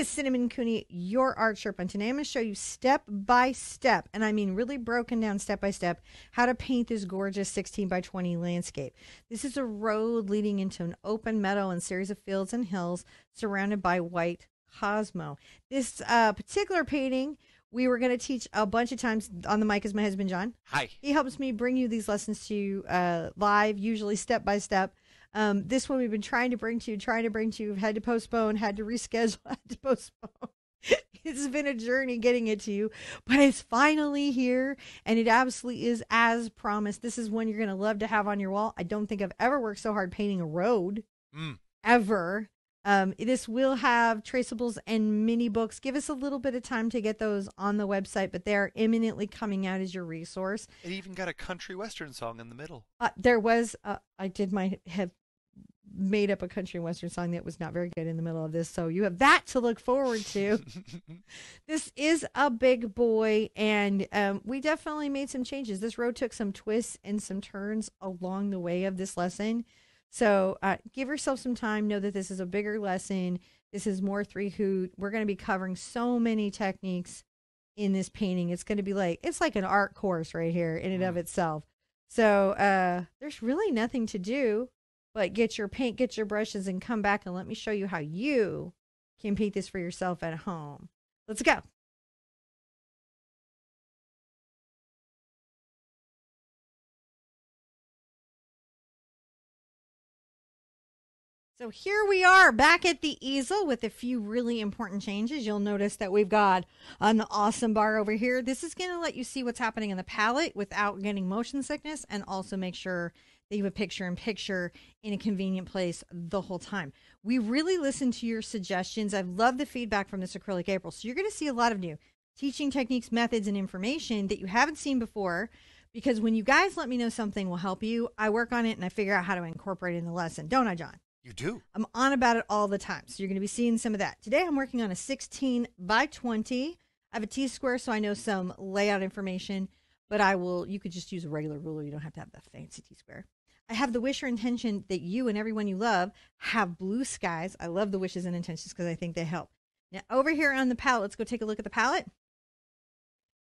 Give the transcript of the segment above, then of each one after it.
is Cinnamon Cooney, your art sherpa. And today I'm going to show you step by step, and I mean really broken down step by step, how to paint this gorgeous 16 by 20 landscape. This is a road leading into an open meadow and series of fields and hills surrounded by white Cosmo. This uh, particular painting we were going to teach a bunch of times on the mic is my husband John. Hi. He helps me bring you these lessons to you uh, live, usually step by step. Um, this one we've been trying to bring to you, trying to bring to you, had to postpone, had to reschedule, had to postpone. it's been a journey getting it to you, but it's finally here and it absolutely is as promised. This is one you're going to love to have on your wall. I don't think I've ever worked so hard painting a road Mm. ever. Um, this will have traceables and mini books. Give us a little bit of time to get those on the website, but they are imminently coming out as your resource. It even got a country western song in the middle. Uh, there was, uh, I did my have made up a country and western song that was not very good in the middle of this, so you have that to look forward to. this is a big boy, and um, we definitely made some changes. This road took some twists and some turns along the way of this lesson. So uh, give yourself some time. Know that this is a bigger lesson. This is more three hoot. We're going to be covering so many techniques in this painting. It's going to be like it's like an art course right here in and of itself. So uh, there's really nothing to do but get your paint, get your brushes, and come back and let me show you how you can paint this for yourself at home. Let's go. So here we are back at the easel with a few really important changes. You'll notice that we've got an awesome bar over here. This is going to let you see what's happening in the palette without getting motion sickness and also make sure that you have a picture in picture in a convenient place the whole time. We really listen to your suggestions. I've loved the feedback from this acrylic April. So you're going to see a lot of new teaching techniques, methods, and information that you haven't seen before because when you guys let me know something will help you, I work on it and I figure out how to incorporate it in the lesson. Don't I, John? You do. I'm on about it all the time. So you're going to be seeing some of that. Today I'm working on a 16 by 20. I have a T square, so I know some layout information, but I will, you could just use a regular ruler. You don't have to have the fancy T square. I have the wish or intention that you and everyone you love have blue skies. I love the wishes and intentions because I think they help. Now, over here on the palette, let's go take a look at the palette.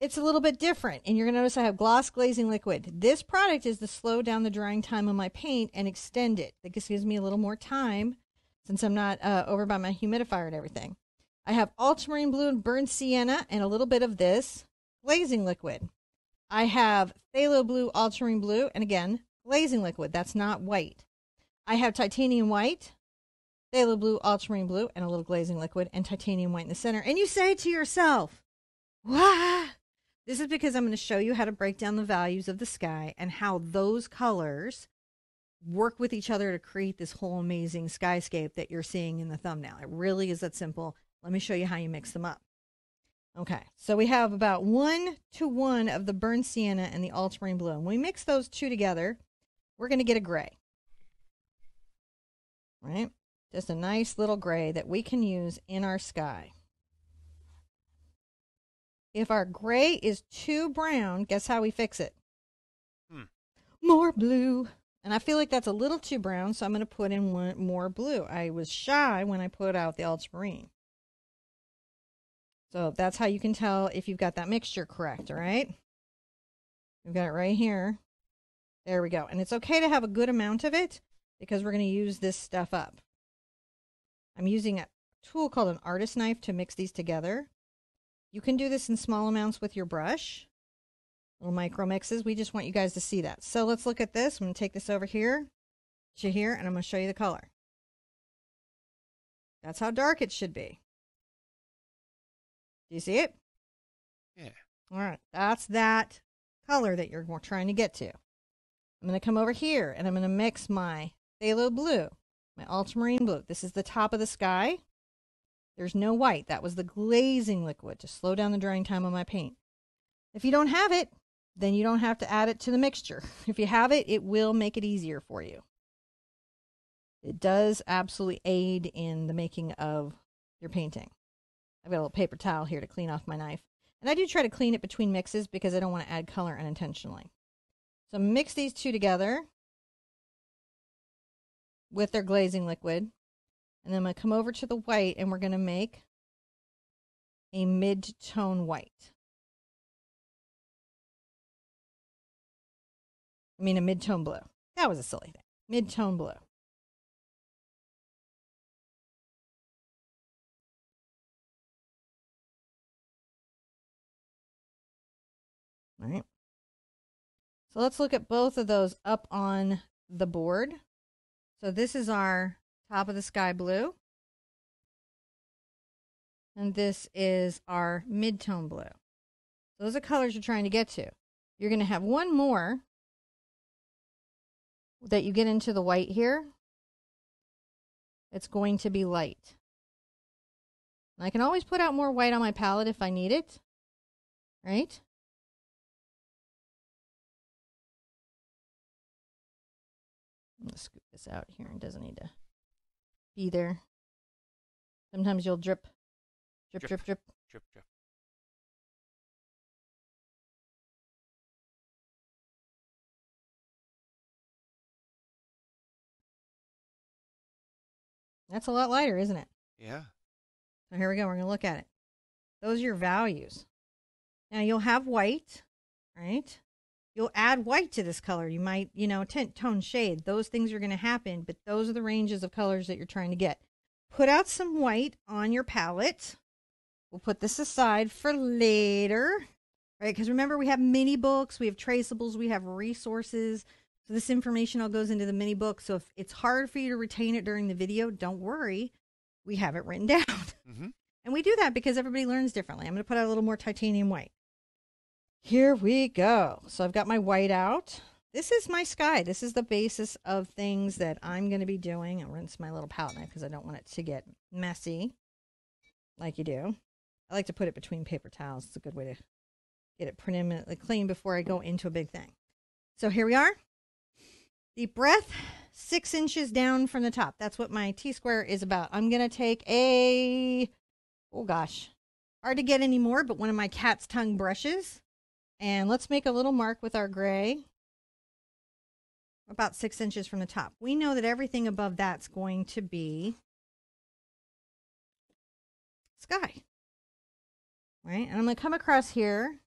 It's a little bit different, and you're going to notice I have gloss glazing liquid. This product is to slow down the drying time of my paint and extend it. Just gives me a little more time since I'm not uh, over by my humidifier and everything. I have ultramarine blue and burnt sienna and a little bit of this glazing liquid. I have phthalo blue, ultramarine blue, and again, glazing liquid. That's not white. I have titanium white, phthalo blue, ultramarine blue, and a little glazing liquid, and titanium white in the center. And you say to yourself, "What?" This is because I'm going to show you how to break down the values of the sky and how those colors work with each other to create this whole amazing skyscape that you're seeing in the thumbnail. It really is that simple. Let me show you how you mix them up. Okay, so we have about one to one of the burnt sienna and the ultramarine blue. And we mix those two together, we're going to get a gray. Right? Just a nice little gray that we can use in our sky. If our gray is too brown, guess how we fix it? Hmm. More blue. And I feel like that's a little too brown, so I'm going to put in one, more blue. I was shy when I put out the ultramarine. So that's how you can tell if you've got that mixture correct, all right? We've got it right here. There we go. And it's okay to have a good amount of it because we're going to use this stuff up. I'm using a tool called an artist knife to mix these together. You can do this in small amounts with your brush, little micro mixes. We just want you guys to see that. So let's look at this. I'm going to take this over here to here, and I'm going to show you the color. That's how dark it should be. Do you see it? Yeah. All right. That's that color that you're trying to get to. I'm going to come over here and I'm going to mix my phthalo blue, my ultramarine blue. This is the top of the sky. There's no white. That was the glazing liquid to slow down the drying time of my paint. If you don't have it, then you don't have to add it to the mixture. If you have it, it will make it easier for you. It does absolutely aid in the making of your painting. I've got a little paper towel here to clean off my knife. And I do try to clean it between mixes because I don't want to add color unintentionally. So mix these two together with their glazing liquid. And then I'm going to come over to the white and we're going to make a mid-tone white. I mean, a mid-tone blue. That was a silly thing. Mid-tone blue. All right. Let's look at both of those up on the board. So this is our top of the sky blue. And this is our mid-tone blue. So those are colors you're trying to get to. You're going to have one more that you get into the white here. It's going to be light. And I can always put out more white on my palette if I need it, right? To scoop this out here and doesn't need to be there. Sometimes you'll drip, drip, drip, Drip. drip. Drip, drip. That's a lot lighter, isn't it? Yeah. So here we go. We're going to look at it. Those are your values. Now you'll have white, right? You'll add white to this color. You might, you know, tint, tone, shade. Those things are going to happen, but those are the ranges of colors that you're trying to get. Put out some white on your palette. We'll put this aside for later, right? Because remember, we have mini books, we have traceables, we have resources. So this information all goes into the mini book. So if it's hard for you to retain it during the video, don't worry. We have it written down. Mm-hmm. And we do that because everybody learns differently. I'm going to put out a little more titanium white. Here we go. So I've got my white out. This is my sky. This is the basis of things that I'm going to be doing. I'll rinse my little palette knife because I don't want it to get messy like you do. I like to put it between paper towels. It's a good way to get it preeminently clean before I go into a big thing. So here we are. Deep breath, six inches down from the top. That's what my T square is about. I'm going to take a, oh gosh, hard to get anymore, but one of my cat's tongue brushes. And let's make a little mark with our gray about six inches from the top. We know that everything above that's going to be sky. Right? And I'm going to come across here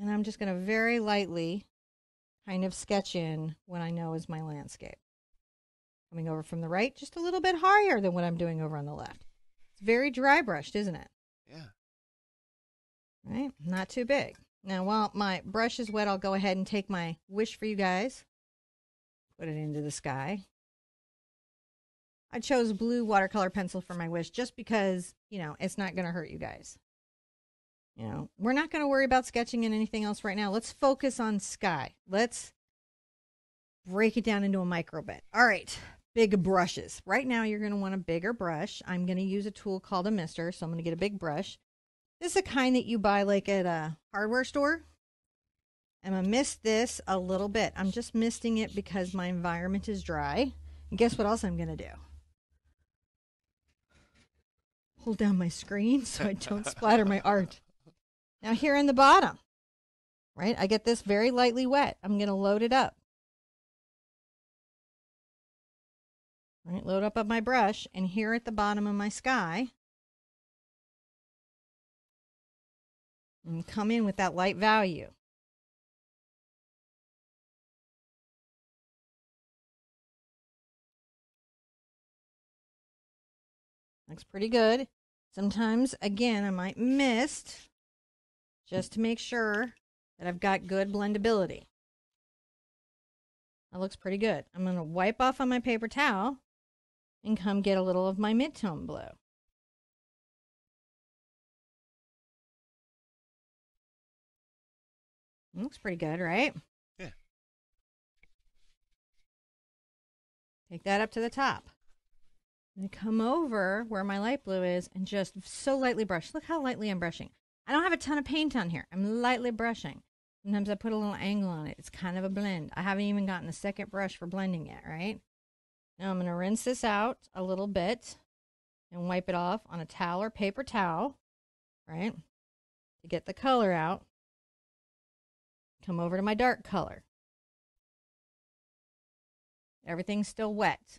and I'm just going to very lightly kind of sketch in what I know is my landscape. Coming over from the right, just a little bit higher than what I'm doing over on the left. It's very dry brushed, isn't it? Yeah. Right? Not too big. Now, while my brush is wet, I'll go ahead and take my wish for you guys, put it into the sky. I chose blue watercolor pencil for my wish just because, you know, it's not going to hurt you guys. You know, we're not going to worry about sketching in anything else right now. Let's focus on sky. Let's break it down into a micro bit. All right, big brushes. Right now, you're going to want a bigger brush. I'm going to use a tool called a mister, so I'm going to get a big brush. This is a kind that you buy like at a hardware store. I'm going to mist this a little bit. I'm just misting it because my environment is dry. And guess what else I'm going to do? Hold down my screen so I don't splatter my art. Now, here in the bottom, right, I get this very lightly wet. I'm going to load it up. Right, load up of my brush, and here at the bottom of my sky, and come in with that light value. Looks pretty good. Sometimes, again, I might mist just to make sure that I've got good blendability. That looks pretty good. I'm going to wipe off on my paper towel and come get a little of my mid-tone blue. Looks pretty good, right? Yeah. Take that up to the top. And come over where my light blue is and just so lightly brush. Look how lightly I'm brushing. I don't have a ton of paint on here. I'm lightly brushing. Sometimes I put a little angle on it. It's kind of a blend. I haven't even gotten a second brush for blending yet, right? Now I'm going to rinse this out a little bit and wipe it off on a towel or paper towel, right? To get the color out. Come over to my dark color. Everything's still wet.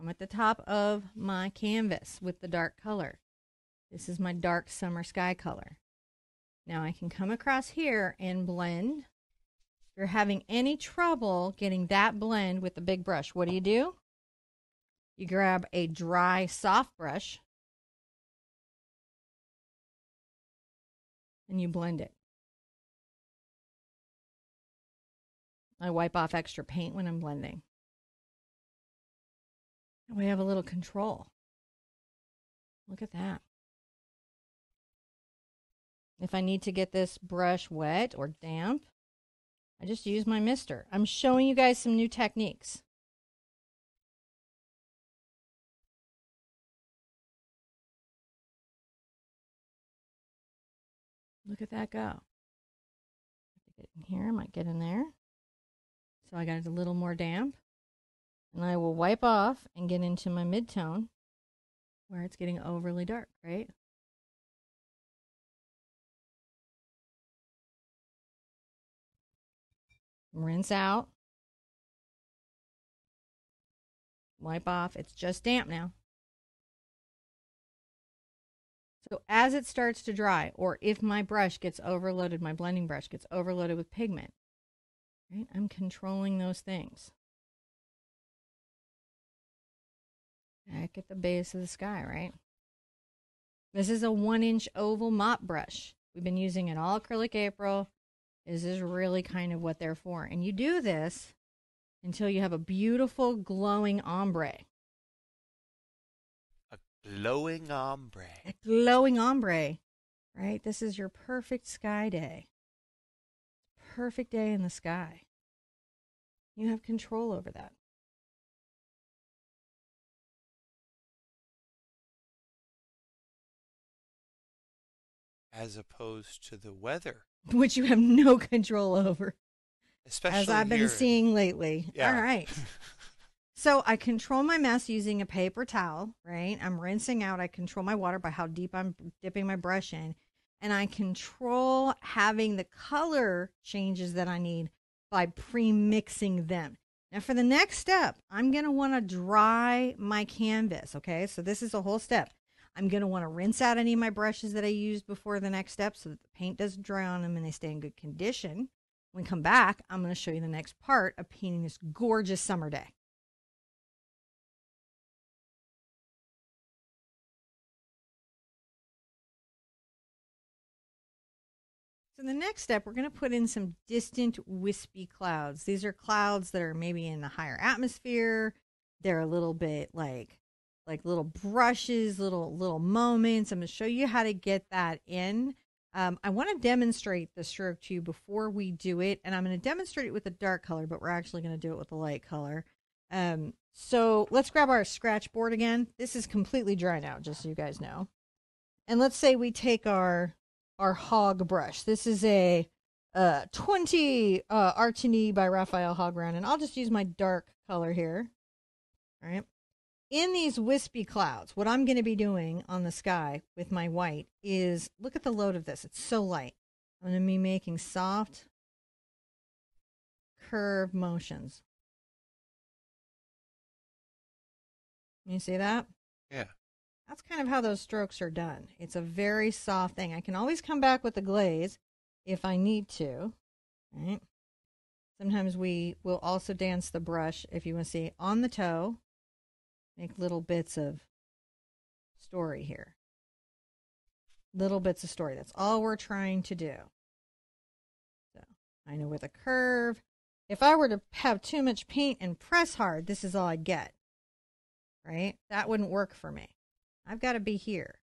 I'm at the top of my canvas with the dark color. This is my dark summer sky color. Now I can come across here and blend. If you're having any trouble getting that blend with the big brush, what do you do? You grab a dry, soft brush and you blend it. I wipe off extra paint when I'm blending. We have a little control. Look at that. If I need to get this brush wet or damp, I just use my mister. I'm showing you guys some new techniques. Look at that go. Get in here, I might get in there. So I got it a little more damp. And I will wipe off and get into my midtone where it's getting overly dark, right? Rinse out. Wipe off. It's just damp now. So as it starts to dry, or if my brush gets overloaded, my blending brush gets overloaded with pigment, right? I'm controlling those things. Back at the base of the sky, right? This is a one inch oval mop brush. We've been using it all acrylic April. This is really kind of what they're for. And you do this until you have a beautiful glowing ombre. Glowing ombre. A glowing ombre, right? This is your perfect sky day. Perfect day in the sky. You have control over that. As opposed to the weather. Which you have no control over. Especially as I've been here. seeing lately. Yeah. All right. So I control my mess using a paper towel, right? I'm rinsing out. I control my water by how deep I'm dipping my brush in. And I control having the color changes that I need by pre mixing them. Now, for the next step, I'm going to want to dry my canvas. Okay. So this is a whole step. I'm going to want to rinse out any of my brushes that I used before the next step so that the paint doesn't dry on them and they stay in good condition. When we come back, I'm going to show you the next part of painting this gorgeous summer day. So the next step, we're going to put in some distant wispy clouds. These are clouds that are maybe in the higher atmosphere. They're a little bit like like little brushes, little little moments. I'm going to show you how to get that in. Um, I want to demonstrate the stroke to you before we do it, and I'm going to demonstrate it with a dark color, but we're actually going to do it with a light color. Um, so let's grab our scratch board again. This is completely dry now, just so you guys know. And let's say we take our our hog brush. This is a uh, 20 uh, Artini by Raphael Hogran, and I'll just use my dark color here. All right. In these wispy clouds, what I'm going to be doing on the sky with my white is look at the load of this. It's so light. I'm going to be making soft curve motions. You see that? Yeah. That's kind of how those strokes are done. It's a very soft thing. I can always come back with the glaze if I need to. Right? Sometimes we will also dance the brush, if you want to see, on the toe. Make little bits of story here. Little bits of story. That's all we're trying to do. So I know with a curve. If I were to have too much paint and press hard, this is all I get. Right? That wouldn't work for me. I've got to be here.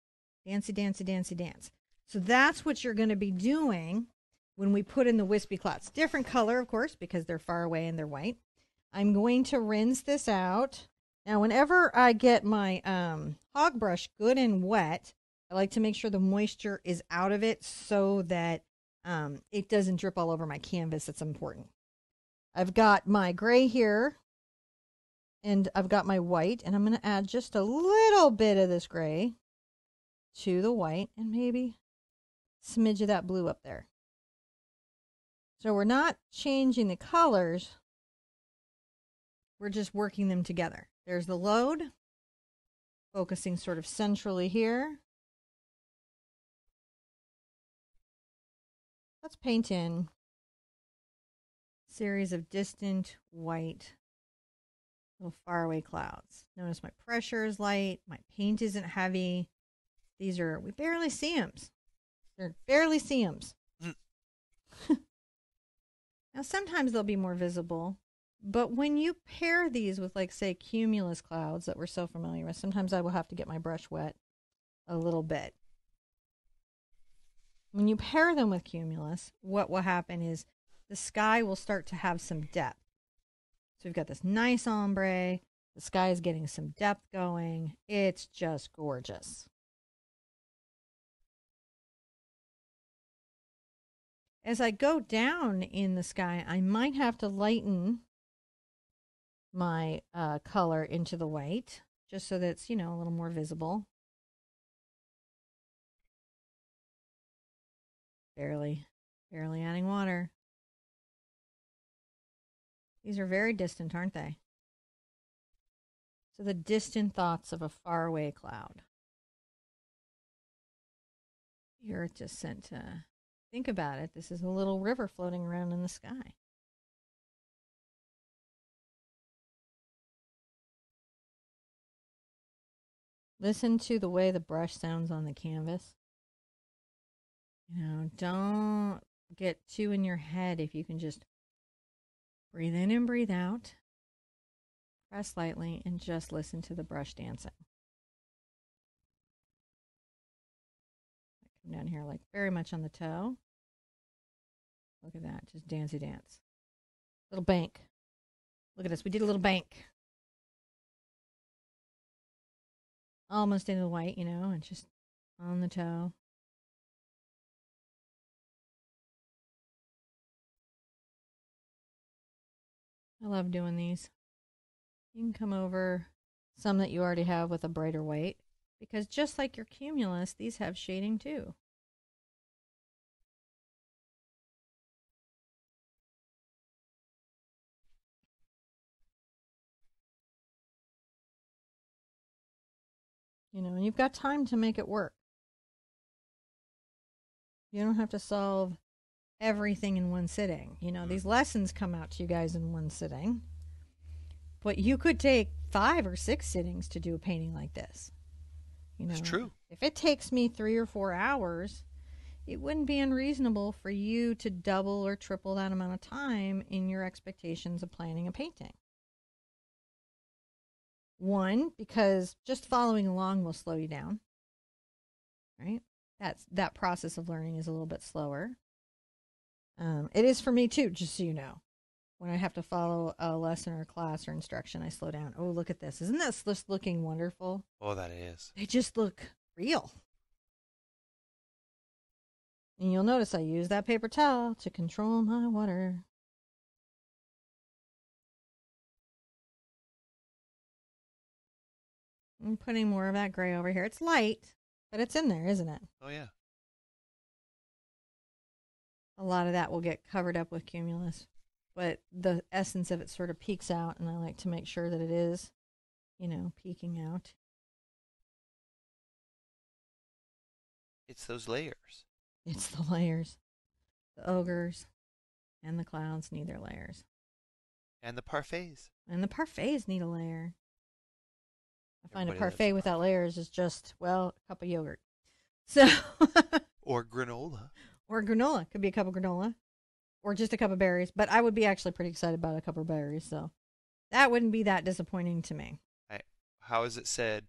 Dancy, dancy, dancy, dance. So that's what you're going to be doing when we put in the wispy clouds. Different color, of course, because they're far away and they're white. I'm going to rinse this out. Now, whenever I get my um, hog brush good and wet, I like to make sure the moisture is out of it so that um, it doesn't drip all over my canvas. That's important. I've got my gray here and I've got my white, and I'm going to add just a little bit of this gray to the white and maybe smidge of that blue up there. So we're not changing the colors, we're just working them together. There's the load, focusing sort of centrally here. Let's paint in series of distant white little faraway clouds. Notice my pressure is light, my paint isn't heavy. These are, we barely see them. They're barely see them. Mm. now, sometimes they'll be more visible, but when you pair these with, like, say, cumulus clouds that we're so familiar with, sometimes I will have to get my brush wet a little bit. When you pair them with cumulus, what will happen is the sky will start to have some depth. So we've got this nice ombre. The sky is getting some depth going. It's just gorgeous. As I go down in the sky, I might have to lighten my uh, color into the white just so that it's, you know, a little more visible. Barely, barely adding water. These are very distant, aren't they? So the distant thoughts of a faraway cloud. Earth just sent to think about it. This is a little river floating around in the sky. Listen to the way the brush sounds on the canvas. You know, don't get too in your head if you can just Breathe in and breathe out. Press lightly and just listen to the brush dancing. Come down here like very much on the toe. Look at that, just dancey dance. Little bank. Look at us, we did a little bank. Almost into the white, you know, and just on the toe. I love doing these. You can come over some that you already have with a brighter white because just like your cumulus, these have shading too. You know, and you've got time to make it work. You don't have to solve everything in one sitting. You know, mm-hmm. these lessons come out to you guys in one sitting. But you could take five or six sittings to do a painting like this. You know, it's true. If it takes me three or four hours, it wouldn't be unreasonable for you to double or triple that amount of time in your expectations of planning a painting. One, because just following along will slow you down. Right? That's that process of learning is a little bit slower. Um, it is for me too, just so you know. When I have to follow a lesson or a class or instruction, I slow down. Oh, look at this. Isn't this just looking wonderful? Oh, that is. They just look real. And you'll notice I use that paper towel to control my water. I'm putting more of that gray over here. It's light, but it's in there, isn't it? Oh, yeah a lot of that will get covered up with cumulus, but the essence of it sort of peeks out, and I like to make sure that it is, you know, peeking out. It's those layers. It's the layers. The ogres and the clouds need their layers. And the parfaits. And the parfaits need a layer. I find Everybody a parfait without layers is just, well, a cup of yogurt. So or granola or granola. Could be a cup of granola or just a cup of berries. But I would be actually pretty excited about a cup of berries. So that wouldn't be that disappointing to me. I, how is it said?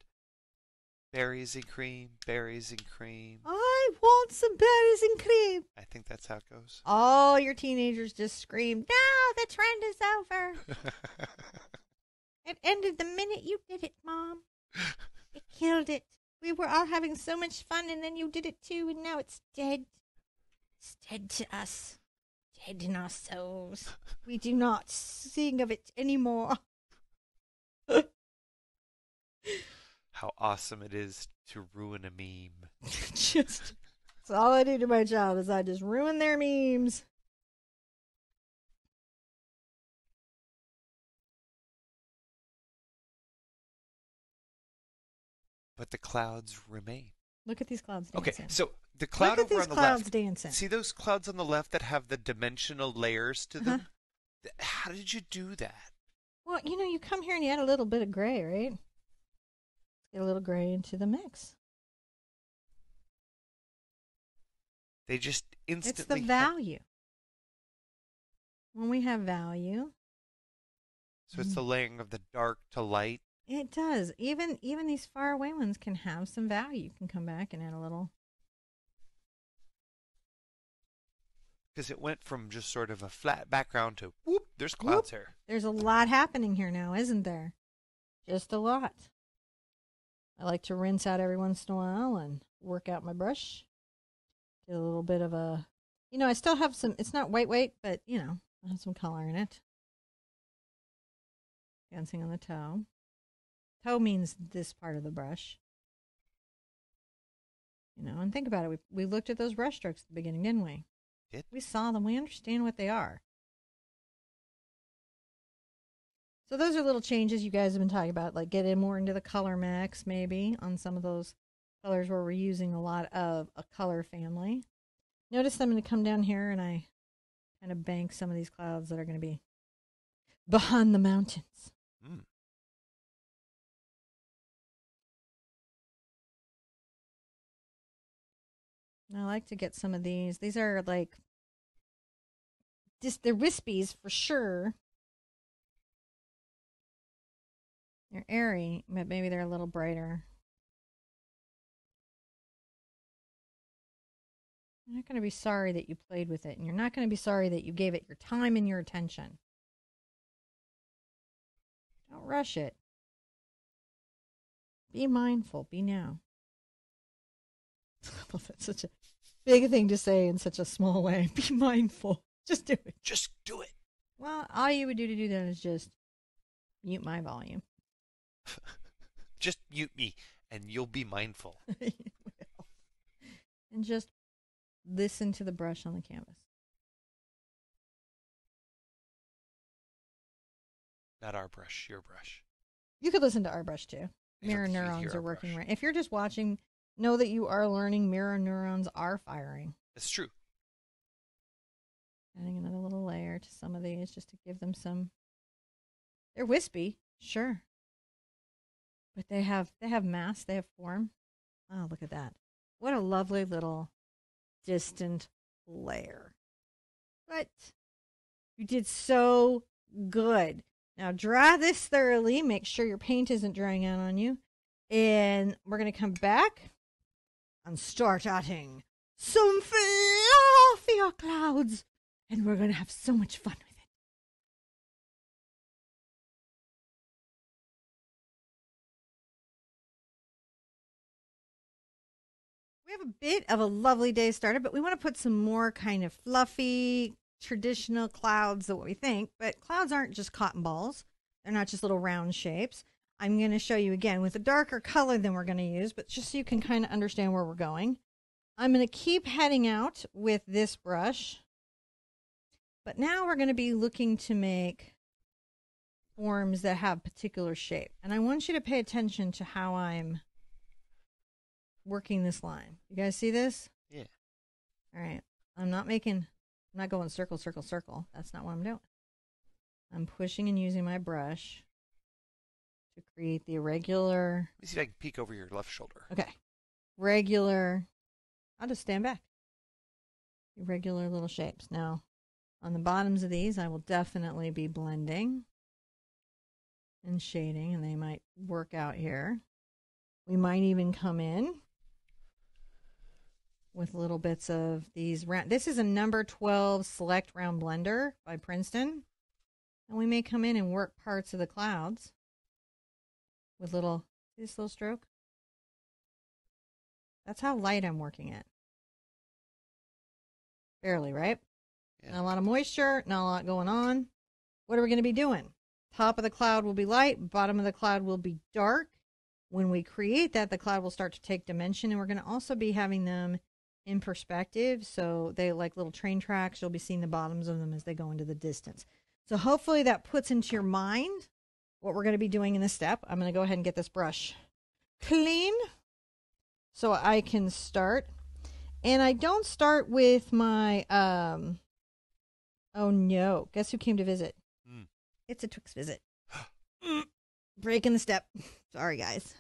Berries and cream, berries and cream. I want some berries and cream. I think that's how it goes. All your teenagers just scream, No, the trend is over. it ended the minute you did it, Mom. It killed it. We were all having so much fun, and then you did it too, and now it's dead. It's dead to us, dead in our souls. We do not sing of it anymore. How awesome it is to ruin a meme. just that's all I do to my child is I just ruin their memes. but the clouds remain. Look at these clouds dancing. Okay, so the cloud Look at over these on the clouds left. dancing. See those clouds on the left that have the dimensional layers to Uh-huh. them? How did you do that? Well, you know, you come here and you add a little bit of gray, right? Get a little gray into the mix. They just instantly. It's the ha- value. When we have value, so it's the layering of the dark to light. It does. Even even these far away ones can have some value. You can come back and add a little. Because it went from just sort of a flat background to whoop, there's clouds here. There's a lot happening here now, isn't there? Just a lot. I like to rinse out every once in a while and work out my brush. Get a little bit of a, you know, I still have some, it's not white white, but, you know, I have some color in it. Dancing on the toe. Toe means this part of the brush. You know, and think about it. We, we looked at those brush strokes at the beginning, didn't we? Did. We saw them. We understand what they are. So those are little changes you guys have been talking about, like getting more into the color mix, maybe on some of those colors where we're using a lot of a color family. Notice I'm going to come down here and I kind of bank some of these clouds that are going to be behind the mountains. I like to get some of these. These are like just they're wispies for sure. They're airy, but maybe they're a little brighter. You're not going to be sorry that you played with it, and you're not going to be sorry that you gave it your time and your attention. Don't rush it. Be mindful. Be now. well, that's such a big thing to say in such a small way. Be mindful. Just do it. Just do it. Well, all you would do to do that is just mute my volume. Just mute me, and you'll be mindful. And just listen to the brush on the canvas. Not our brush, your brush. You could listen to our brush too. Mirror don't have to hear neurons are working brush. right. If you're just watching, know that you are learning. Mirror neurons are firing. It's true. Adding another little layer to some of these just to give them some. They're wispy, sure, but they have they have mass. They have form. Oh, look at that! What a lovely little distant layer. But you did so good. Now dry this thoroughly. Make sure your paint isn't drying out on you, and we're gonna come back and start adding some fluffy clouds and we're going to have so much fun with it. We have a bit of a lovely day started, but we want to put some more kind of fluffy, traditional clouds that what we think. But clouds aren't just cotton balls, they're not just little round shapes. I'm going to show you again with a darker color than we're going to use, but just so you can kind of understand where we're going. I'm going to keep heading out with this brush. But now we're going to be looking to make forms that have particular shape. And I want you to pay attention to how I'm working this line. You guys see this? Yeah. All right. I'm not making, I'm not going circle, circle, circle. That's not what I'm doing. I'm pushing and using my brush to create the irregular, Let me see if I can peek over your left shoulder. okay, regular, I'll just stand back. Irregular little shapes. Now, on the bottoms of these, I will definitely be blending and shading, and they might work out here. We might even come in with little bits of these round. This is a number 12 select round blender by Princeton. And we may come in and work parts of the clouds with little, this little stroke? That's how light I'm working it. Barely, right? Yeah. Not a lot of moisture, not a lot going on. What are we going to be doing? Top of the cloud will be light, bottom of the cloud will be dark. When we create that, the cloud will start to take dimension, and we're going to also be having them in perspective. So they like little train tracks. You'll be seeing the bottoms of them as they go into the distance. So hopefully that puts into your mind what we're going to be doing in this step. I'm going to go ahead and get this brush clean so I can start. And I don't start with my um Oh no. Guess who came to visit? Mm. It's a Twix visit. Mm. Breaking the step. Sorry guys.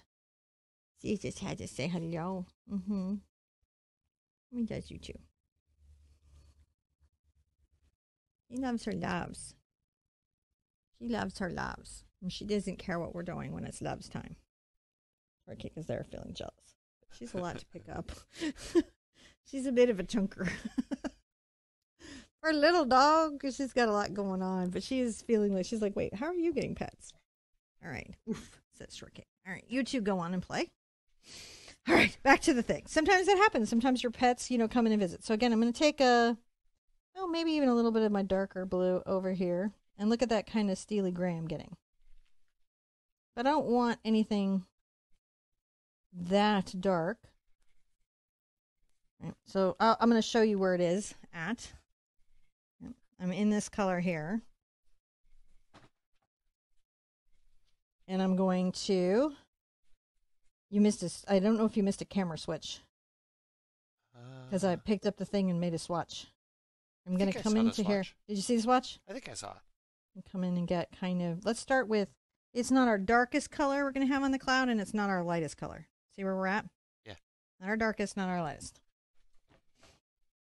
She just had to say hello. Mm-hmm. Me does you too. She loves her loves. She loves her loves. And she doesn't care what we're doing when it's loves time. Okay, because they're feeling jealous. She's a lot to pick up. she's a bit of a chunker. Her little dog, 'cause she's got a lot going on, but she is feeling like she's like, wait, how are you getting pets? All right. Oof, says short king. All right, you two go on and play. All right, back to the thing. Sometimes that happens. Sometimes your pets, you know, come in and visit. So again, I'm going to take a, oh, maybe even a little bit of my darker blue over here, and look at that kind of steely gray I'm getting. But I don't want anything that dark. Right, So i I'm going to show you where it is at. I'm in this color here. And I'm going to. You missed a. I don't know if you missed a camera switch because I Uh, picked up the thing and made a swatch. I'm going to come into here. Did you see the swatch? I think I saw it. and come in and get kind of let's start with it's not our darkest color we're going to have on the cloud and it's not our lightest color. See where we're at? Yeah. not our darkest not our lightest.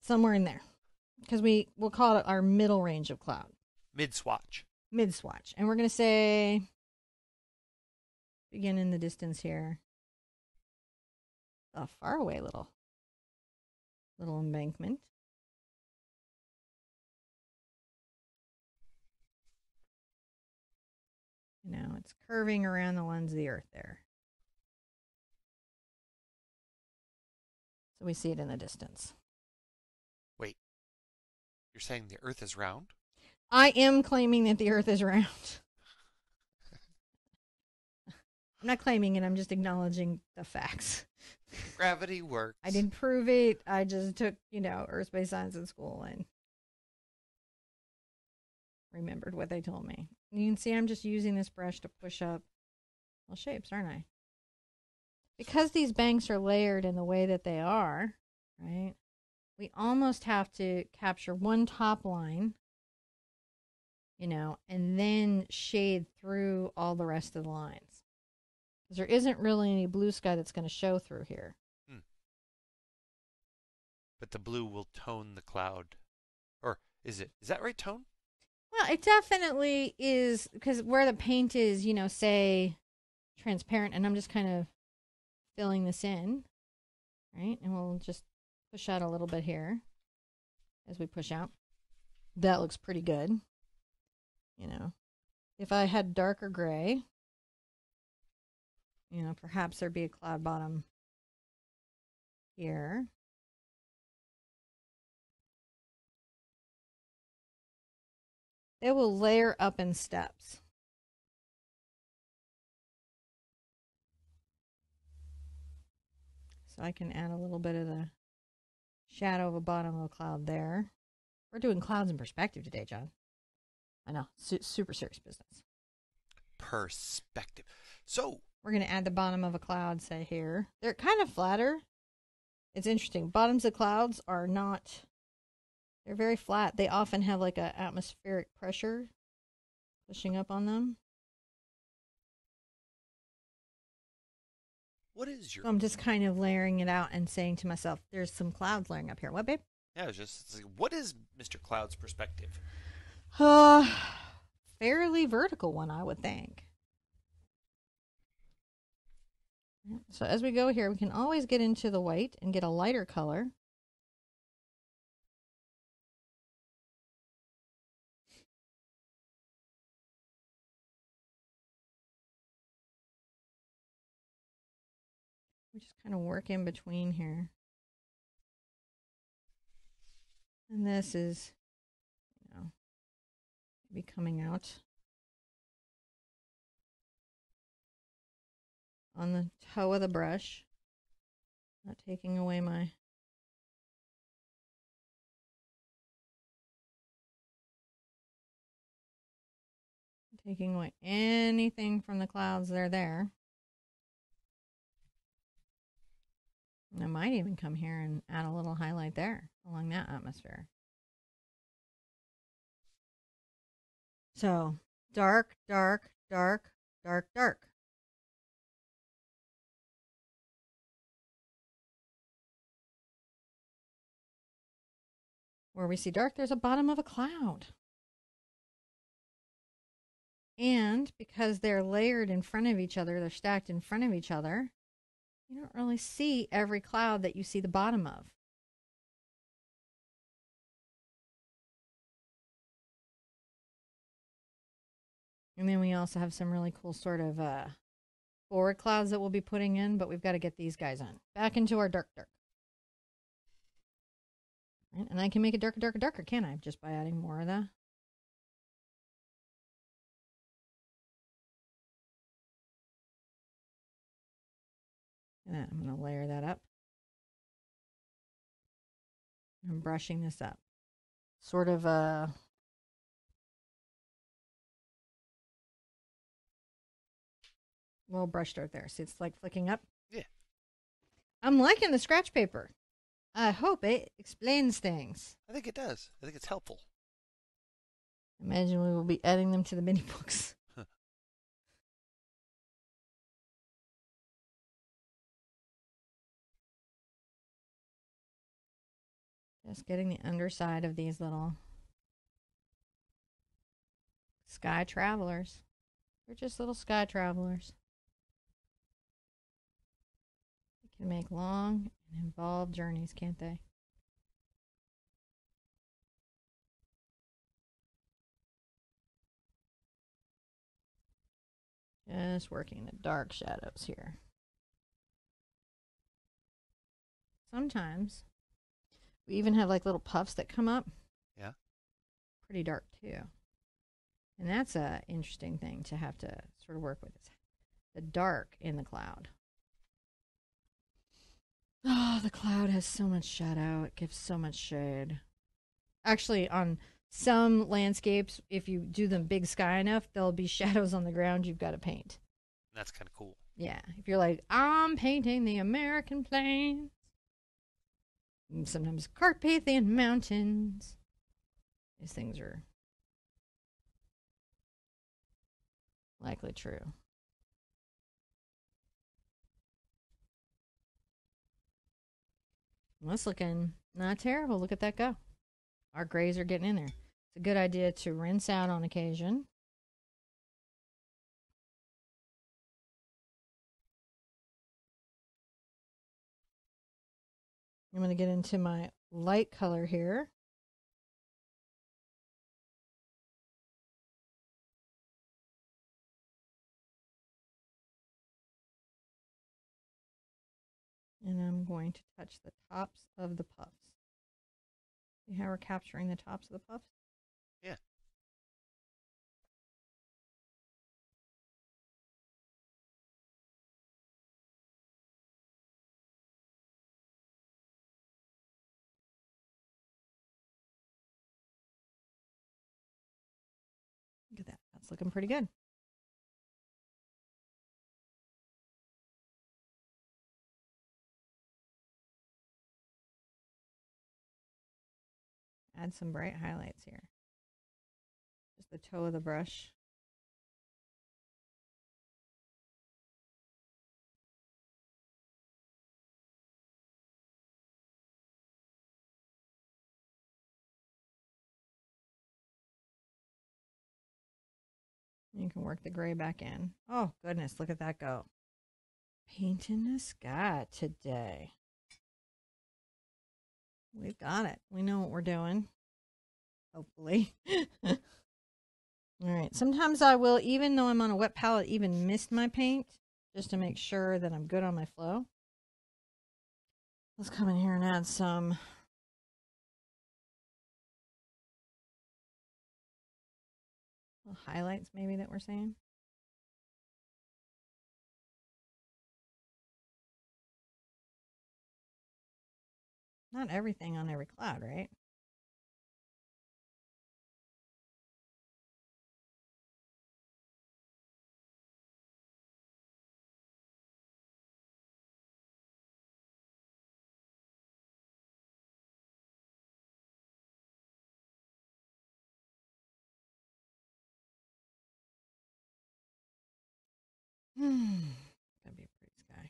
Somewhere in there. Because we we'll call it our middle range of cloud. Mid swatch. mid swatch and we're going to say begin in the distance here. A far away little little embankment you know it's curving around the lens of the earth there so we see it in the distance Wait, You're saying the Earth is round? i am claiming that the earth is round i'm not claiming it i'm just acknowledging the facts Gravity works. I didn't prove it. I just took, you know, earth based science in school and remembered what they told me. You can see I'm just using this brush to push up little shapes, aren't I? Because these banks are layered in the way that they are, right? We almost have to capture one top line, you know, and then shade through all the rest of the lines. Because there isn't really any blue sky that's going to show through here. Hmm. But the blue will tone the cloud. Or is it? Is that right, tone? Well, it definitely is because where the paint is, you know, say transparent, and I'm just kind of filling this in, right? And we'll just push out a little bit here as we push out. That looks pretty good. You know, if I had darker gray, you know, perhaps there'd be a cloud bottom here. They will layer up in steps. So I can add a little bit of the shadow of a bottom of a cloud there. We're doing clouds in perspective today, John. I know, su- super serious business. Perspective. So, We're going to add the bottom of a cloud, say here. They're kind of flatter. It's interesting. Bottoms of clouds are not, they're very flat. They often have like a atmospheric pressure pushing up on them. what is your. So I'm just kind of layering it out and saying to myself, there's some clouds layering up here. What, babe? yeah, it was just. It's like, what is Mr. Cloud's perspective? Uh, fairly vertical one, I would think. So as we go here, we can always get into the white and get a lighter color. We just kind of work in between here. And this is, you know, maybe coming out on the toe of the brush, not taking away my taking away anything from the clouds that are there. I might even come here and add a little highlight there along that atmosphere. So dark, dark, dark, dark, dark. Where we see dark, there's a bottom of a cloud. And because they're layered in front of each other, they're stacked in front of each other, you don't really see every cloud that you see the bottom of. And then we also have some really cool sort of uh, forward clouds that we'll be putting in, but we've got to get these guys on. Back into our dark, dark. And I can make it darker, darker, darker, can I? Just by adding more of the And then I'm going to layer that up. I'm brushing this up. Sort of a little brush stroke there. See, it's like flicking up. Yeah. I'm liking the scratch paper. I hope it explains things. I think it does. I think it's helpful. Imagine we will be adding them to the mini books. Just getting the underside of these little sky travelers. They're just little sky travelers. They can make long and involved journeys, can't they? Just working the dark shadows here. Sometimes we even have like little puffs that come up. Yeah. Pretty dark too. And that's a interesting thing to have to sort of work with. Is the dark in the cloud. Oh, the cloud has so much shadow. It gives so much shade. Actually, on some landscapes, if you do them big sky enough, there'll be shadows on the ground you've got to paint. That's kind of cool. Yeah. If you're like, I'm painting the American and Mm, sometimes Carpathian mountains. These things are likely true. That's looking not terrible. Look at that go. Our grays are getting in there. It's a good idea to rinse out on occasion. I'm going to get into my light color here. And I'm going to touch the tops of the puffs. See how we're capturing the tops of the puffs? Yeah. That's looking pretty good. Add some bright highlights here. Just the toe of the brush. You can work the gray back in. Oh, goodness, look at that go. Painting the sky today. We've got it. We know what we're doing. Hopefully. All right. Sometimes I will, even though I'm on a wet palette, even mist my paint just to make sure that I'm good on my flow. Let's come in here and add some highlights maybe that we're saying. Not everything on every cloud, right? Gonna be a pretty sky.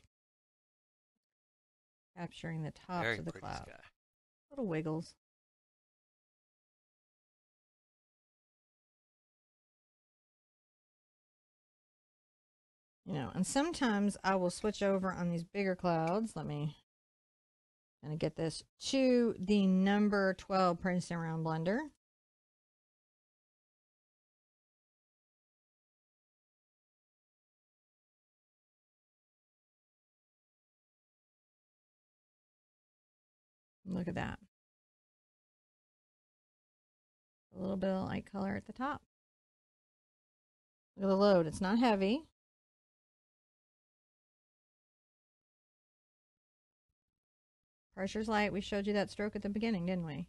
Capturing the tops Very of the clouds. Little wiggles. You know, and sometimes I will switch over on these bigger clouds. Let me kind of get this to the number 12 Princeton Round Blender. Look at that. A little bit of light color at the top. Look at the load. It's not heavy. Pressure's light. We showed you that stroke at the beginning, didn't we?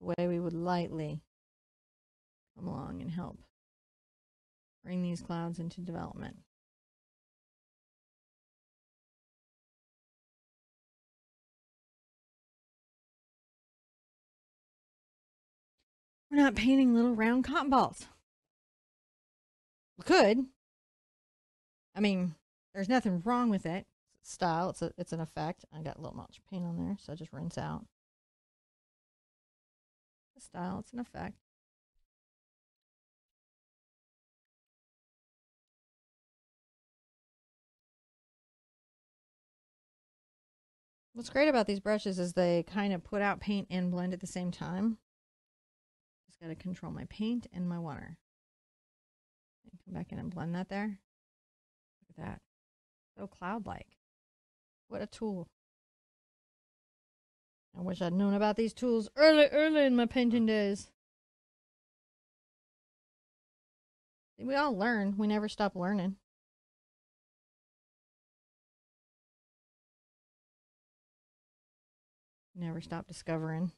The way we would lightly come along and help bring these clouds into development. We're not painting little round cotton balls. We could. I mean, there's nothing wrong with it. Style. It's a it's an effect. I got a little much paint on there, so I just rinse out. It's style. It's an effect. What's great about these brushes is they kind of put out paint and blend at the same time. Got to control my paint and my water. And come back in and blend that there. Look at that. So cloud like. What a tool. I wish I'd known about these tools early, early in my painting days. We all learn. We never stop learning. Never stop discovering.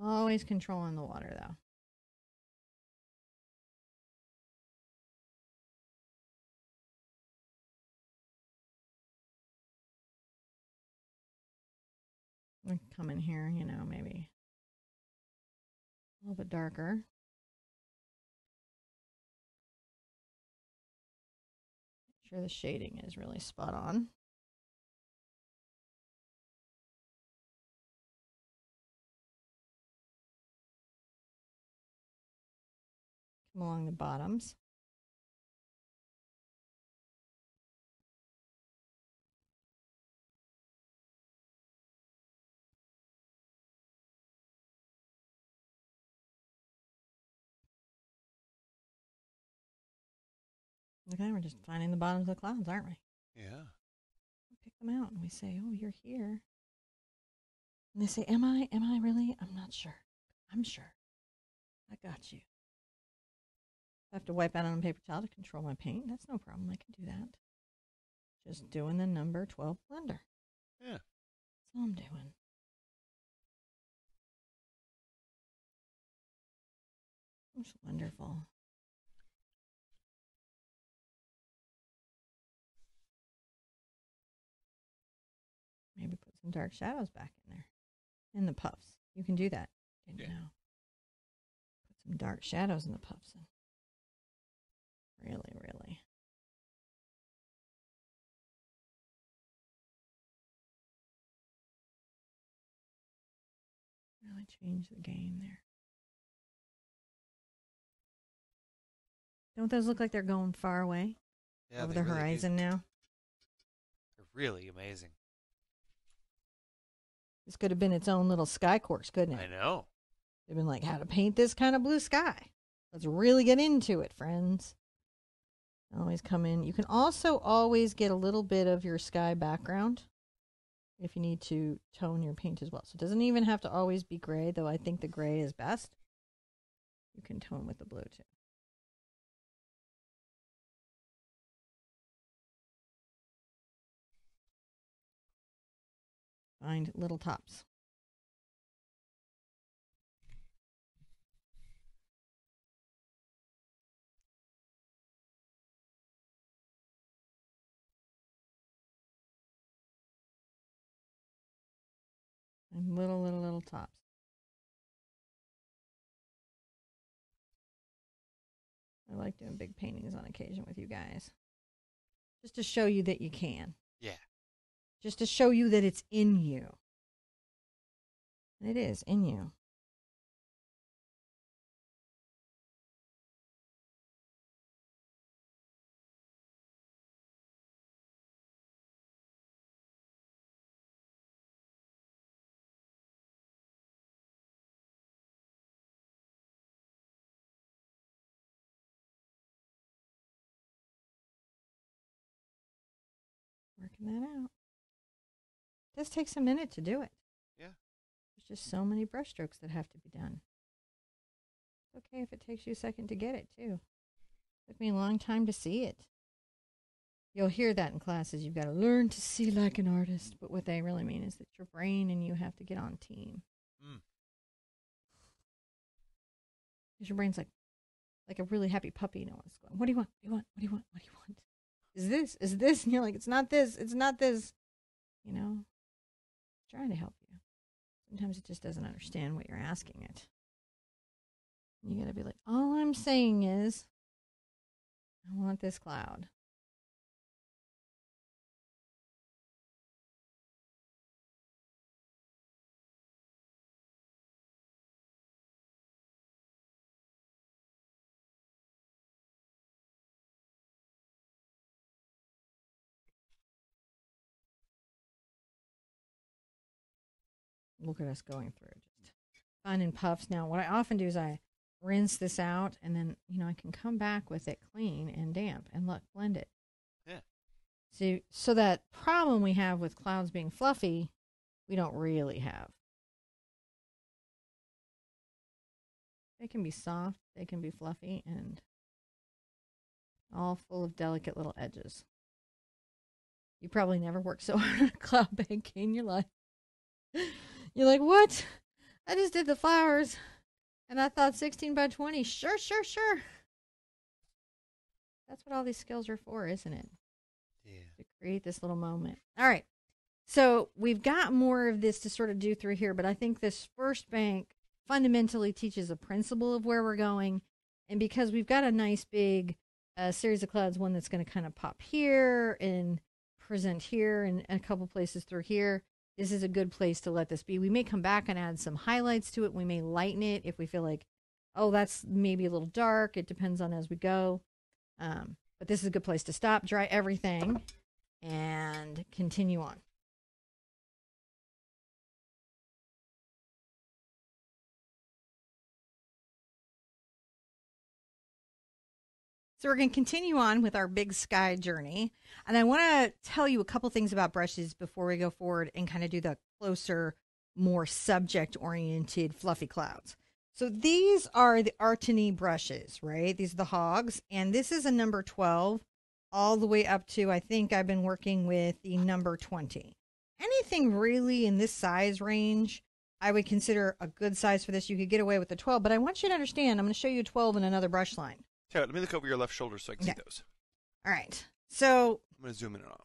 Always controlling the water though. Come in here, you know, maybe a little bit darker. Make sure the shading is really spot on. Along the bottoms. Okay, we're just finding the bottoms of the clouds, aren't we? Yeah. We pick them out and we say, "Oh, you're here." And they say, "Am I? Am I really? I'm not sure. I'm sure. I got you." I have to wipe out on a paper towel to control my paint. That's no problem. I can do that. Just mm. doing the number 12 blender. Yeah. That's all I'm doing. It's wonderful. Maybe put some dark shadows back in there. In the puffs. You can do that. Didn't Yeah. know? Put some dark shadows in the puffs. And really, really. Really change the game there. Don't those look like they're going far away Yeah. over the really do. horizon now? They're really amazing. This could have been its own little sky course, couldn't it? I know. They've been like, how to paint this kind of blue sky. Let's really get into it, friends. Always come in. You can also always get a little bit of your sky background if you need to tone your paint as well. So it doesn't even have to always be gray, though I think the gray is best. You can tone with the blue too. Find little tops. and little, little, little tops. I like doing big paintings on occasion with you guys. Just to show you that you can. Yeah. Just to show you that it's in you. It is in you. Working that out. This takes a minute to do it. Yeah. There's just so many brush strokes that have to be done. It's okay if it takes you a second to get it too. Took me a long time to see it. You'll hear that in classes. You've got to learn to see like an artist, but what they really mean is that your brain and you have to get on team. Mm. Because your brain's like, like a really happy puppy. You know what's going. What do you want? What do you want? What do you want? What do you want? Is this? Is this? And you're like, it's not this. It's not this. You know, trying to help you. Sometimes it just doesn't understand what you're asking it. You got to be like, all I'm saying is, I want this cloud. Look at us going through. Just fun and puffs. Now, what I often do is I rinse this out and then, you know, I can come back with it clean and damp and look, blend it. Yeah. So, so that problem we have with clouds being fluffy, we don't really have. They can be soft, they can be fluffy, and all full of delicate little edges. You probably never worked so hard on a cloud bank in your life. You're like, what? I just did the flowers and I thought 16 by 20. Sure, sure, sure. That's what all these skills are for, isn't it? Yeah. To create this little moment. All right. So we've got more of this to sort of do through here, but I think this first bank fundamentally teaches a principle of where we're going. And because we've got a nice big uh, series of clouds, one that's going to kind of pop here and present here and a couple places through here, this is a good place to let this be. We may come back and add some highlights to it. We may lighten it if we feel like, oh, that's maybe a little dark. It depends on as we go. Um, but this is a good place to stop, dry everything, and continue on. So we're going to continue on with our big sky journey. And I want to tell you a couple things about brushes before we go forward and kind of do the closer, more subject oriented fluffy clouds. So these are the Artini brushes, right? These are the hogs. And this is a number 12 all the way up to, I think I've been working with the number 20. Anything really in this size range, I would consider a good size for this. You could get away with the 12, but I want you to understand, I'm going to show you 12 in another brush line. Let me look over your left shoulder so I can see those. All right. So I'm going to zoom in on them.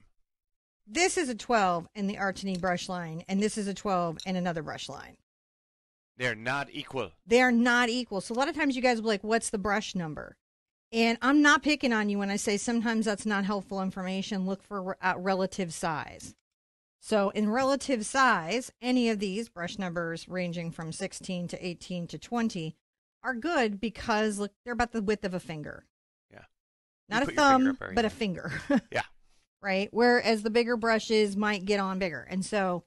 this is a 12 in the Artini brush line, and this is a 12 in another brush line. They're not equal. They are not equal. So a lot of times you guys will be like, what's the brush number? And I'm not picking on you when I say sometimes that's not helpful information. Look for uh, relative size. So in relative size, any of these brush numbers ranging from 16 to 18 to 20 are good because look, they're about the width of a finger. Yeah. You Not a your finger thumb, there, but yeah. a finger. Yeah. Right? Whereas the bigger brushes might get on bigger. And so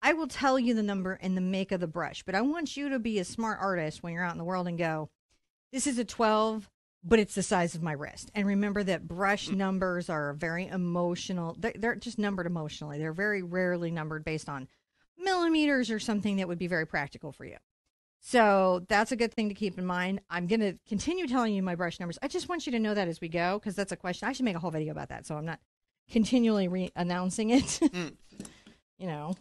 I will tell you the number and the make of the brush, but I want you to be a smart artist when you're out in the world and go, this is a 12, but it's the size of my wrist. And remember that brush Mm. numbers are very emotional. They're, they're just numbered emotionally. They're very rarely numbered based on millimeters or something that would be very practical for you. So that's a good thing to keep in mind. I'm going to continue telling you my brush numbers. I just want you to know that as we go because that's a question. I should make a whole video about that. So I'm not continually re announcing it. Mm. you know.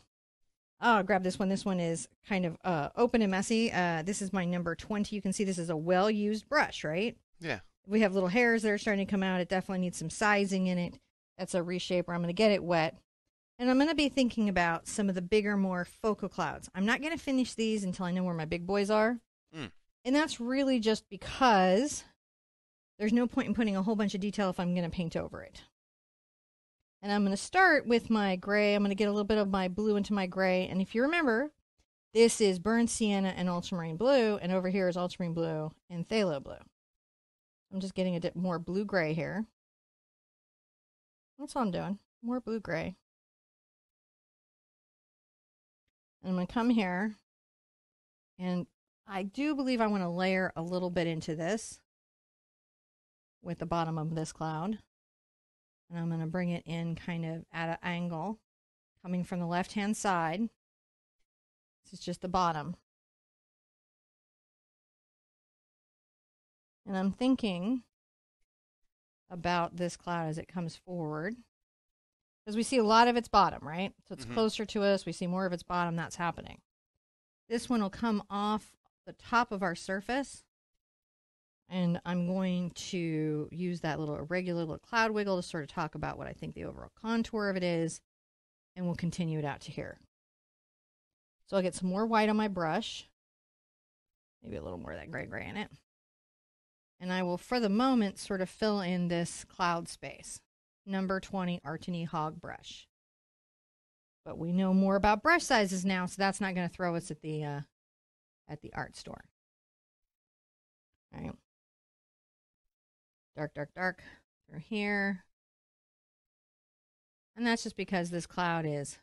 Oh, I'll grab this one. This one is kind of uh, open and messy. Uh, this is my number 20. You can see this is a well used brush, right? Yeah. We have little hairs that are starting to come out. It definitely needs some sizing in it. That's a reshaper. I'm going to get it wet. And I'm going to be thinking about some of the bigger, more focal clouds. I'm not going to finish these until I know where my big boys are. Mm. And that's really just because there's no point in putting a whole bunch of detail if I'm going to paint over it. And I'm going to start with my gray. I'm going to get a little bit of my blue into my gray. And if you remember, this is burnt sienna and ultramarine blue, and over here is ultramarine blue and phthalo blue. I'm just getting a bit more blue gray here. That's all I'm doing. More blue gray. I'm going to come here and I do believe I want to layer a little bit into this with the bottom of this cloud. And I'm going to bring it in kind of at an angle coming from the left hand side. This is just the bottom. And I'm thinking about this cloud as it comes forward. Because we see a lot of its bottom, right? So it's Mhm. closer to us. We see more of its bottom. That's happening. This one will come off the top of our surface. And I'm going to use that little irregular little cloud wiggle to sort of talk about what I think the overall contour of it is. And we'll continue it out to here. So I'll get some more white on my brush. Maybe a little more of that gray gray in it. And I will, for the moment, sort of fill in this cloud space. Number 20 Artini Hog brush. But we know more about brush sizes now, so that's not going to throw us at the uh, at the art store. All right. Dark, dark, dark through here. And that's just because this cloud is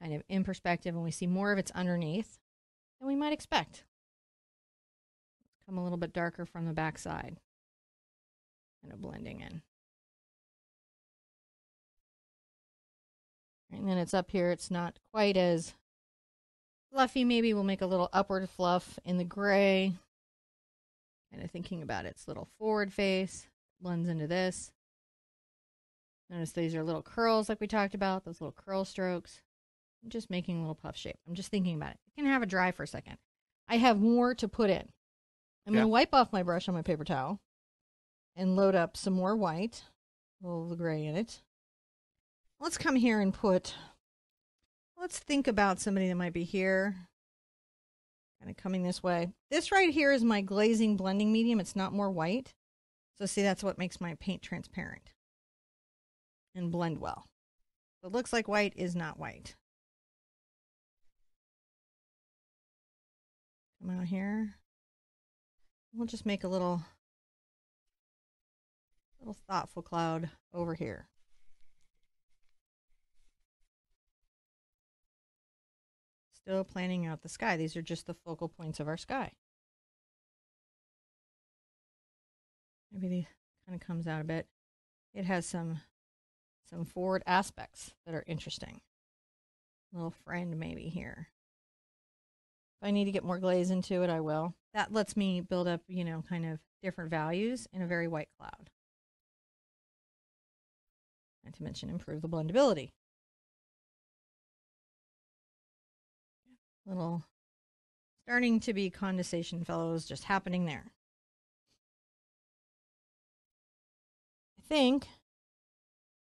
kind of in perspective and we see more of its underneath than we might expect. Come a little bit darker from the backside. Kind of blending in. And then it's up here. It's not quite as fluffy. Maybe we'll make a little upward fluff in the gray. Kind of thinking about its little forward face. Blends into this. Notice these are little curls like we talked about, those little curl strokes. I'm just making a little puff shape. I'm just thinking about it. You can have it dry for a second. I have more to put in. I'm Yeah. going to wipe off my brush on my paper towel and load up some more white, a little of the gray in it. Let's come here and put, let's think about somebody that might be here, kind of coming this way. This right here is my glazing blending medium. It's not more white. So see, that's what makes my paint transparent and blend well. So it looks like white is not white. Come out here. We'll just make a little little thoughtful cloud over here. Still planning out the sky. These are just the focal points of our sky. Maybe the kind of comes out a bit. It has some some forward aspects that are interesting. little friend maybe here. If I need to get more glaze into it, I will. That lets me build up, you know, kind of different values in a very white cloud. Not to mention improve the blendability. Little starting to be condensation fellows just happening there. I think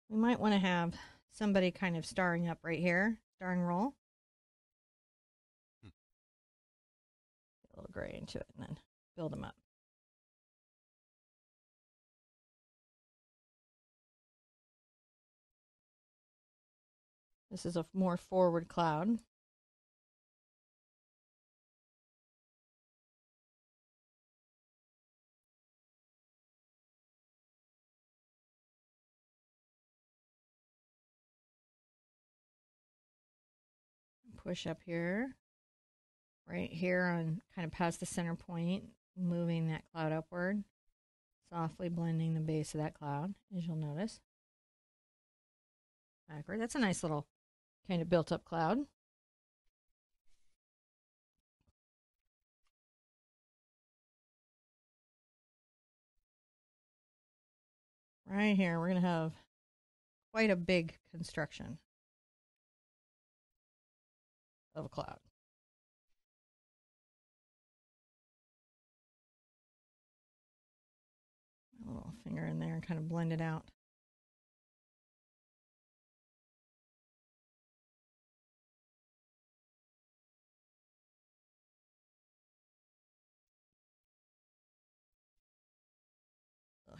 we might want to have somebody kind of starring up right here, starring role. Hmm. Get a little gray into it and then build them up. This is a more forward cloud. Push up here, right here on kind of past the center point, moving that cloud upward, softly blending the base of that cloud, as you'll notice. Backward. That's a nice little kind of built up cloud. Right here, we're going to have quite a big construction. Of a cloud. A little finger in there and kind of blend it out.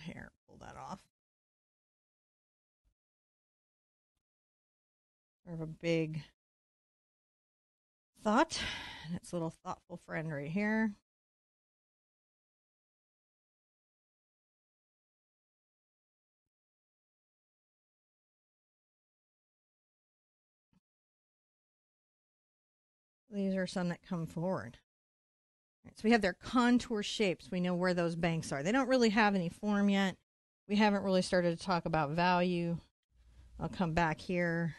hair. Pull that off. Sort of a big thought, and its a little thoughtful friend right here. These are some that come forward. So we have their contour shapes. We know where those banks are. They don't really have any form yet. We haven't really started to talk about value. I'll come back here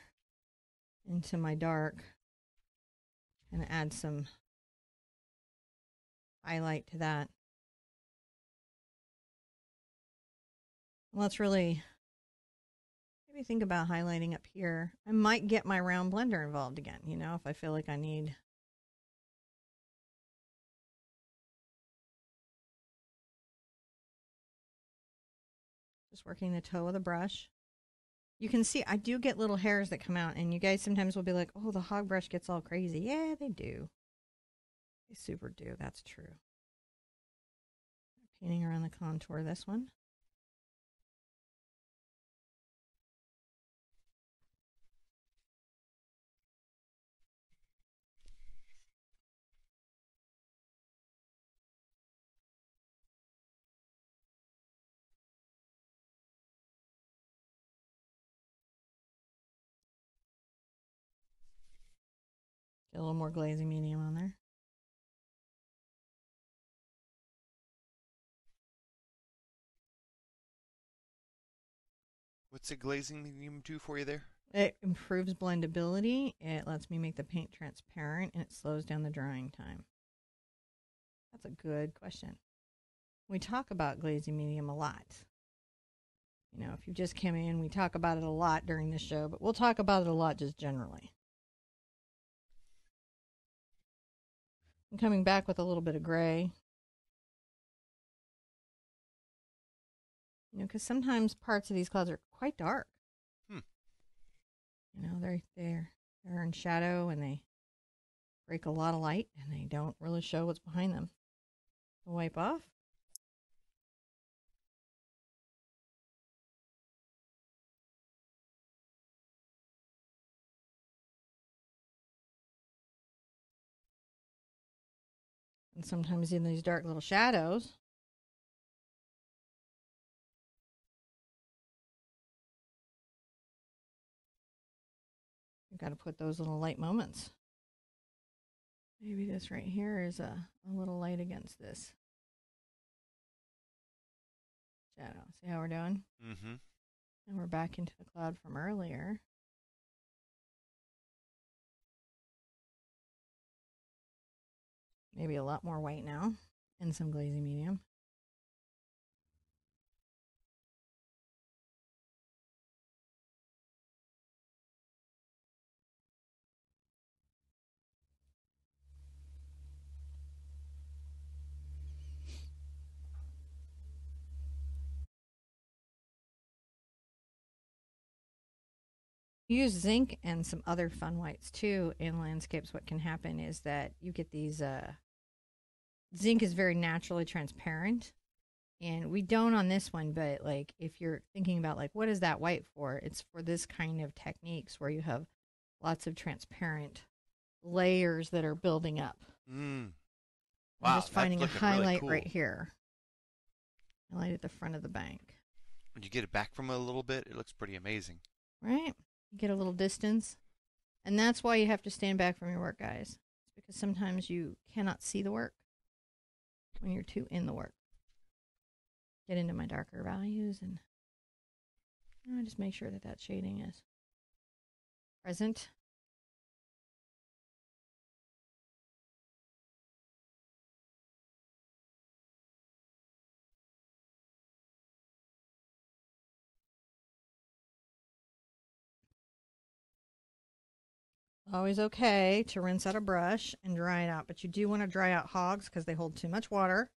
into my dark and add some highlight to that. Let's really maybe think about highlighting up here. I might get my round blender involved again, you know, if I feel like I need Just working the toe of the brush. You can see I do get little hairs that come out, and you guys sometimes will be like, oh, the hog brush gets all crazy. Yeah, they do. They super do. That's true. Painting around the contour this one. Get a little more glazing medium on there. What's the glazing medium do for you there? It improves blendability. It lets me make the paint transparent and it slows down the drying time. That's a good question. We talk about glazing medium a lot. You know, if you just came in, we talk about it a lot during the show, but we'll talk about it a lot just generally. I'm coming back with a little bit of gray. You know, because sometimes parts of these clouds are quite dark. Hmm. You know, they're they're they're in shadow and they break a lot of light and they don't really show what's behind them. wipe off. And sometimes in these dark little shadows, you've got to put those little light moments. Maybe this right here is a, a little light against this shadow. See how we're doing? Mm-hmm. And we're back into the cloud from earlier. Maybe a lot more white now and some glazing medium. use zinc and some other fun whites too in landscapes what can happen is that you get these uh zinc is very naturally transparent. And we don't on this one but like if you're thinking about like what is that white for? It's for this kind of techniques where you have lots of transparent layers that are building up. Mm. i'm Wow, just finding a looking really highlight cool. right here. Highlight at the front of the bank. When you get it back from a little bit, it looks pretty amazing. right? You get a little distance. And that's why you have to stand back from your work guys. It's because sometimes you cannot see the work when you're too in the work. Get into my darker values and you know, just make sure that that shading is present Always okay to rinse out a brush and dry it out, but you do want to dry out hogs because they hold too much water.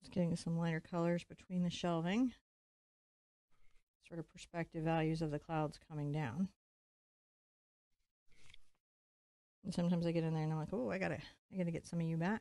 Just getting some lighter colors between the shelving. Sort of perspective values of the clouds coming down. And sometimes I get in there and I'm like, oh, I gotta, I gotta get some of you back.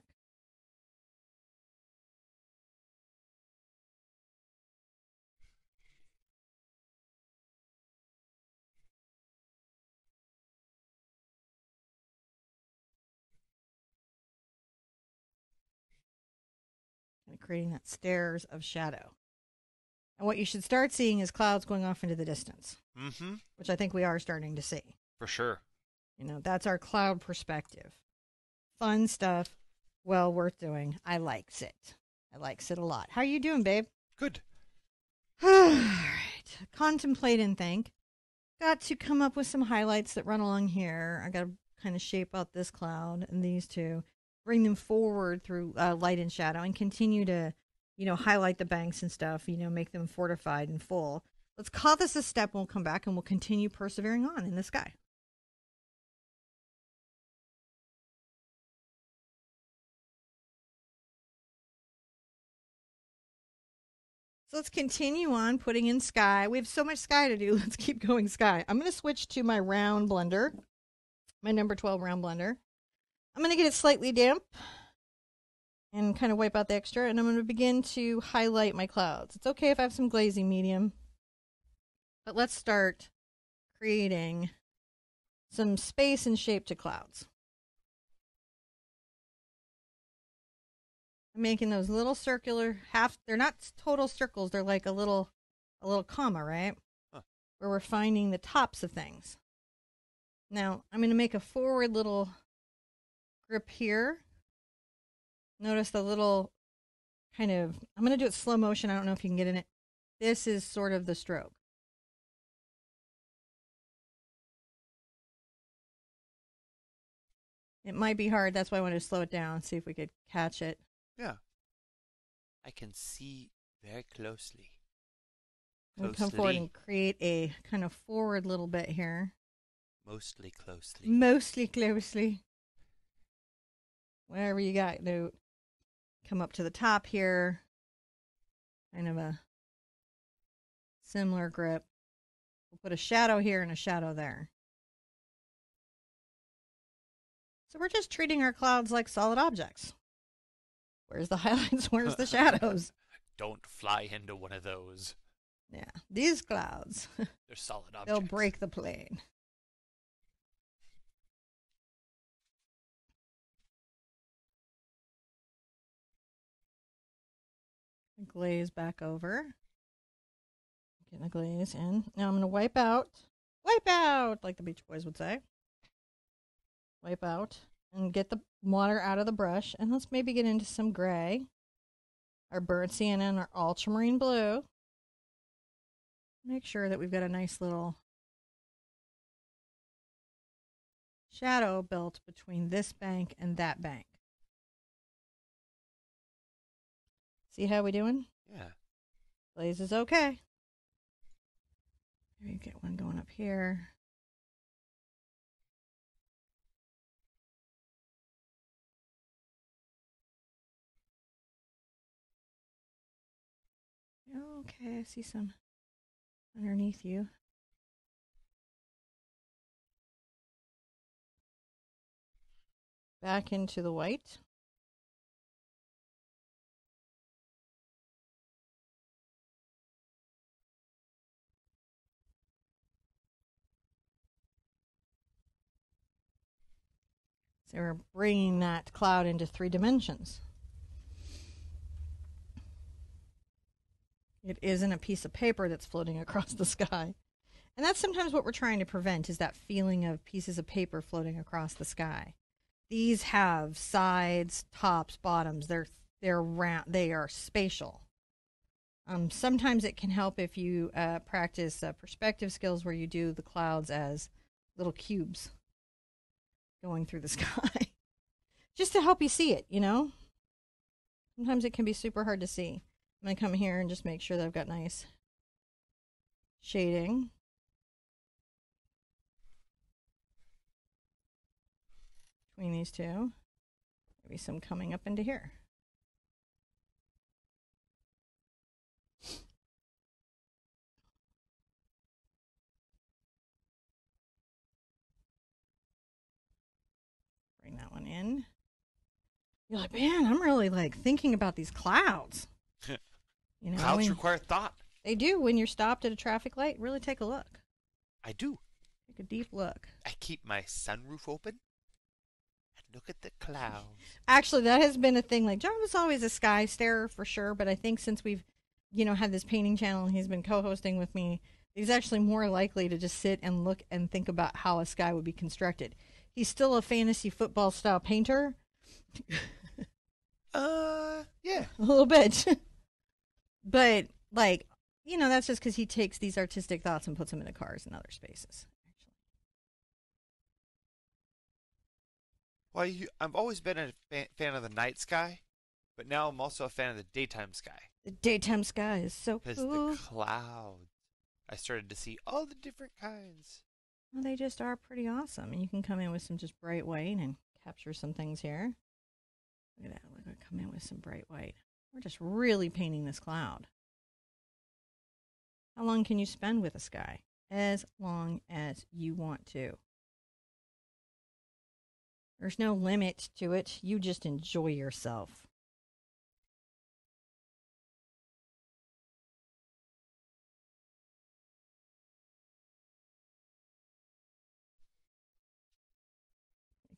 Kind of creating that stairs of shadow. And what you should start seeing is clouds going off into the distance, Mm-hmm. which I think we are starting to see. For sure. You know, that's our cloud perspective. Fun stuff, well worth doing. I likes it. I likes it a lot. How are you doing, babe? Good. All right. Contemplate and think. Got to come up with some highlights that run along here. I got to kind of shape out this cloud and these two, bring them forward through uh, light and shadow, and continue to, you know, highlight the banks and stuff. You know, make them fortified and full. Let's call this a step. We'll come back and we'll continue persevering on in the sky. So let's continue on putting in sky. We have so much sky to do. Let's keep going sky. I'm going to switch to my round blender, my number 12 round blender. I'm going to get it slightly damp and kind of wipe out the extra. And I'm going to begin to highlight my clouds. It's okay if I have some glazing medium, but let's start creating some space and shape to clouds. I'm making those little circular half they're not total circles, they're like a little a little comma, right? Huh. Where we're finding the tops of things. Now, I'm going to make a forward little grip here. Notice the little kind of I'm going to do it slow motion. I don't know if you can get in it. This is sort of the stroke. It might be hard. That's why I wanted to slow it down, see if we could catch it. Yeah. I can see very closely. We'll come forward and create a kind of forward little bit here. Mostly closely. Mostly closely. Whatever you got, Newt. Come up to the top here. Kind of a similar grip. We'll put a shadow here and a shadow there. So we're just treating our clouds like solid objects. Where's the highlights? Where's the shadows? Don't fly into one of those. Yeah, these clouds, They're solid objects. they'll break the plane. Glaze back over. Getting the glaze in. Now I'm going to wipe out. Wipe out, like the Beach Boys would say. Wipe out and get the water out of the brush. And let's maybe get into some gray. Our burnt sienna and our ultramarine blue. Make sure that we've got a nice little shadow built between this bank and that bank. See how we doing? Yeah. Blaze is okay. Maybe get one going up here. Okay, I see some underneath you. Back into the white. So we're bringing that cloud into three dimensions. It isn't a piece of paper that's floating across the sky. And that's sometimes what we're trying to prevent is that feeling of pieces of paper floating across the sky. These have sides, tops, bottoms. They're they're round. They are spatial. Um, sometimes it can help if you uh, practice uh, perspective skills where you do the clouds as little cubes going through the sky, just to help you see it. You know, sometimes it can be super hard to see. I'm gonna come here and just make sure that I've got nice shading. Between these two. Maybe some coming up into here. In, you're like, man, I'm really like thinking about these clouds. You know, Clouds require thought. they do when you're stopped at a traffic light. Really take a look. I do. Take a deep look. I keep my sunroof open and look at the clouds. Actually, that has been a thing. Like John was always a sky starer for sure, but I think since we've, you know, had this painting channel and he's been co-hosting with me, he's actually more likely to just sit and look and think about how a sky would be constructed. He's still a fantasy football style painter, Uh, yeah. a little bit, but like, you know, that's just because he takes these artistic thoughts and puts them into cars and other spaces. Well, you, I've always been a fan, fan of the night sky, but now I'm also a fan of the daytime sky The daytime sky is so cool. because the clouds. I started to see all the different kinds. Well, they just are pretty awesome. And you can come in with some just bright white and capture some things here. Look at that. We're going to come in with some bright white. We're just really painting this cloud. How long can you spend with a sky? As long as you want to. There's no limit to it. You just enjoy yourself.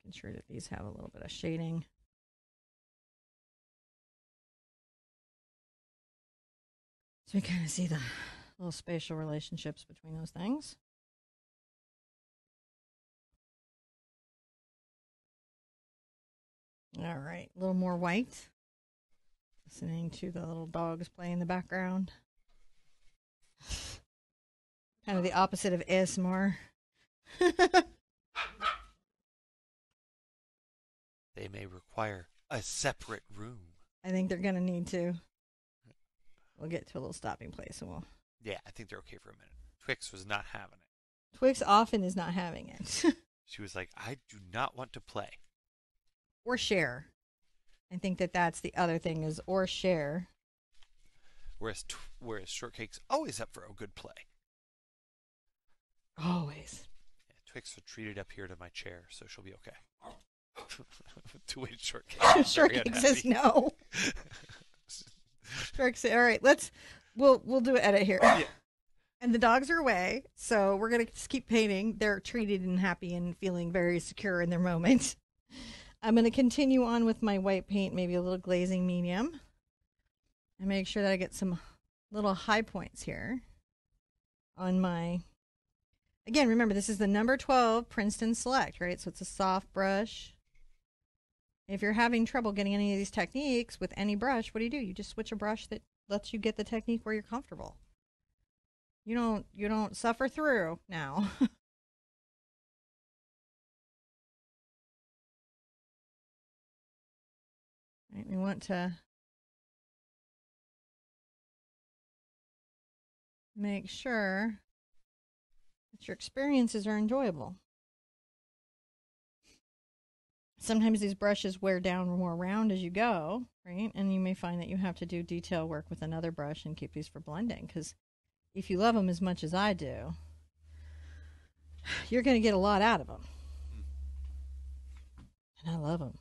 Making sure that these have a little bit of shading. So we kind of see the little spatial relationships between those things. All right, a little more white. Listening to the little dogs play in the background. kind of the opposite of ASMR. They may require a separate room. I think they're going to need to. We'll get to a little stopping place and we'll. Yeah, I think they're okay for a minute. Twix was not having it. Twix often is not having it. She was like, I do not want to play. or share. I think that that's the other thing is or share. Whereas, tw- whereas Shortcake's always up for a good play. Always. Yeah, Twix treat up here to my chair, so she'll be okay. Shortcake is Shortcake says no. Shortcake say, all right, let's we'll we'll do an edit here. Yeah. And the dogs are away, so we're gonna just keep painting. They're treated and happy and feeling very secure in their moment. I'm gonna continue on with my white paint, maybe a little glazing medium, and make sure that I get some little high points here on my. Again, remember this is the number 12 Princeton Select, right? So it's a soft brush. If you're having trouble getting any of these techniques with any brush, what do you do? You just switch a brush that lets you get the technique where you're comfortable. You don't you don't suffer through now. right, we want to make sure that your experiences are enjoyable. Sometimes these brushes wear down more round as you go, right? And you may find that you have to do detail work with another brush and keep these for blending because if you love them as much as I do, you're going to get a lot out of them. And I love them.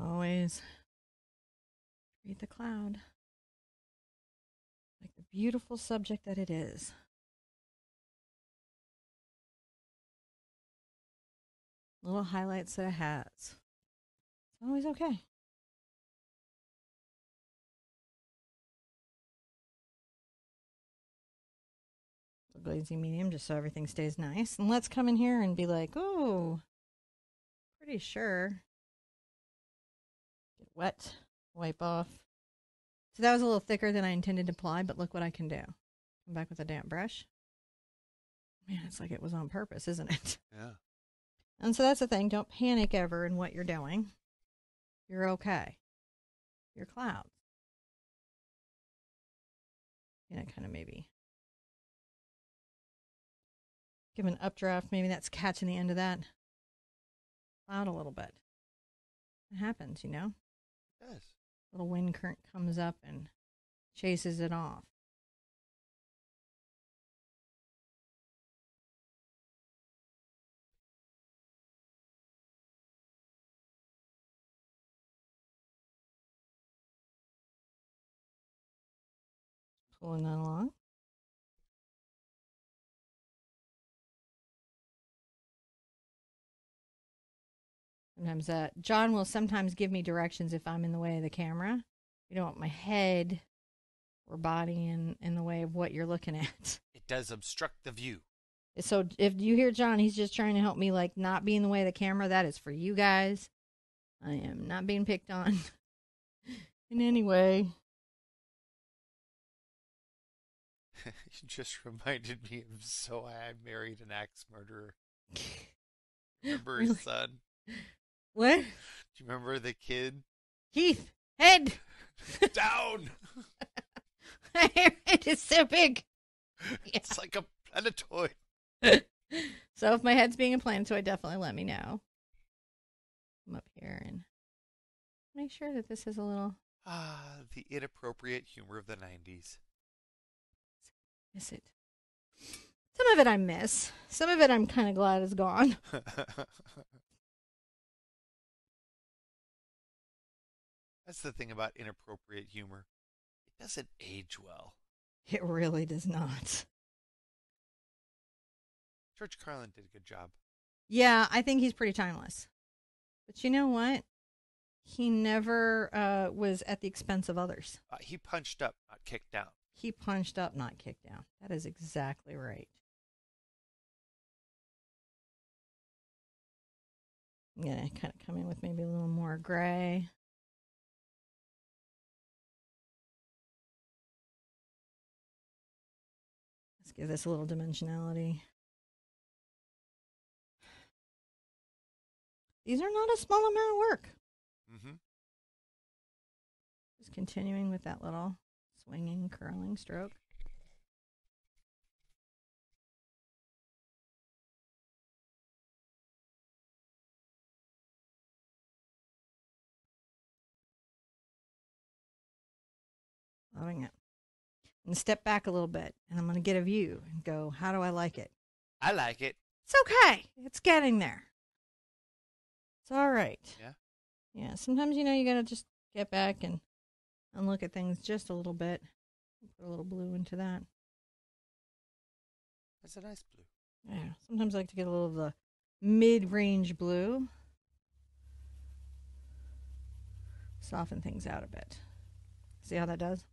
Always treat the cloud like the beautiful subject that it is. Little highlights that it has. It's always okay. Glazing medium just so everything stays nice. And let's come in here and be like, oh, pretty sure. Get wet, wipe off. So that was a little thicker than I intended to apply, but look what I can do. Come back with a damp brush. Man, it's like it was on purpose, isn't it? Yeah. And so that's the thing. Don't panic ever in what you're doing. You're okay. You're clouds. You know, kind of maybe give an updraft. Maybe that's catching the end of that cloud a little bit. It happens, you know? Yes. Little wind current comes up and chases it off. Pulling that along. Sometimes uh, John will sometimes give me directions if I'm in the way of the camera. You don't want my head or body in, in the way of what you're looking at. It does obstruct the view. So if you hear John, he's just trying to help me like not be in the way of the camera. That is for you guys. I am not being picked on in any way. you just reminded me of so I married an axe murderer. Remember his Really? son? What? Do you remember the kid? Heath, head. Down! My head is so big. It's like a planetoid. So if my head's being a planetoid, definitely let me know. I'm up here and make sure that this is a little Ah, the inappropriate humor of the 90s. miss it. Some of it I miss. Some of it I'm kind of glad is gone. That's the thing about inappropriate humor. It doesn't age well. It really does not. George Carlin did a good job. Yeah, I think he's pretty timeless. But you know what? He never uh, was at the expense of others. Uh, he punched up, not kicked down. He punched up, not kicked down. That is exactly right. I'm going to kind of come in with maybe a little more gray. Give this a little dimensionality. These are not a small amount of work. Mm-hmm. Just continuing with that little swinging, curling stroke. Loving it. And step back a little bit, and I'm going to get a view and go, how do I like it? I like it. It's okay. It's getting there. It's all right. Yeah. Yeah. Sometimes you know you gotta just get back and and look at things just a little bit. Put a little blue into that. That's a nice blue. Yeah. Sometimes I like to get a little of the mid-range blue. Soften things out a bit. See how that does?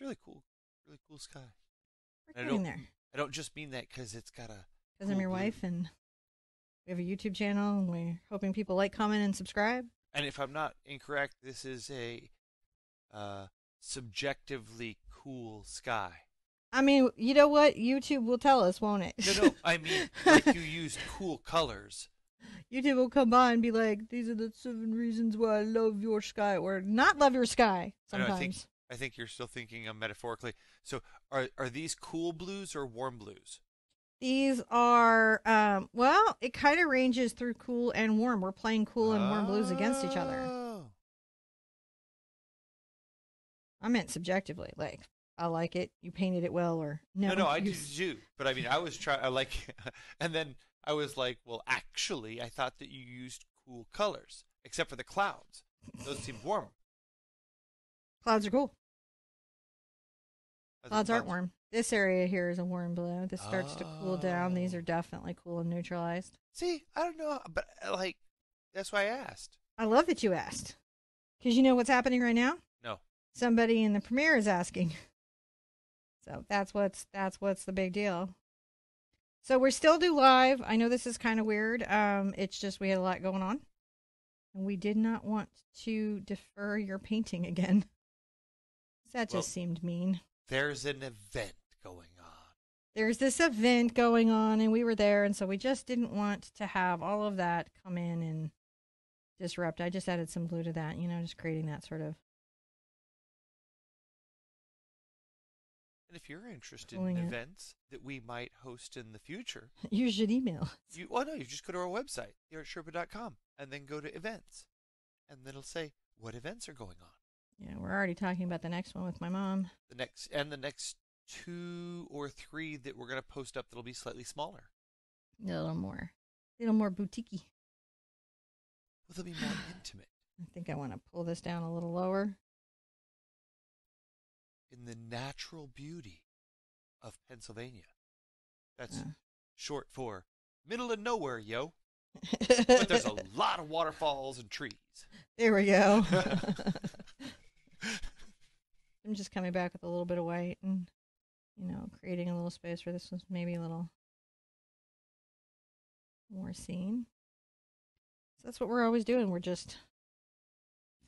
It's really cool. Really cool sky. We're I getting don't- there. I don't just mean that because it's got a. Because I'm your blue. wife and we have a YouTube channel and we're hoping people like, comment, and subscribe. And if I'm not incorrect, this is a uh, subjectively cool sky. I mean, you know what? YouTube will tell us, won't it? No, no, I mean like you used cool colors. YouTube will come by and be like, "These are the seven reasons why I love your sky," or not love your sky. I know, I Sometimes think- I think you're still thinking metaphorically. So, are are these cool blues or warm blues? these are, um, well, it kind of ranges through cool and warm. We're playing cool and warm blues against each other. Oh. I meant subjectively, like I like it, you painted it well, or no, No, no, I did too. But I mean, I was trying. I like, and then I was like, well, actually, I thought that you used cool colors, except for the clouds. Those seemed warm. Clouds are cool. Clouds aren't warm. This area here is a warm blue. This starts to cool down. These Oh. are definitely cool and neutralized. See, I don't know, but uh, like, that's why I asked. I love that you asked. Because you know what's happening right now? No. Somebody in the premiere is asking. So that's what's that's what's the big deal. So we're still do live. I know this is kind of weird. Um, it's just we had a lot going on, and we did not want to defer your painting again. That Well- just seemed mean. There's an event going on. There's this event going on, and we were there, and so we just didn't want to have all of that come in and disrupt. I just added some blue to that, you know, just creating that sort of And if you're interested in it. events that we might host in the future, you should email. you well, no, you just go to our website, theartsherpa.com, and then go to events, and then it'll say what events are going on. Yeah, we're already talking about the next one with my mom. The next and the next two or three that we're gonna post up that'll be slightly smaller. A little more, a little more boutiquey. Well, they'll be more intimate I think I want to pull this down a little lower. in the natural beauty of Pennsylvania. That's Yeah. short for middle of nowhere, yo. But there's a lot of waterfalls and trees. there we go. I'm just coming back with a little bit of white and, you know, creating a little space where this was maybe a little more seen. So that's what we're always doing. We're just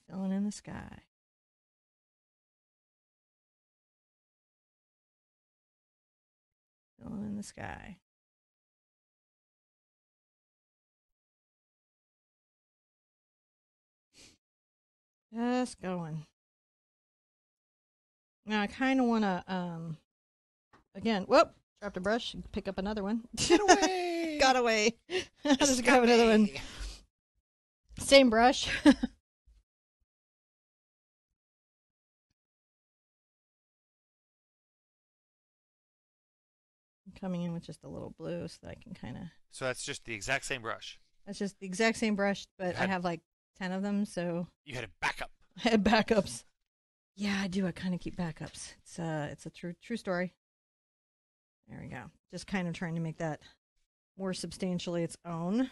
filling in the sky. Filling in the sky. Just going. Now I kind of want to, um, again, whoop, dropped a brush. Pick up another one. Get away! Got away. I'll just grab another one. Same brush. I'm coming in with just a little blue so that I can kind of. So that's just the exact same brush. That's just the exact same brush, but I have like 10 of them, so You had a backup. I had backups. Yeah, I do. I kind of keep backups. It's uh, it's a true true story. There we go. Just kind of trying to make that more substantially its own.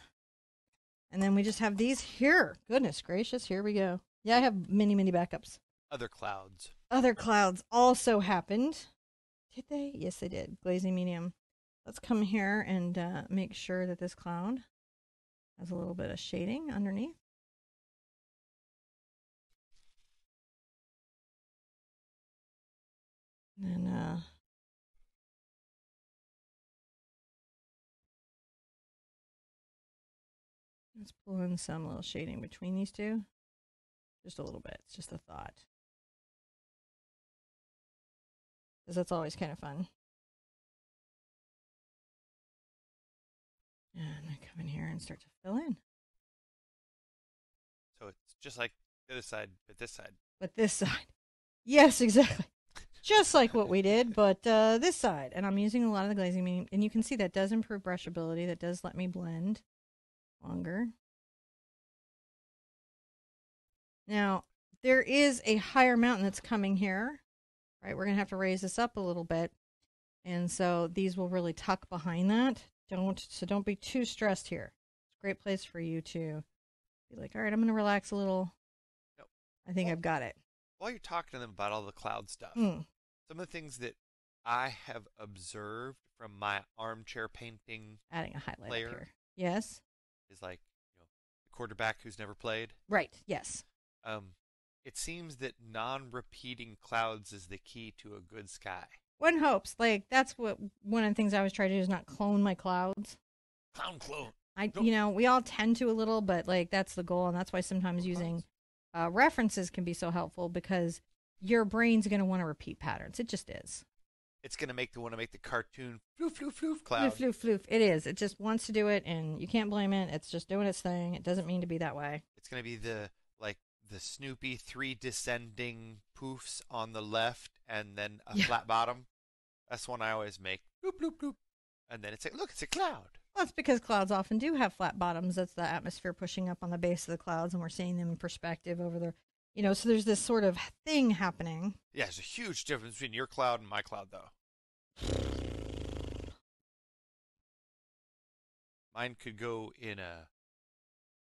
And then we just have these here. Goodness gracious, here we go. Yeah, I have many many backups. Other clouds. Other clouds also happened. Did they? Yes, they did. Glazing medium. Let's come here and uh, make sure that this cloud has a little bit of shading underneath. And uh, let's pull in some little shading between these two. Just a little bit. It's just a thought. Because that's always kind of fun. And I come in here and start to fill in. So it's just like the other side, but this side. But this side. Yes, exactly. Just like what we did, but uh, this side. And I'm using a lot of the glazing medium. And you can see that does improve brushability. That does let me blend longer. Now, there is a higher mountain that's coming here. Right, we're going to have to raise this up a little bit. And so these will really tuck behind that. Don't so don't be too stressed here. It's a great place for you to be like, "All right, I'm going to relax a little." Nope. I think I've got it. While you're talking to them about all the cloud stuff, Mm. some of the things that I have observed from my armchair painting Adding a highlight up Layer. here. Yes. is like, you know, the quarterback who's never played. Right. Yes. Um, it seems that non-repeating clouds is the key to a good sky. One hopes like that's what one of the things I always try to do is not clone my clouds. Clown clone. I you know we all tend to a little, but like that's the goal, and that's why sometimes using uh, references can be so helpful because your brain's going to want to repeat patterns. It just is. It's gonna make the want to make the cartoon floof floof floof cloud. Floof, floof, floof. It is. It just wants to do it, and you can't blame it. It's just doing its thing. It doesn't mean to be that way. It's gonna be the like the Snoopy three descending poofs on the left, and then a Yeah. flat bottom. That's one I always make. Bloop bloop bloop, and then it's like, look, it's a cloud. It's because clouds often do have flat bottoms. That's the atmosphere pushing up on the base of the clouds, and we're seeing them in perspective over the, you know, so there's this sort of thing happening. Yeah, there's a huge difference between your cloud and my cloud, though. Mine could go in a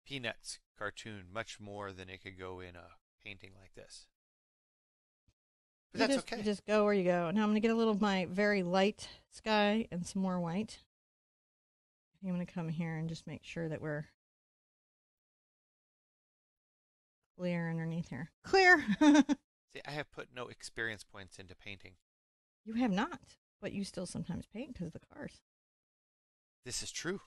Peanuts cartoon much more than it could go in a painting like this. But You that's just, okay. You just go where you go. Now I'm going to get a little of my very light sky and some more white. I'm going to come here and just make sure that we're clear underneath here. Clear. See, I have put no experience points into painting. you have not, but you still sometimes paint because of the cars. This is true.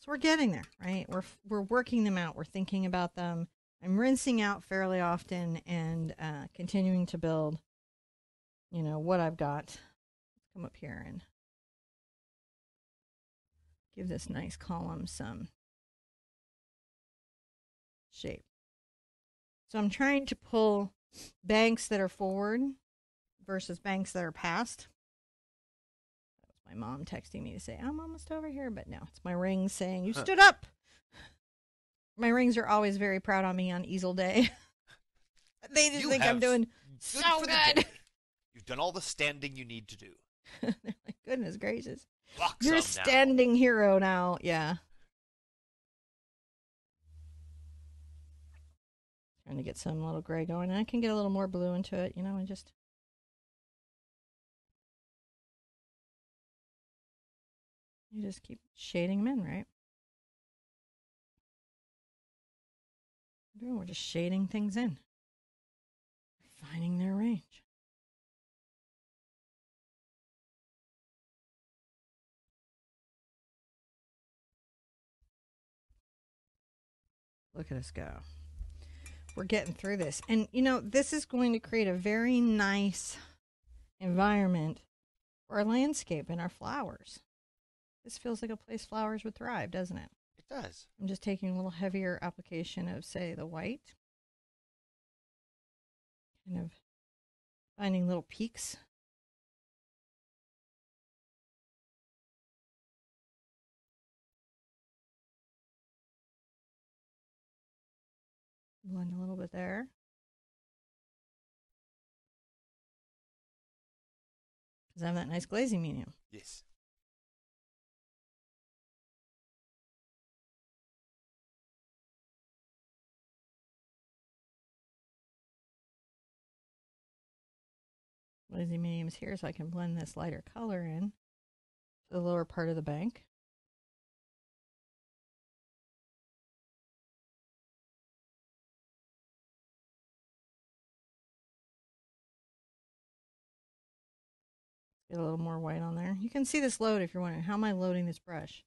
So we're getting there, right? We're we're working them out. We're thinking about them. I'm rinsing out fairly often and uh, continuing to build. You know what I've got. Let's come up here and give this nice column some shape. So I'm trying to pull banks that are forward versus banks that are past. That was my mom texting me to say, I'm almost over here, but no, it's my rings saying, You Huh. stood up. My rings are always very proud on me on easel day. they just You think I'm doing so good. You've done all the standing you need to do. They're like, goodness gracious. You're a some now. standing hero now. Yeah. Trying to get some little gray going. And I can get a little more blue into it, you know, and just. You just keep shading them in, right? We're just shading things in, refining their range. Look at us go. We're getting through this. And, you know, this is going to create a very nice environment for our landscape and our flowers. This feels like a place flowers would thrive, doesn't it? It does. I'm just taking a little heavier application of, say, the white. Kind of finding little peaks. Blend a little bit there. Because I have that nice glazing medium. Yes. Glazing medium is here, so I can blend this lighter color in to the lower part of the bank. Get a little more white on there. You can see this load if you're wondering, how am I loading this brush?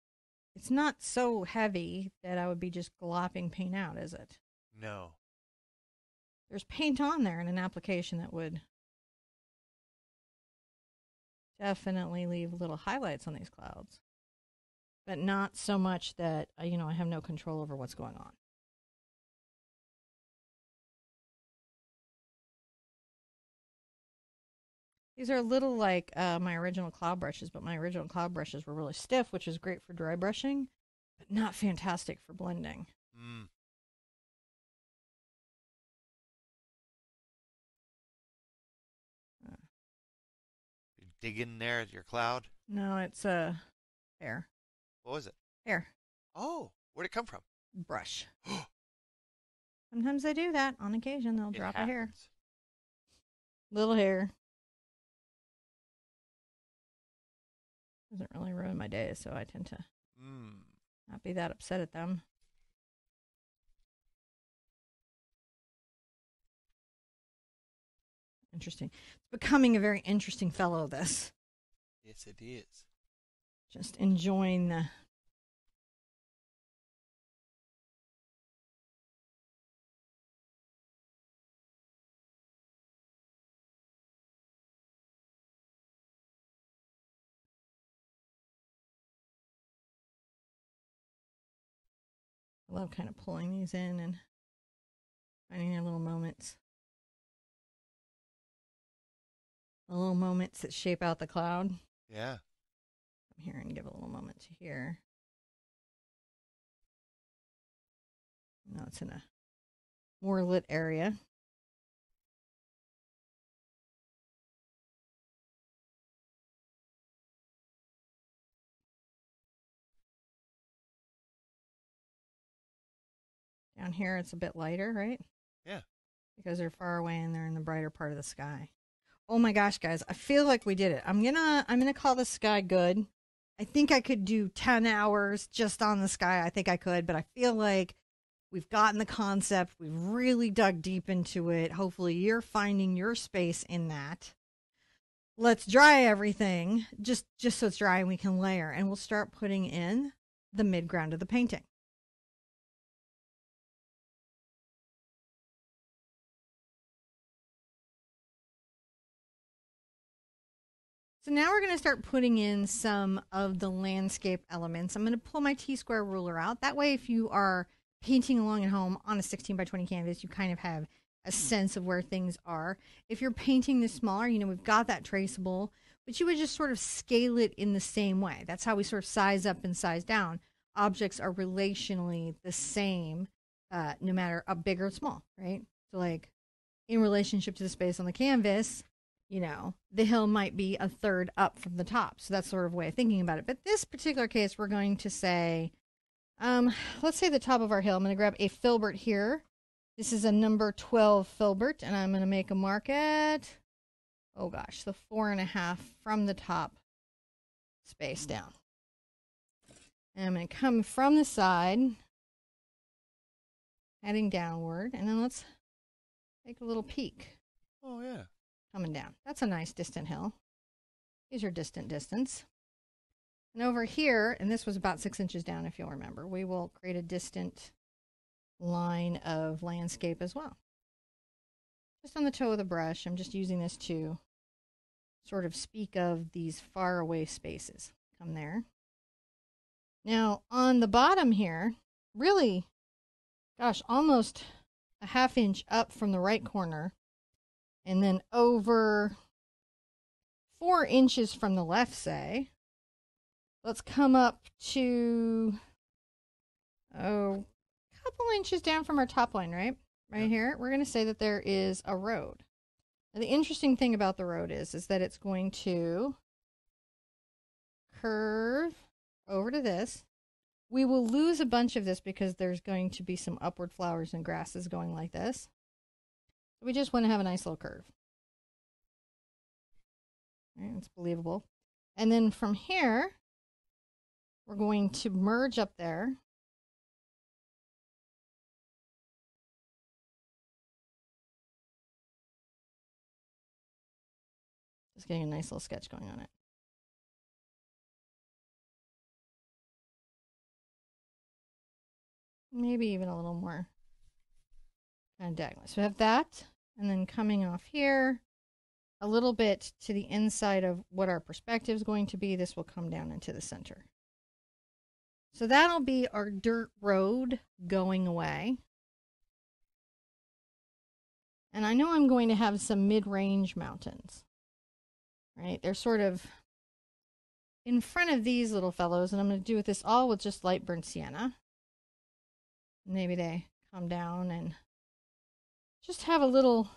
It's not so heavy that I would be just glopping paint out, is it? No. There's paint on there in an application that would definitely leave little highlights on these clouds, but not so much that, uh, you know, I have no control over what's going on. These are a little like uh, my original cloud brushes, but my original cloud brushes were really stiff, which is great for dry brushing, but not fantastic for blending. Mm. Uh. You dig in there at your cloud. No, it's a hair, What was it? hair Oh, where'd it come from? brush. Sometimes they do that. On occasion, they'll It drop a hair, little hair. Doesn't really ruin my day, so I tend to Mm. not be that upset at them. Interesting. It's becoming a very interesting fellow. This Yes, it is. just enjoying the love kind of pulling these in and finding their little moments. The little moments that shape out the cloud. Yeah. Come here and give a little moment to here. Now it's in a more lit area. Down here, it's a bit lighter, right? Yeah. Because they're far away and they're in the brighter part of the sky. Oh my gosh, guys! I feel like we did it. I'm gonna I'm gonna call the sky good. I think I could do ten hours just on the sky. I think I could, but I feel like we've gotten the concept. We've really dug deep into it. Hopefully, you're finding your space in that. Let's dry everything just just so it's dry and we can layer, and we'll start putting in the midground of the painting. So now we're going to start putting in some of the landscape elements. I'm going to pull my T-square ruler out. That way, if you are painting along at home on a 16 by 20 canvas, you kind of have a sense of where things are. If you're painting this smaller, you know, we've got that traceable, but you would just sort of scale it in the same way. That's how we sort of size up and size down. Objects are relationally the same, uh, no matter a big or small, right? So, like in relationship to the space on the canvas, you know, the hill might be a third up from the top. So that's sort of way of thinking about it. But this particular case, we're going to say, um, let's say the top of our hill. I'm going to grab a filbert here. This is a number 12 filbert, and I'm going to make a mark at, oh gosh, the four and a half from the top space down. And I'm going to come from the side, heading downward, and then let's take a little peek Oh yeah. Coming down. That's a nice distant hill. These your distant distance. And over here, and this was about six inches down, if you'll remember, we will create a distant line of landscape as well. Just on the toe of the brush, I'm just using this to sort of speak of these far away spaces. Come there. Now, on the bottom here, really, gosh, almost a half inch up from the right corner, and then over four inches from the left, say, let's come up to oh, a couple inches down from our top line, right? Right Yeah. here, we're going to say that there is a road. Now, the interesting thing about the road is, is that it's going to curve over to this. We will lose a bunch of this because there's going to be some upward flowers and grasses going like this. We just want to have a nice little curve. Right, it's believable. And then from here, we're going to merge up there. Just getting a nice little sketch going on it. Maybe even a little more diagonal. So we have that, and then coming off here, a little bit to the inside of what our perspective is going to be. This will come down into the center. So that'll be our dirt road going away. And I know I'm going to have some mid range mountains, right? They're sort of in front of these little fellows, and I'm going to do with this all with just light burnt sienna. Maybe they come down and just have a little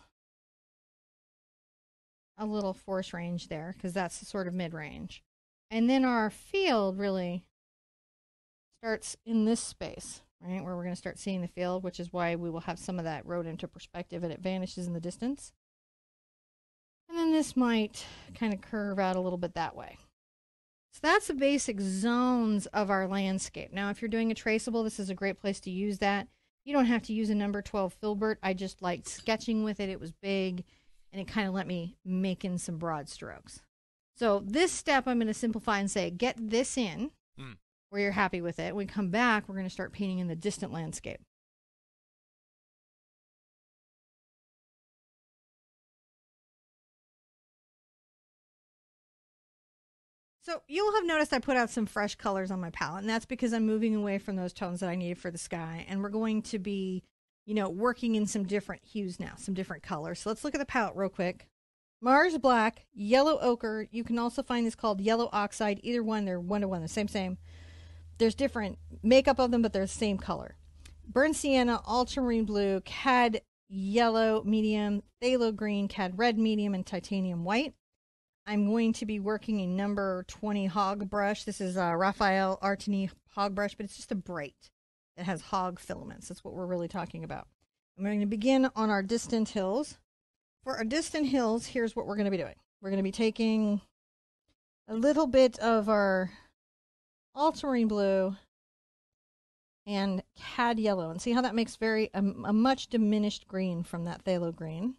a little force range there because that's the sort of mid range. And then our field really starts in this space, right? Where we're going to start seeing the field, which is why we will have some of that road into perspective and it vanishes in the distance. And then this might kind of curve out a little bit that way. So that's the basic zones of our landscape. Now, if you're doing a traceable, this is a great place to use that. You don't have to use a number 12 filbert. I just liked sketching with it. It was big and it kind of let me make in some broad strokes. So this step I'm going to simplify and say get this in Hmm. where you're happy with it. When we come back, we're going to start painting in the distant landscape. So you'll have noticed I put out some fresh colors on my palette, and that's because I'm moving away from those tones that I needed for the sky, and we're going to be, you know, working in some different hues now, some different colors. So let's look at the palette real quick. Mars black, yellow ochre. You can also find this called yellow oxide. Either one, they're one to one, the same, same. There's different makeup of them, but they're the same color. Burn sienna, ultramarine blue, cad yellow medium, phthalo green, cad red medium, and titanium white. I'm going to be working a number 20 hog brush. This is a Raphael Artini hog brush, but it's just a bright that has hog filaments. That's what we're really talking about. I'm going to begin on our distant hills. For our distant hills, here's what we're going to be doing. We're going to be taking a little bit of our ultramarine blue and cad yellow and see how that makes very a, a much diminished green from that phthalo green.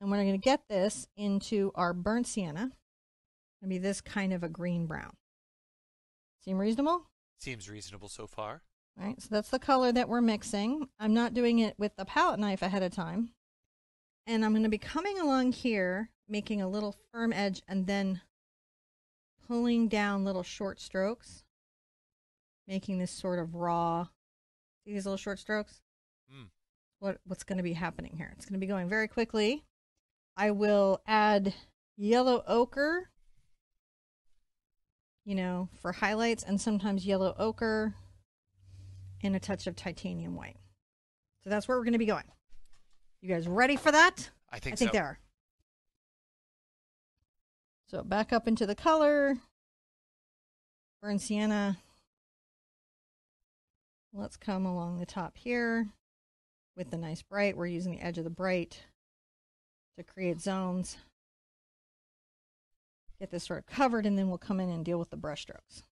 And we're going to get this into our burnt sienna. It'll be this kind of a green brown. Seem reasonable? Seems reasonable so far. All right, so that's the color that we're mixing. I'm not doing it with the palette knife ahead of time. And I'm going to be coming along here, making a little firm edge and then pulling down little short strokes, making this sort of raw See these little short strokes? Mm. What what's going to be happening here? It's going to be going very quickly. I will add yellow ochre, you know, for highlights, and sometimes yellow ochre and a touch of titanium white. So that's where we're going to be going. You guys ready for that? I think so. I think so. they are. So back up into the color. Burn sienna. Let's come along the top here with the nice bright. We're using the edge of the bright to create zones. Get this sort of covered, and then we'll come in and deal with the brush strokes.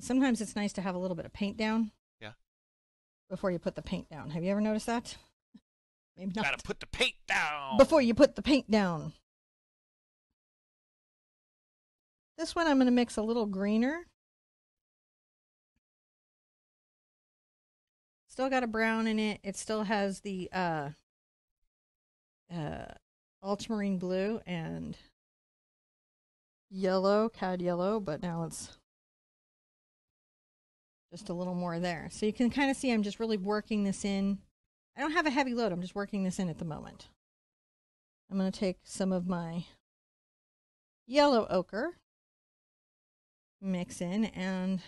Sometimes it's nice to have a little bit of paint down. Yeah. Before you put the paint down. Have you ever noticed that? Maybe not. Gotta put the paint down. Before you put the paint down. This one I'm going to mix a little greener. Still got a brown in it. It still has the uh, uh, ultramarine blue and yellow, cad yellow, but now it's just a little more there. So you can kind of see I'm just really working this in. I don't have a heavy load. I'm just working this in at the moment. I'm going to take some of my yellow ochre, mix in, and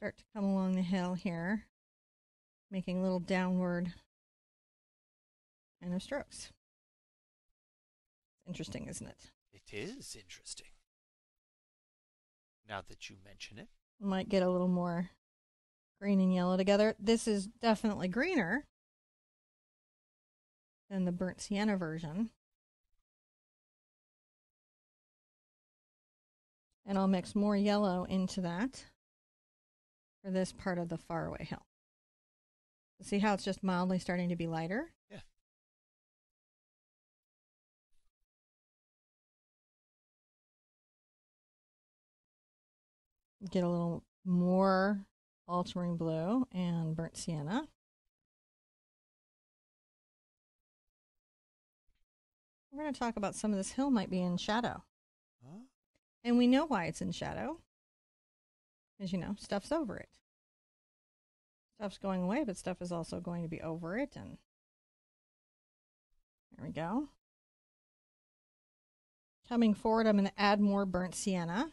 start to come along the hill here, making little downward kind of strokes. Interesting, isn't it? It is interesting. Now that you mention it. Might get a little more green and yellow together. This is definitely greener than the burnt sienna version. And I'll mix more yellow into that for this part of the faraway hill. See how it's just mildly starting to be lighter? Yeah. Get a little more ultramarine blue and burnt sienna. We're going to talk about some of this hill might be in shadow. Huh? And we know why it's in shadow. As you know, stuff's over it. Stuff's going away, but stuff is also going to be over it. And there we go. Coming forward, I'm going to add more burnt sienna.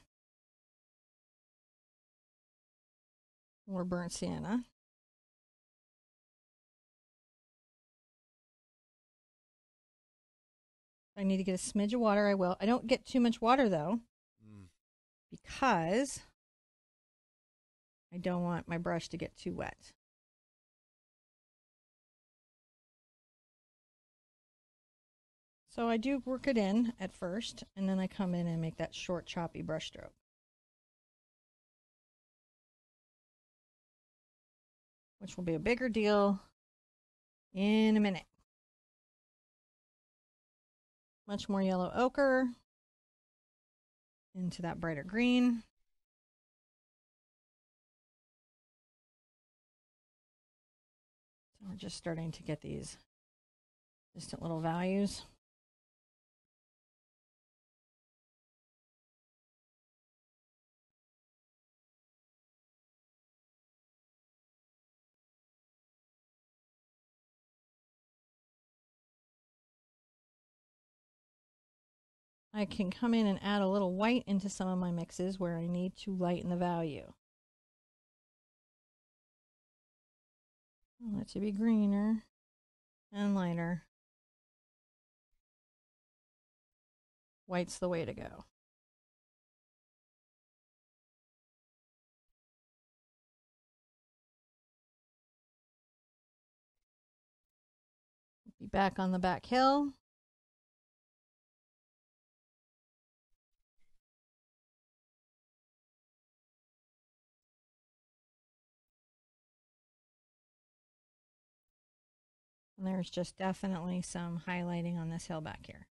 More burnt sienna. I need to get a smidge of water, I will. I don't get too much water though, Mm. because I don't want my brush to get too wet. So I do work it in at first, and then I come in and make that short, choppy brush stroke. Which will be a bigger deal in a minute. Much more yellow ochre into that brighter green. So we're just starting to get these distant little values. I can come in and add a little white into some of my mixes where I need to lighten the value. Want it to be greener and lighter. White's the way to go. Be back on the back hill. And there's just definitely some highlighting on this hill back here.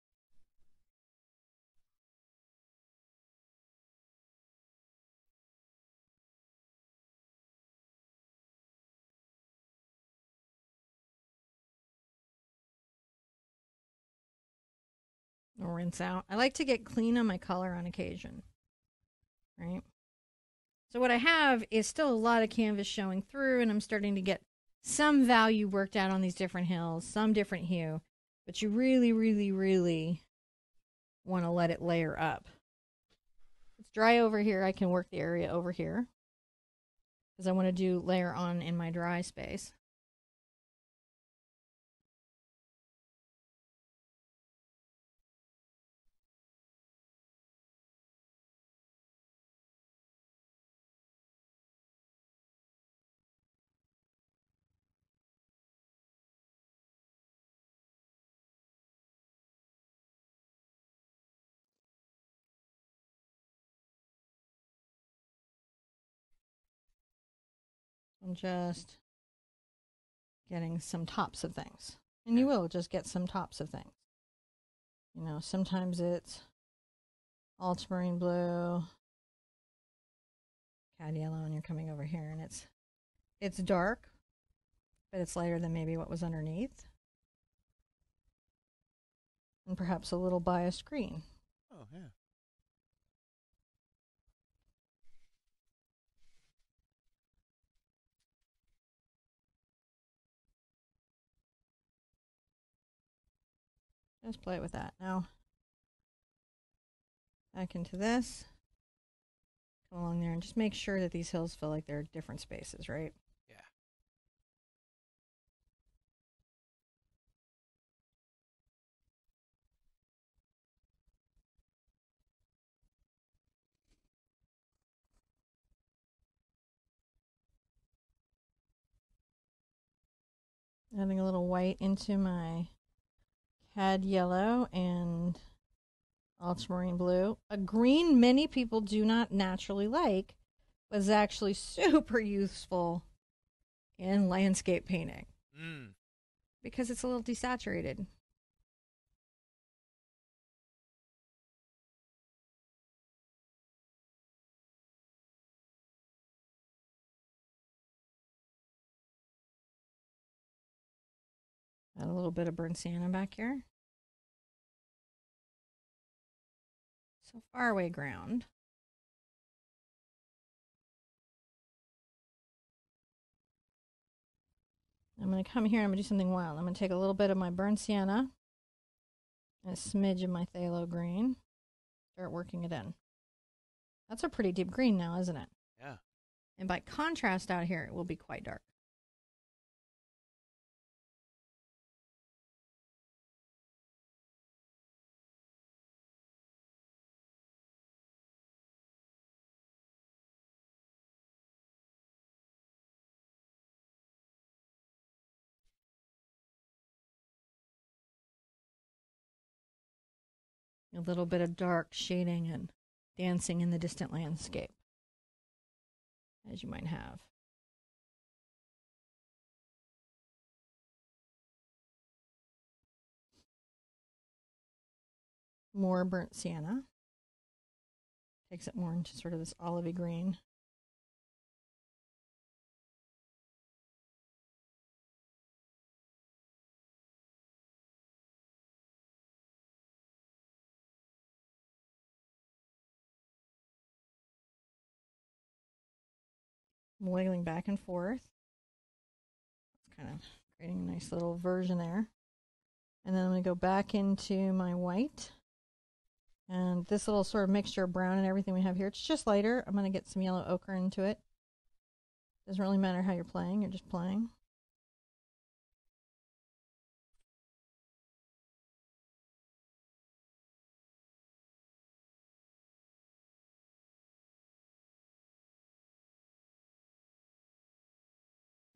Rinse out. I like to get clean on my color on occasion. Right? So what I have is still a lot of canvas showing through, and I'm starting to get some value worked out on these different hills, some different hue, but you really, really, really want to let it layer up. It's dry over here. I can work the area over here because I want to do layer on in my dry space. I'm just getting some tops of things. And you will just get some tops of things. You know, sometimes it's ultramarine blue, cad yellow, and you're coming over here and it's it's dark, but it's lighter than maybe what was underneath. And perhaps a little biased green. Oh yeah. Just play with that. Now, back into this. Come along there and just make sure that these hills feel like they're different spaces, right? Yeah. Adding a little white into my cad yellow and ultramarine blue. A green many people do not naturally like was actually super useful in landscape painting Mm. because it's a little desaturated. Add a little bit of burnt sienna back here. So far away ground. I'm going to come here and I'm going to do something wild. I'm going to take a little bit of my burnt sienna and a smidge of my phthalo green. Start working it in. That's a pretty deep green now, isn't it? Yeah. And by contrast out here, it will be quite dark. A little bit of dark shading and dancing in the distant landscape, as you might have. More burnt sienna. Takes it more into sort of this olivey green. I'm wiggling back and forth. It's kind of creating a nice little version there. And then I'm going to go back into my white. And this little sort of mixture of brown and everything we have here, it's just lighter. I'm going to get some yellow ochre into it. Doesn't really matter how you're playing, you're just playing.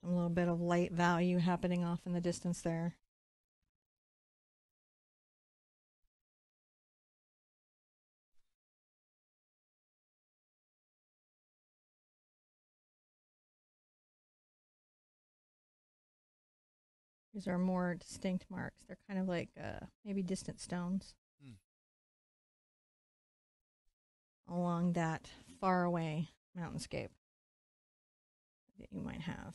A little bit of light value happening off in the distance there. These are more distinct marks. They're kind of like uh, maybe distant stones Hmm. along that far away mountainscape that you might have.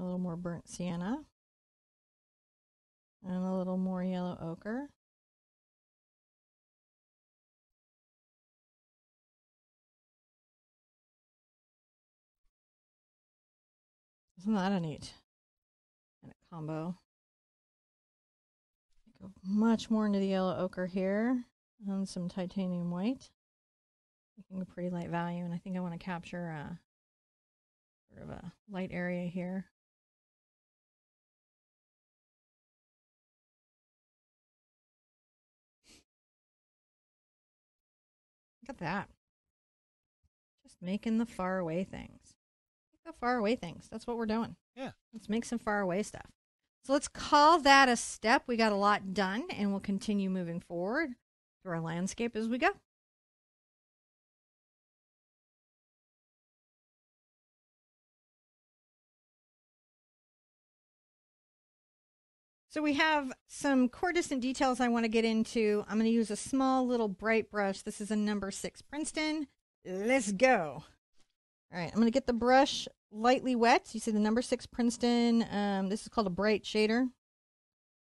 A little more burnt sienna. And a little more yellow ochre. Isn't that a neat kind of combo? Go much more into the yellow ochre here and some titanium white. Making a pretty light value, and I think I want to capture a sort of a light area here. At that. Just making the far away things. Make the far away things. That's what we're doing. Yeah. Let's make some far away stuff. So let's call that a step. We got a lot done and we'll continue moving forward through our landscape as we go. So we have some core distant details I want to get into. I'm going to use a small little bright brush. This is a number six Princeton. Let's go. All right, I'm going to get the brush lightly wet. You see the number six Princeton. Um, this is called a bright shader.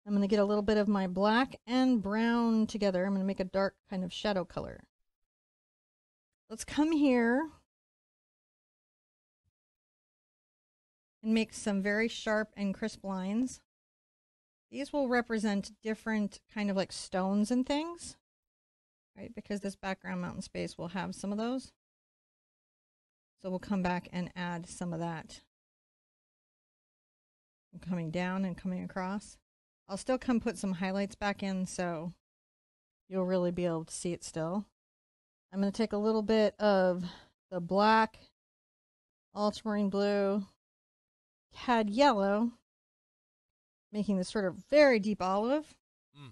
I'm going to get a little bit of my black and brown together. I'm going to make a dark kind of shadow color. Let's come here and make some very sharp and crisp lines. These will represent different kind of like stones and things, right? Because this background mountain space will have some of those. So we'll come back and add some of that. I'm coming down and coming across. I'll still come put some highlights back in so you'll really be able to see it still. I'm going to take a little bit of the black, ultramarine blue, cad yellow, making this sort of very deep olive. Mm.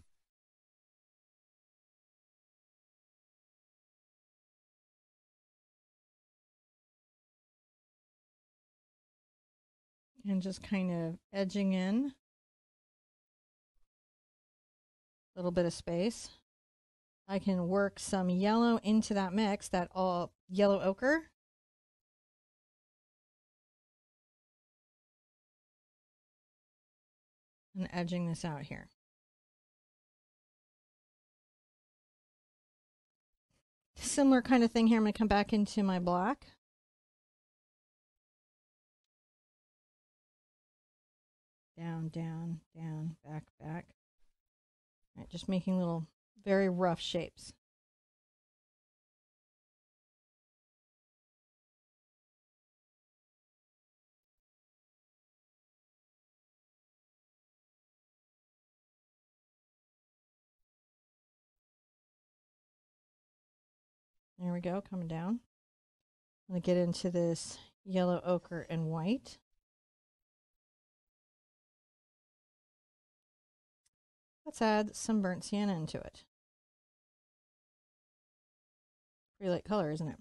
And just kind of edging in a little bit of space. I can work some yellow into that mix, that all yellow ochre. And edging this out here. Similar kind of thing here. I'm going to come back into my black. Down, down, down, back, back. Right, just making little very rough shapes. There we go, coming down. I'm going to get into this yellow ochre and white. Let's add some burnt sienna into it. Pretty light color, isn't it?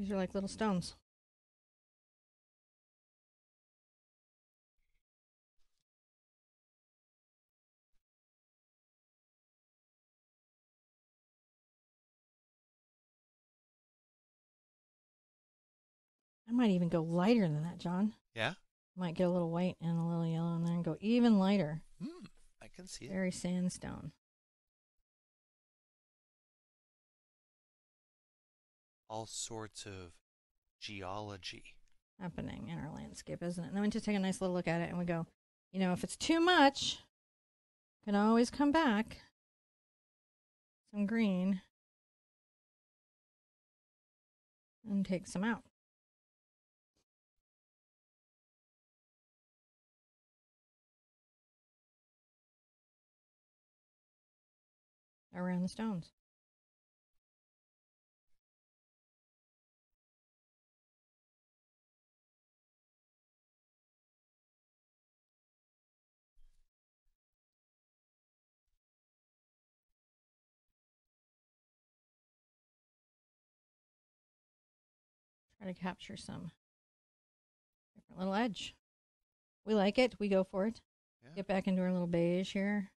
These are like little stones. I might even go lighter than that, John. Yeah. Might get a little white and a little yellow in there and go even lighter. Hmm. I can see it. Very sandstone. All sorts of geology. happening in our landscape, isn't it? And then we just take a nice little look at it and we go, you know, if it's too much, can always come back. Some green and take some out. Around the stones. Try to capture some different little edge. We like it. We go for it. Yeah. Get back into our little beige here.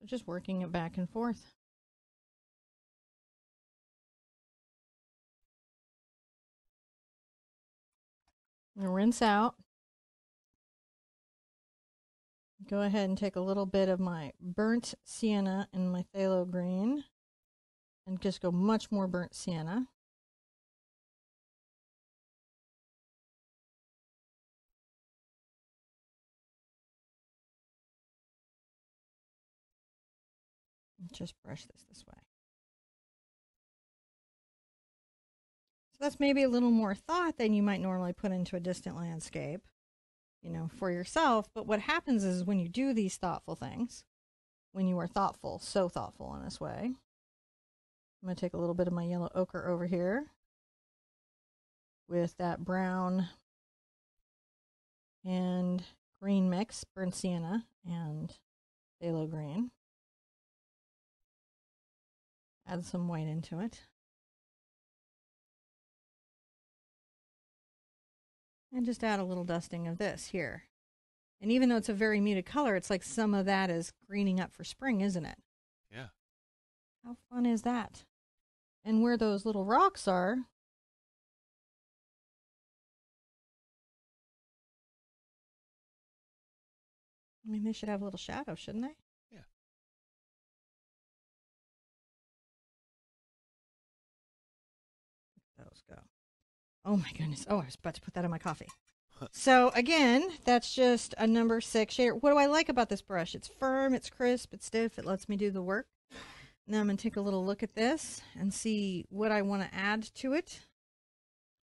So just working it back and forth. rinse out. Go ahead and take a little bit of my burnt sienna and my phthalo green and just go much more burnt sienna. Just brush this this way. So that's maybe a little more thought than you might normally put into a distant landscape, you know, for yourself. But what happens is when you do these thoughtful things, when you are thoughtful, so thoughtful in this way, I'm going to take a little bit of my yellow ochre over here with that brown and green mix, burnt sienna and phthalo green. Add some white into it. And just add a little dusting of this here. And even though it's a very muted color, it's like some of that is greening up for spring, isn't it? Yeah. How fun is that? And where those little rocks are, I mean, they should have a little shadow, shouldn't they? Oh my goodness. Oh, I was about to put that in my coffee. so again, that's just a number six shader. What do I like about this brush? It's firm, it's crisp, it's stiff, it lets me do the work. Now I'm going to take a little look at this and see what I want to add to it.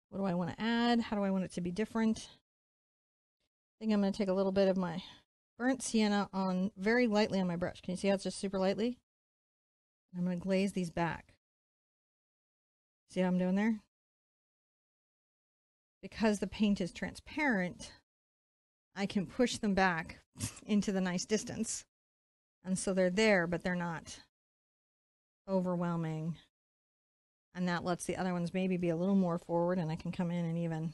What do I want to add? How do I want it to be different? I think I'm going to take a little bit of my burnt sienna on very lightly on my brush. Can you see how it's just super lightly? I'm going to glaze these back. See how I'm doing there? Because the paint is transparent, I can push them back into the nice distance. And so they're there, but they're not overwhelming. And that lets the other ones maybe be a little more forward and I can come in and even.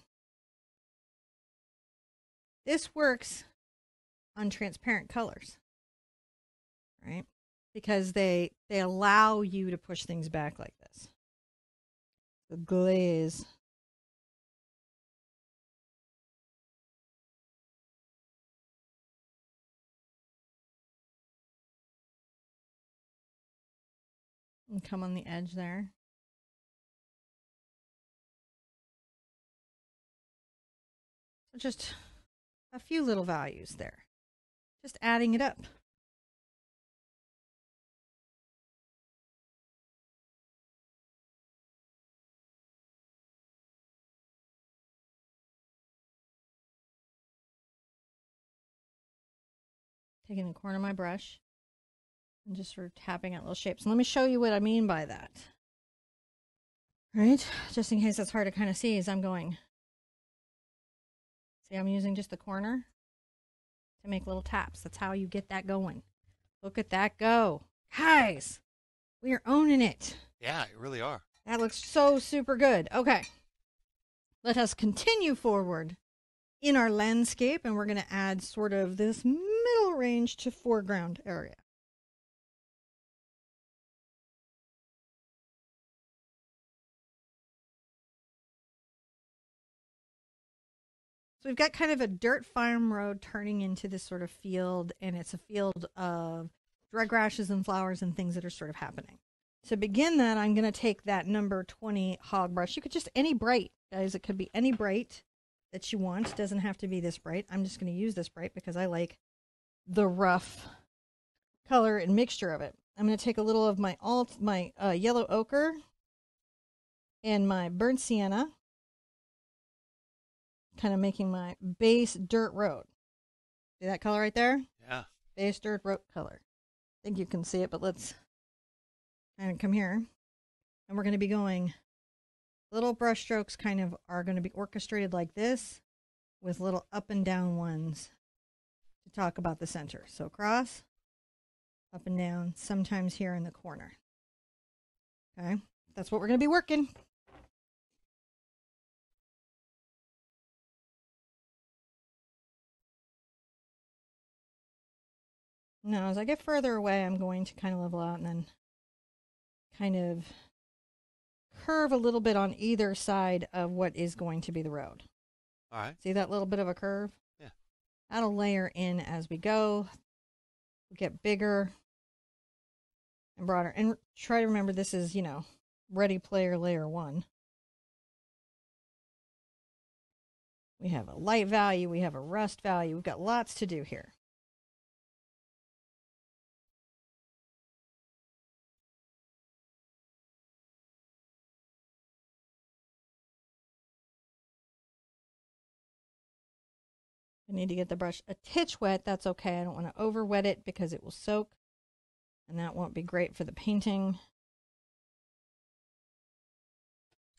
This works on transparent colors, right? Because they they allow you to push things back like this. The glaze. And come on the edge there. So just a few little values there. Just adding it up. Taking the corner of my brush and just sort of tapping out little shapes. And let me show you what I mean by that. Right? Just in case that's hard to kind of see as I'm going. See, I'm using just the corner to make little taps. That's how you get that going. Look at that go. Guys, we are owning it. Yeah, you really are. That looks so super good. Okay. Let us continue forward in our landscape, and we're going to add sort of this middle range to foreground area. We've got kind of a dirt farm road turning into this sort of field, and it's a field of dry grasses and flowers and things that are sort of happening. To begin that, I'm going to take that number 20 hog brush. You could just any bright, guys. It could be any bright that you want. It doesn't have to be this bright. I'm just going to use this bright because I like the rough color and mixture of it. I'm going to take a little of my alt, my uh, yellow ochre and my burnt sienna, kind of making my base dirt road. See that color right there? Yeah. Base dirt road color. I think you can see it, but let's kind of come here. And we're going to be going little brush strokes kind of are going to be orchestrated like this with little up and down ones to talk about the center. So cross, up and down, sometimes here in the corner. Okay, that's what we're going to be working. Now, as I get further away, I'm going to kind of level out and then kind of curve a little bit on either side of what is going to be the road. All right. See that little bit of a curve? Yeah. That'll layer in as we go, get bigger and broader. And try to remember this is, you know, ready player layer one. We have a light value, we have a rust value, we've got lots to do here. I need to get the brush a titch wet. That's okay. I don't want to over wet it because it will soak and that won't be great for the painting.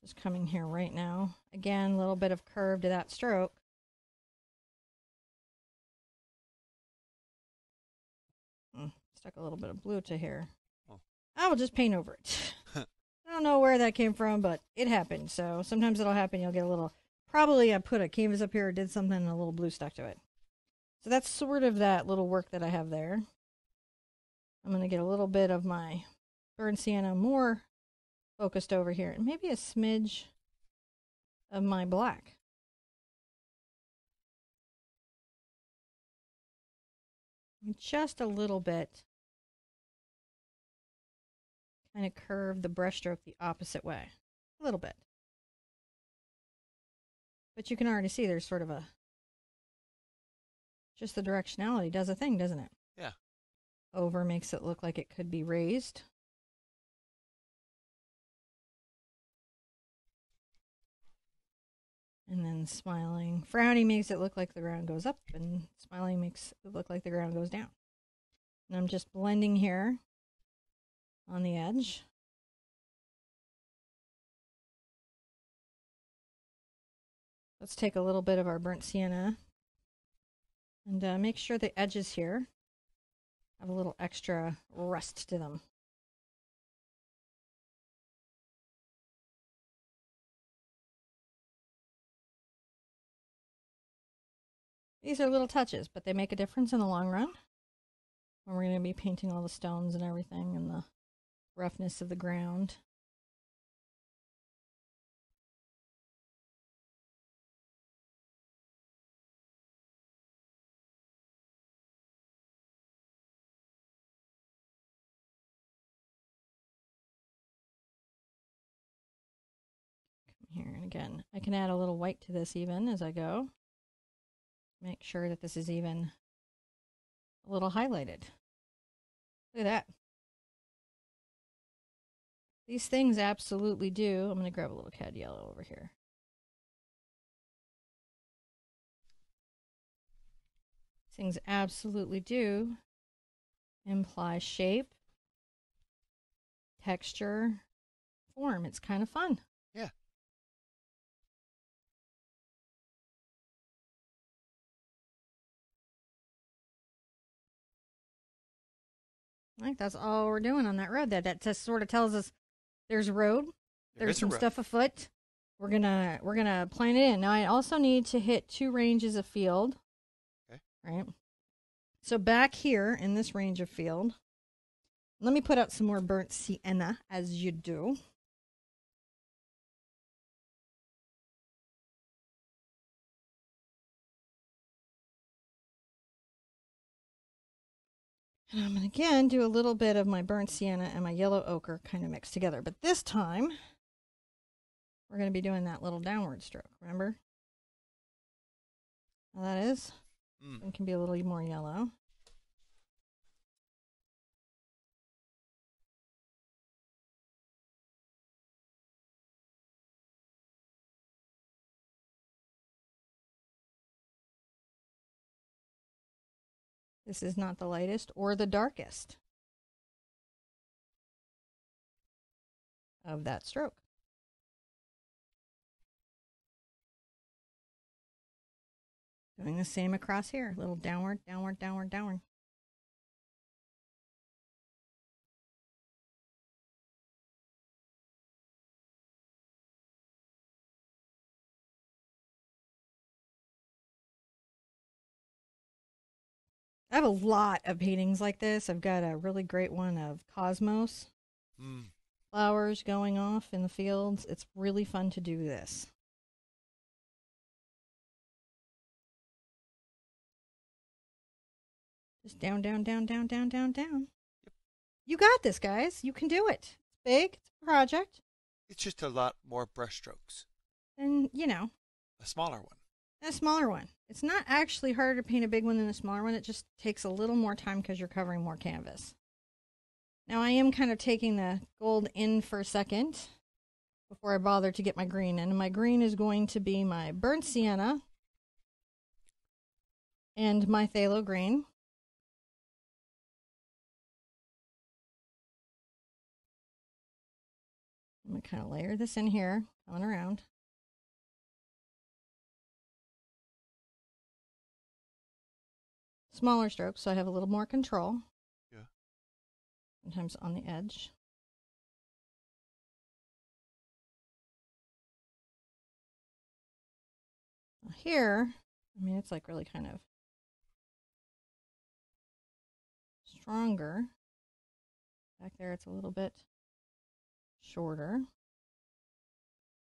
Just coming here right now. Again, a little bit of curve to that stroke. Hmm, stuck a little bit of blue to here. Oh. I will just paint over it. I don't know where that came from, but it happened. So sometimes it'll happen. You'll get a little Probably I put a canvas up here did something and a little blue stuck to it. So that's sort of that little work that I have there. I'm going to get a little bit of my burnt sienna more focused over here and maybe a smidge of my black. Just a little bit. Kind of curve the brushstroke the opposite way. A little bit. But you can already see there's sort of a just the directionality does a thing, doesn't it? Yeah. Over makes it look like it could be raised. And then smiling. Frowning makes it look like the ground goes up, and smiling makes it look like the ground goes down. And I'm just blending here on the edge. Let's take a little bit of our burnt sienna and uh, make sure the edges here have a little extra rust to them. These are little touches, but they make a difference in the long run. When we're going to be painting all the stones and everything and the roughness of the ground. Here. And again, I can add a little white to this even as I go. Make sure that this is even a little highlighted. Look at that. These things absolutely do. I'm going to grab a little cad yellow over here. Things absolutely do imply shape, texture, form. It's kind of fun. I think that's all we're doing on that road. That that just sort of tells us there's a road. There's some road. stuff afoot. We're gonna we're gonna plan it in. Now I also need to hit two ranges of field. Okay. Right. So back here in this range of field, let me put out some more burnt sienna as you do. And I'm going to again do a little bit of my burnt sienna and my yellow ochre kind of mixed together. But this time, we're going to be doing that little downward stroke. Remember? How that is? Mm. It can be a little more yellow. This is not the lightest or the darkest of that stroke. Doing the same across here. A little downward, downward, downward, downward. I have a lot of paintings like this. I've got a really great one of Cosmos Mm. flowers going off in the fields. It's really fun to do this. Just down, down, down, down, down, down, down. You got this, guys. You can do it. It's big. It's a project. It's just a lot more brushstrokes. And, you know, A smaller one. A smaller one. It's not actually harder to paint a big one than a smaller one. It just takes a little more time because you're covering more canvas. Now I am kind of taking the gold in for a second before I bother to get my green. And my green is going to be my burnt sienna and my phthalo green. I'm going to kind of layer this in here, coming around. Smaller strokes, so I have a little more control. Yeah. Sometimes on the edge. Here, I mean, it's like really kind of stronger. Back there, it's a little bit shorter.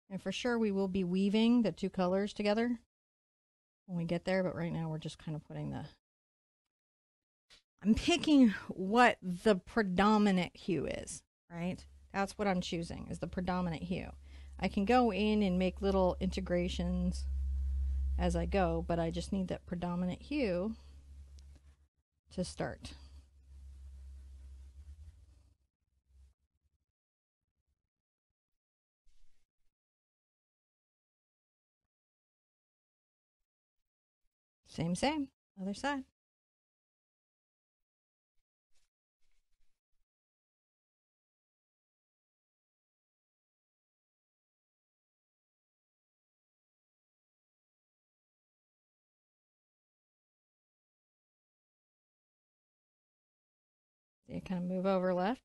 And for sure, we will be weaving the two colors together when we get there, but right now we're just kind of putting the. I'm picking what the predominant hue is, right? That's what I'm choosing, is the predominant hue. I can go in and make little integrations as I go, but I just need that predominant hue to start. Same, same. Other side. Kind of move over left,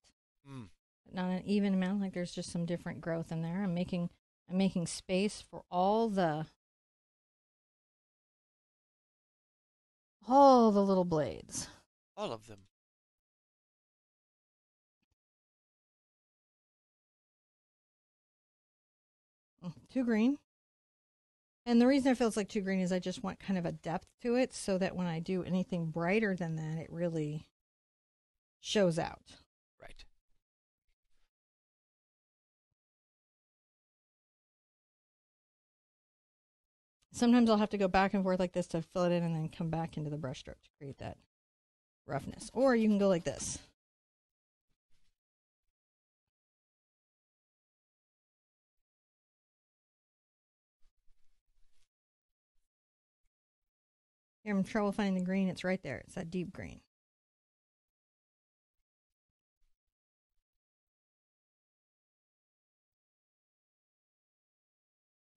Mm. but not an even amount. Like there's just some different growth in there. I'm making I'm making space for all the all the little blades. All of them. Mm, Too green. And the reason it feels like too green is I just want kind of a depth to it so that when I do anything brighter than that, it really shows out. Right. Sometimes I'll have to go back and forth like this to fill it in and then come back into the brushstroke to create that roughness. Or you can go like this. You're having trouble finding the green, it's right there. It's that deep green.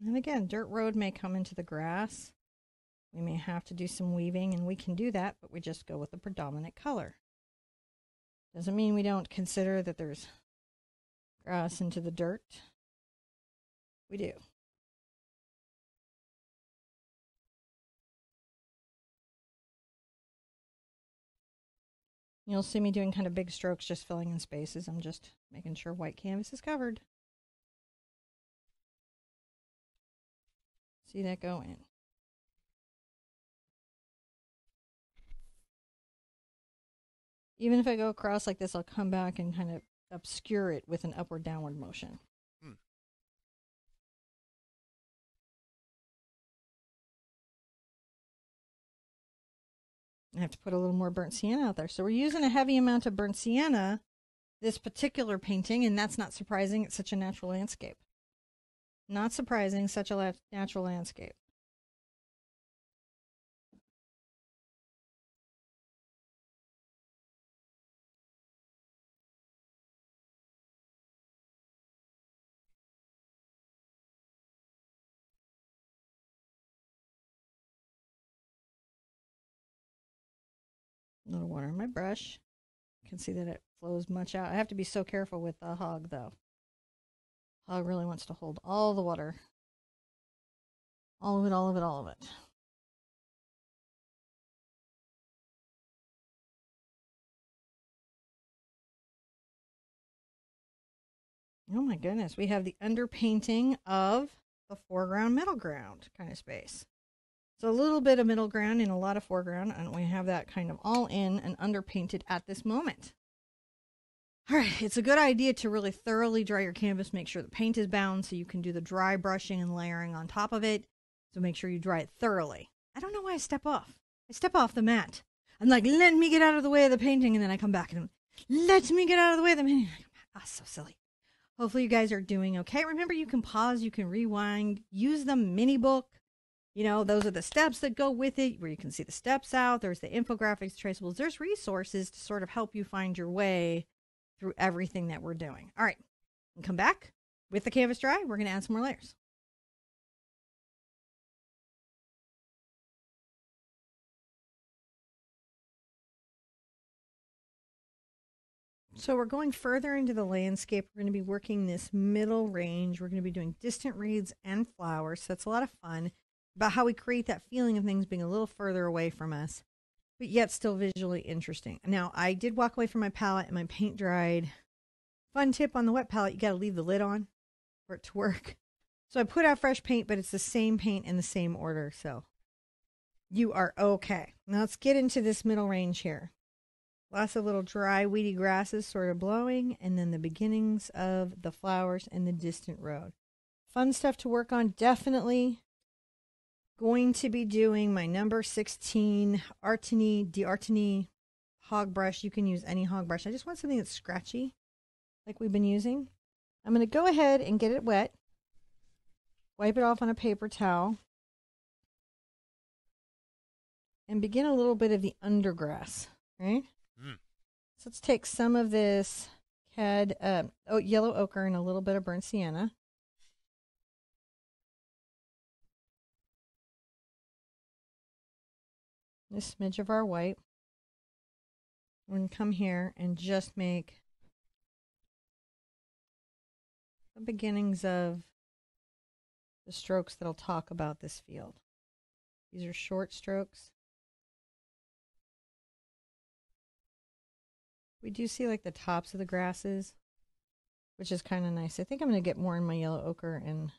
And again, dirt road may come into the grass. We may have to do some weaving, and we can do that, but we just go with the predominant color. Doesn't mean we don't consider that there's grass into the dirt. We do. You'll see me doing kind of big strokes, just filling in spaces. I'm just making sure white canvas is covered. See that go in. Even if I go across like this, I'll come back and kind of obscure it with an upward downward motion. Hmm. I have to put a little more burnt sienna out there. So we're using a heavy amount of burnt sienna this particular painting, and that's not surprising. It's such a natural landscape. Not surprising, such a natural landscape. A little water in my brush. You can see that it flows much out. I have to be so careful with the hog, though. Hog really wants to hold all the water. All of it, all of it, all of it. Oh my goodness, we have the underpainting of the foreground, middle ground kind of space. So a little bit of middle ground and a lot of foreground, and we have that kind of all in and underpainted at this moment. All right, it's a good idea to really thoroughly dry your canvas, make sure the paint is bound so you can do the dry brushing and layering on top of it. So make sure you dry it thoroughly. I don't know why I step off. I step off the mat. I'm like, let me get out of the way of the painting, and then I come back and I'm, let me get out of the way of the painting. Ah, oh, so silly. Hopefully you guys are doing okay. Remember, you can pause, you can rewind, use the mini book. You know, those are the steps that go with it, where you can see the steps out. There's the infographics, traceables. There's resources to sort of help you find your way through everything that we're doing. All right, come back with the canvas dry. We're going to add some more layers. So we're going further into the landscape. We're going to be working this middle range. We're going to be doing distant reeds and flowers. So that's a lot of fun about how we create that feeling of things being a little further away from us, but yet still visually interesting. Now, I did walk away from my palette and my paint dried. Fun tip on the wet palette, you got to leave the lid on for it to work. So I put out fresh paint, but it's the same paint in the same order. So you are okay. Now let's get into this middle range here. Lots of little dry, weedy grasses sort of blowing, and then the beginnings of the flowers and the distant road. Fun stuff to work on. Definitely going to be doing my number 16 Artini, D'Artagnan hog brush. You can use any hog brush. I just want something that's scratchy, like we've been using. I'm going to go ahead and get it wet. Wipe it off on a paper towel. And begin a little bit of the undergrass, right? Mm. So let's take some of this cad, uh, oh, yellow ochre and a little bit of burnt sienna. A smidge of our white. We're going to come here and just make the beginnings of the strokes that I'll talk about this field. These are short strokes. We do see like the tops of the grasses, which is kind of nice. I think I'm going to get more in my yellow ochre and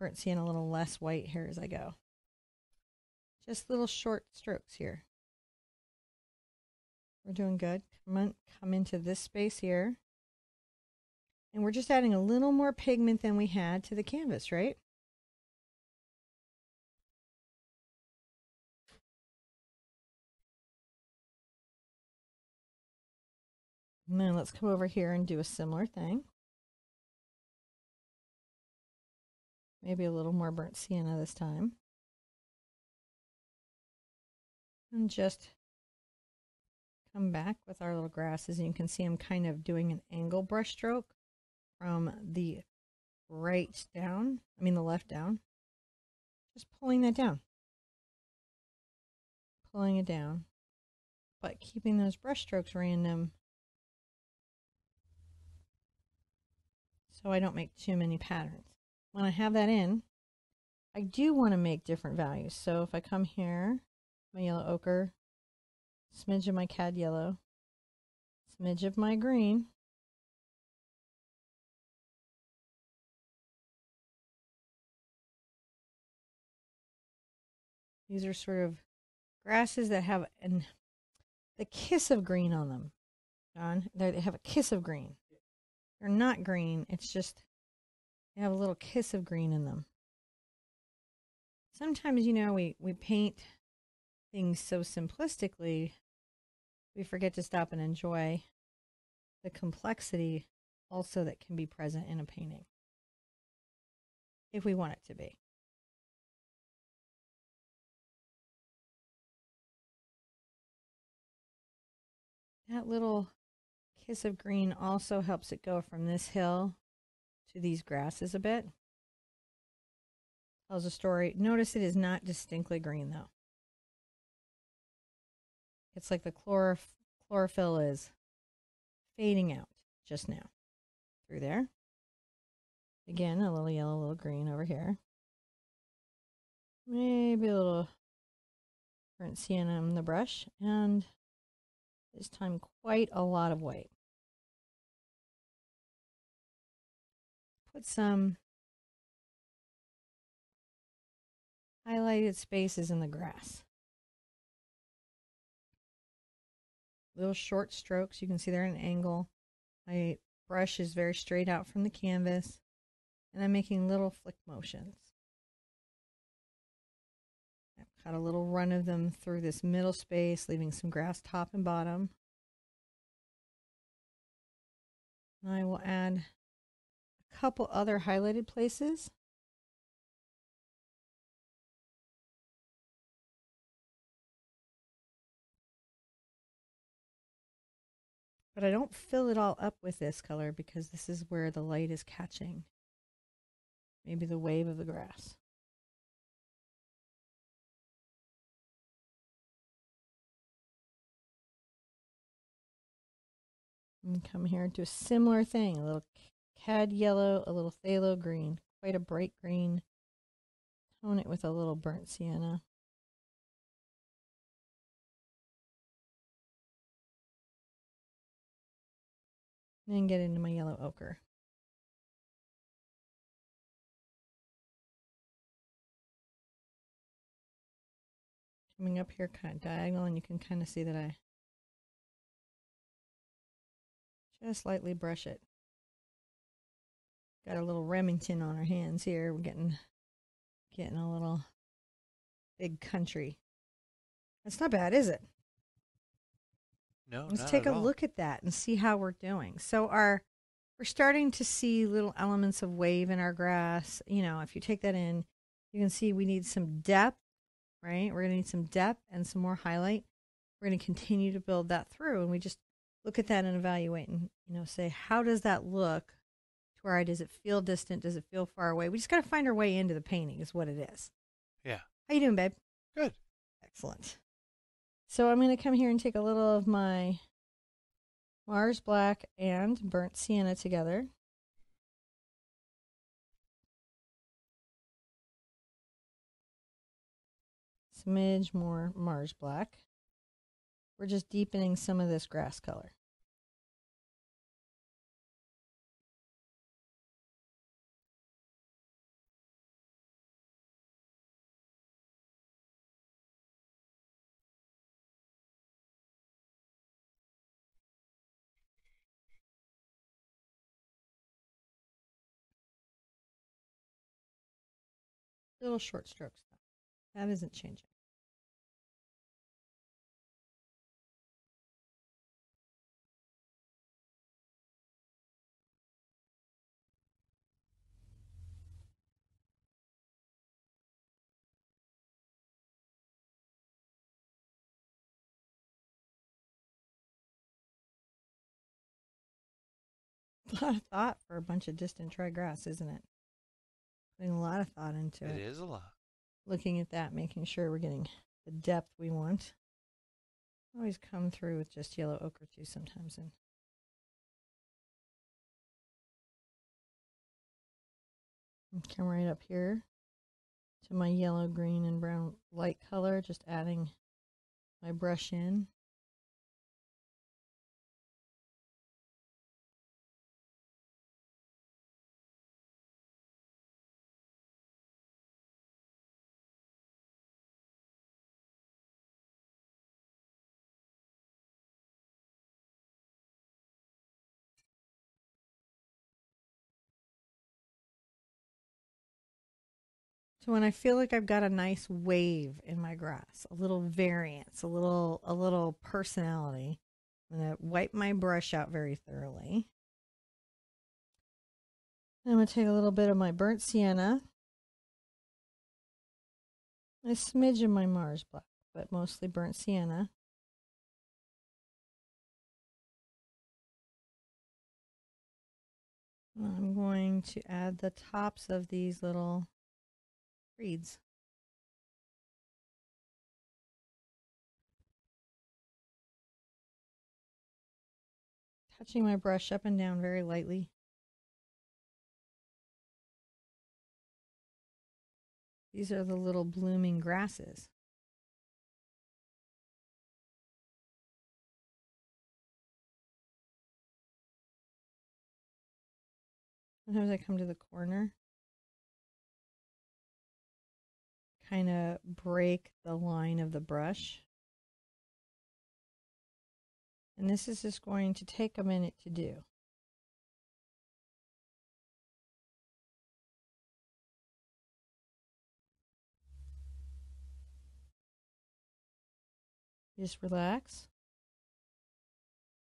burnt sienna a little less white here as I go. Just little short strokes here. We're doing good. Come, on, come into this space here. And we're just adding a little more pigment than we had to the canvas, right? And then let's come over here and do a similar thing. Maybe a little more burnt sienna this time. And just come back with our little grasses. And you can see I'm kind of doing an angle brush stroke from the right down, I mean the left down. Just pulling that down. Pulling it down. But keeping those brush strokes random so I don't make too many patterns. When I have that in, I do want to make different values. So if I come here, my yellow ochre, smidge of my cad yellow, smidge of my green, These are sort of grasses that have an the kiss of green on them. John, they have a kiss of green. They're not green. It's just they have a little kiss of green in them. Sometimes, you know, we, we paint things so simplistically, we forget to stop and enjoy the complexity also that can be present in a painting if we want it to be. That little kiss of green also helps it go from this hill to these grasses a bit. Tells a story. Notice it is not distinctly green though. It's like the chloroph chlorophyll is fading out just now through there. Again, a little yellow, a little green over here. Maybe a little burnt sienna in the brush, and this time quite a lot of white. put some highlighted spaces in the grass. Little short strokes. You can see they're at an angle. My brush is very straight out from the canvas. And I'm making little flick motions. I've got a little run of them through this middle space, leaving some grass top and bottom. And I will add a couple other highlighted places. But I don't fill it all up with this color because this is where the light is catching. Maybe the wave of the grass. And come here and do a similar thing. A little cad yellow, a little phthalo green, quite a bright green. Tone it with a little burnt sienna. And get into my yellow ochre. Coming up here kind of diagonal and you can kind of see that I just lightly brush it. Got a little Remington on our hands here. We're getting getting a little big country. That's not bad, is it? No, Let's take a all. look at that and see how we're doing. So our we're starting to see little elements of wave in our grass. You know, if you take that in, you can see we need some depth, right? We're going to need some depth and some more highlight. We're going to continue to build that through and we just look at that and evaluate and, you know, say how does that look to our eye? Does it feel distant? Does it feel far away? We just got to find our way into the painting is what it is. Yeah. How you doing, babe? Good. Excellent. So I'm going to come here and take a little of my Mars Black and Burnt Sienna together. Smidge more Mars Black. We're just deepening some of this grass color. Little short strokes. Though. That isn't changing. A lot of thought for a bunch of distant dry grass, isn't it? Putting a lot of thought into It it. is a lot. Looking at that, making sure we're getting the depth we want. Always come through with just yellow ochre too sometimes and and come right up here to my yellow, green, and brown light color, just adding my brush in. When I feel like I've got a nice wave in my grass, a little variance, a little a little personality, I'm gonna wipe my brush out very thoroughly. I'm gonna take a little bit of my burnt sienna, a smidge of my Mars black, but mostly burnt sienna. I'm going to add the tops of these little reeds. Touching my brush up and down very lightly. These are the little blooming grasses. Sometimes I come to the corner, kind of break the line of the brush. And this is just going to take a minute to do. Just relax.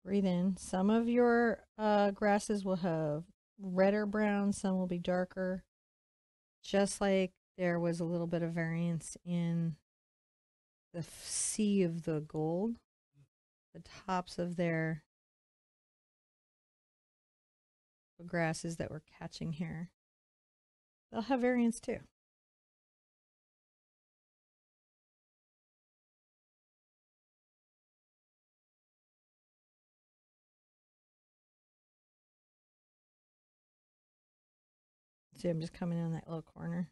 Breathe in. Some of your uh, grasses will have redder brown, some will be darker. Just like there was a little bit of variance in the sea of the gold, the tops of their grasses that we're catching here, they'll have variance too. See, I'm just coming in that little corner.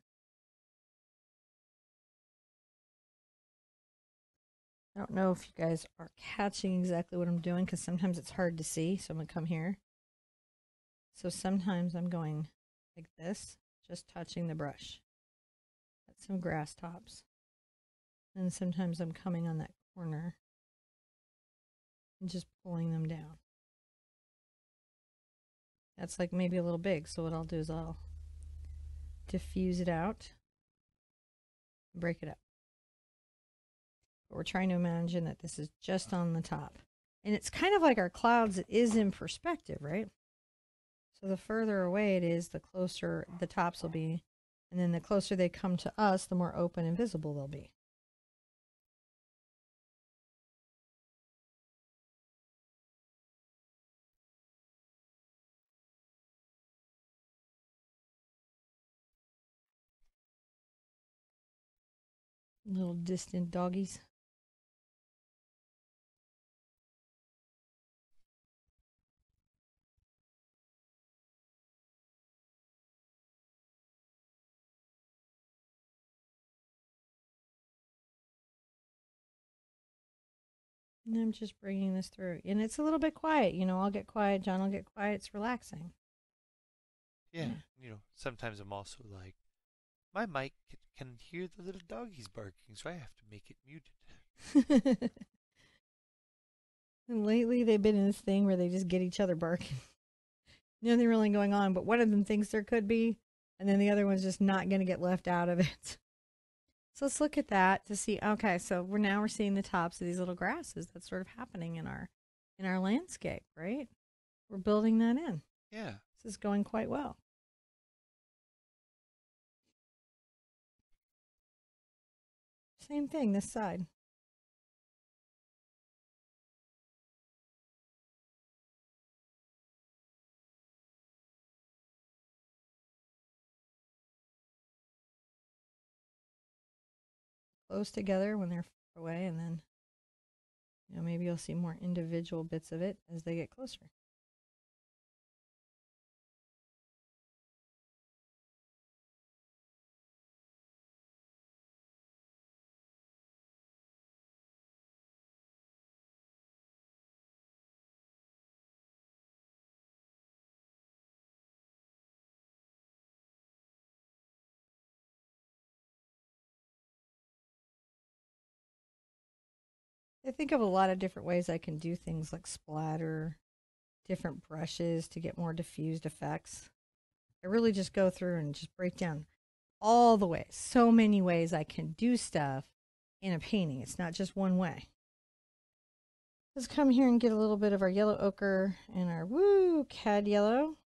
I don't know if you guys are catching exactly what I'm doing because sometimes it's hard to see. So I'm going to come here. So sometimes I'm going like this, just touching the brush. That's some grass tops. And sometimes I'm coming on that corner and just pulling them down. That's like maybe a little big. So what I'll do is I'll diffuse it out, break it up. But we're trying to imagine that this is just on the top. And it's kind of like our clouds, it is in perspective, right? So the further away it is, the closer the tops will be. And then the closer they come to us, the more open and visible they'll be. Little distant doggies. And I'm just bringing this through. And it's a little bit quiet. You know, I'll get quiet. John will get quiet. It's relaxing. Yeah, Yeah. you know, sometimes I'm also like, my mic can hear the little doggies barking, so I have to make it muted. and lately, they've been in this thing where they just get each other barking. Nothing really going on, but one of them thinks there could be, and then the other one's just not going to get left out of it. So let's look at that to see. Okay, so we're now we're seeing the tops of these little grasses. That's sort of happening in our in our landscape, right? We're building that in. Yeah. This is going quite well. Same thing this side. Close together when they're far away, and then you know maybe you'll see more individual bits of it as they get closer. I think of a lot of different ways I can do things like splatter, different brushes to get more diffused effects. I really just go through and just break down all the ways, so many ways I can do stuff in a painting. It's not just one way. Let's come here and get a little bit of our yellow ochre and our woo cad yellow.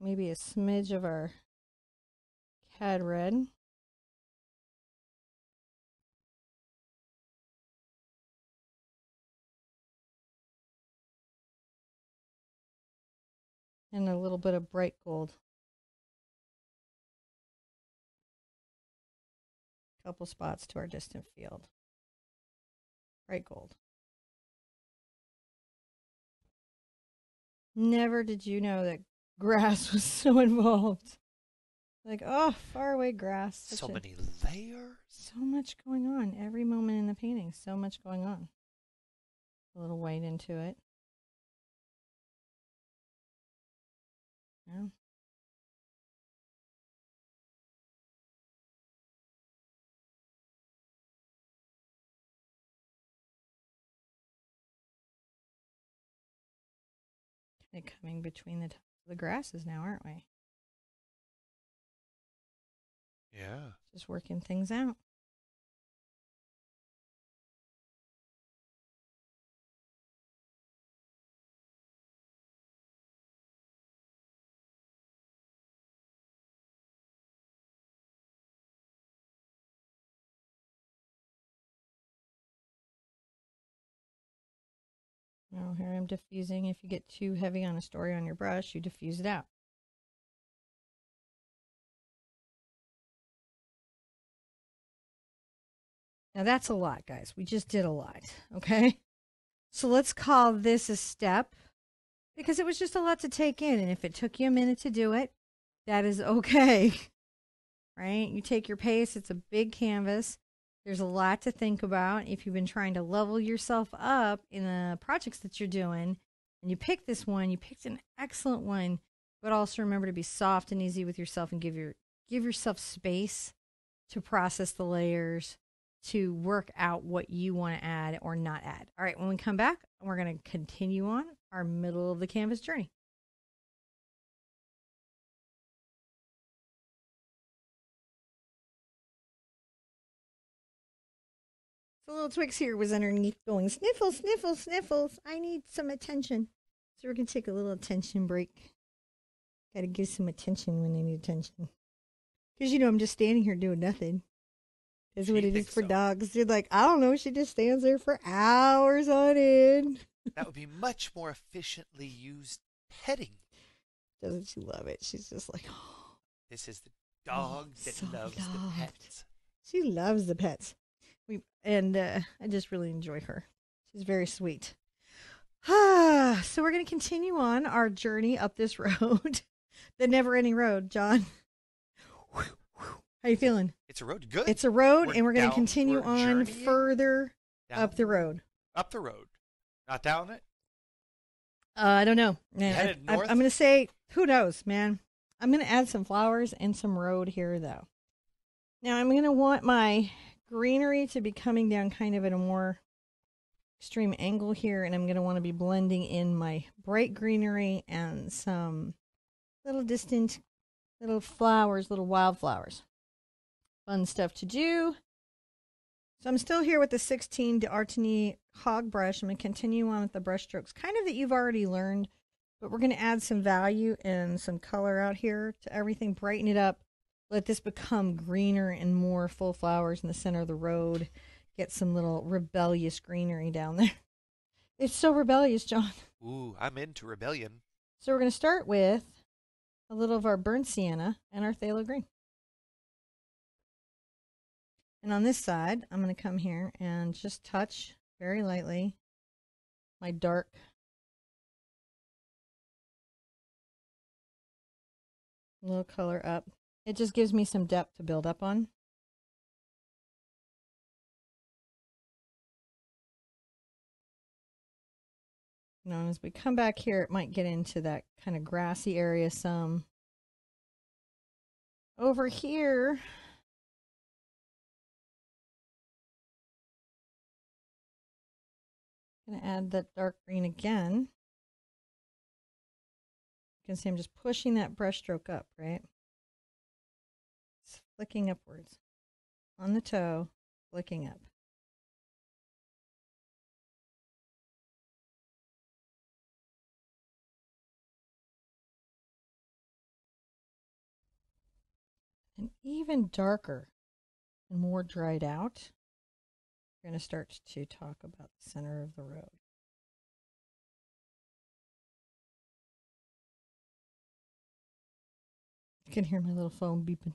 Maybe a smidge of our cad red. And a little bit of bright gold. Couple spots to our distant field. Bright gold. Never did you know that grass was so involved. Like, oh, far away grass. such So a- many layers. so much going on. Every moment in the painting, so much going on. A little white into it. Yeah. Kind of coming between the, the grasses now, aren't we? Yeah. Just working things out. Here I'm diffusing. If you get too heavy on a story on your brush, you diffuse it out. Now that's a lot, guys. We just did a lot. Okay. So let's call this a step because it was just a lot to take in. And if it took you a minute to do it, that is okay. Right? You take your pace, it's a big canvas. There's a lot to think about. If you've been trying to level yourself up in the projects that you're doing, and you pick this one, you picked an excellent one, but also remember to be soft and easy with yourself and give your give yourself space to process the layers, to work out what you want to add or not add. All right, when we come back, we're going to continue on our middle of the canvas journey. The little Twix here was underneath going, sniffle, sniffle, sniffles. I need some attention. So we're going to take a little attention break. Got to give some attention when they need attention. Because, you know, I'm just standing here doing nothing. That's what it is for so. dogs. They're like, I don't know. She just stands there for hours on end. That would be much more efficiently used petting. Doesn't she love it? She's just like, oh, This is the dog oh, that so loves loved. the pets. she loves the pets. We and uh, I just really enjoy her. She's very sweet. Ah, so we're going to continue on our journey up this road, the never-ending road. John, how you feeling? It's a road. Good. It's a road, We're and we're going to continue on further Down up the road. Up the road. Not down it. Uh, I don't know. I, am going to say, who knows, man. I'm going to add some flowers and some road here, though. Now, I'm going to want my greenery to be coming down kind of at a more extreme angle here, and I'm going to want to be blending in my bright greenery and some little distant little flowers, little wildflowers. Fun stuff to do. So I'm still here with the 16 D'Artagnan hog brush. I'm going to continue on with the brush strokes, kind of that you've already learned, but we're going to add some value and some color out here to everything, brighten it up, let this become greener and more full flowers in the center of the road. Get some little rebellious greenery down there. It's so rebellious, John. Ooh, I'm into rebellion. So we're going to start with a little of our burnt sienna and our phthalo green. And on this side, I'm going to come here and just touch very lightly my dark little color up. It just gives me some depth to build up on. Now, as we come back here, it might get into that kind of grassy area some. Over here, going to add that dark green again. You can see I'm just pushing that brush stroke up, right? Flicking upwards on the toe, flicking up. and even darker and more dried out, we're going to start to talk about the center of the road. You can hear my little phone beeping.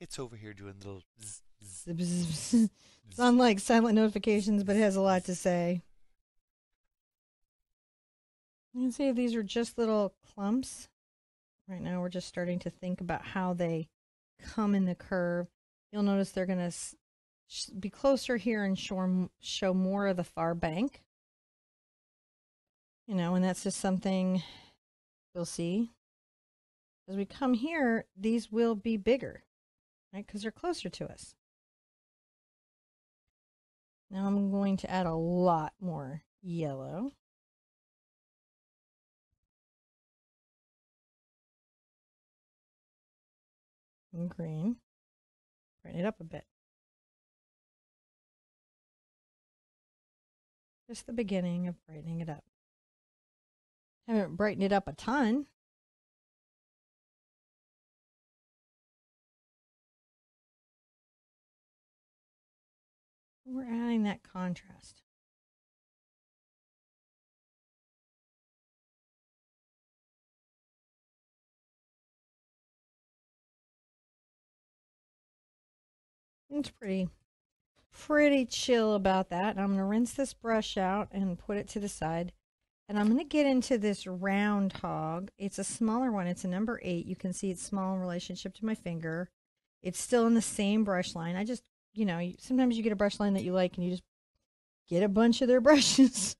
It's over here doing little. Zzz, zzz, zzz. It's on like silent notifications, but it has a lot to say. You can see these are just little clumps. Right now, we're just starting to think about how they come in the curve. You'll notice they're going to be closer here and show, show more of the far bank. You know, and that's just something you'll see as we come here, these will be bigger, right? Because they're closer to us. Now I'm going to add a lot more yellow. And green. Brighten it up a bit. Just the beginning of brightening it up. Haven't brightened it up a ton. We're adding that contrast. It's pretty, pretty chill about that. I'm going to rinse this brush out and put it to the side. And I'm going to get into this round hog. It's a smaller one. It's a number eight. You can see it's small in relationship to my finger. It's still in the same brush line. I just, you know, sometimes you get a brush line that you like and you just get a bunch of their brushes.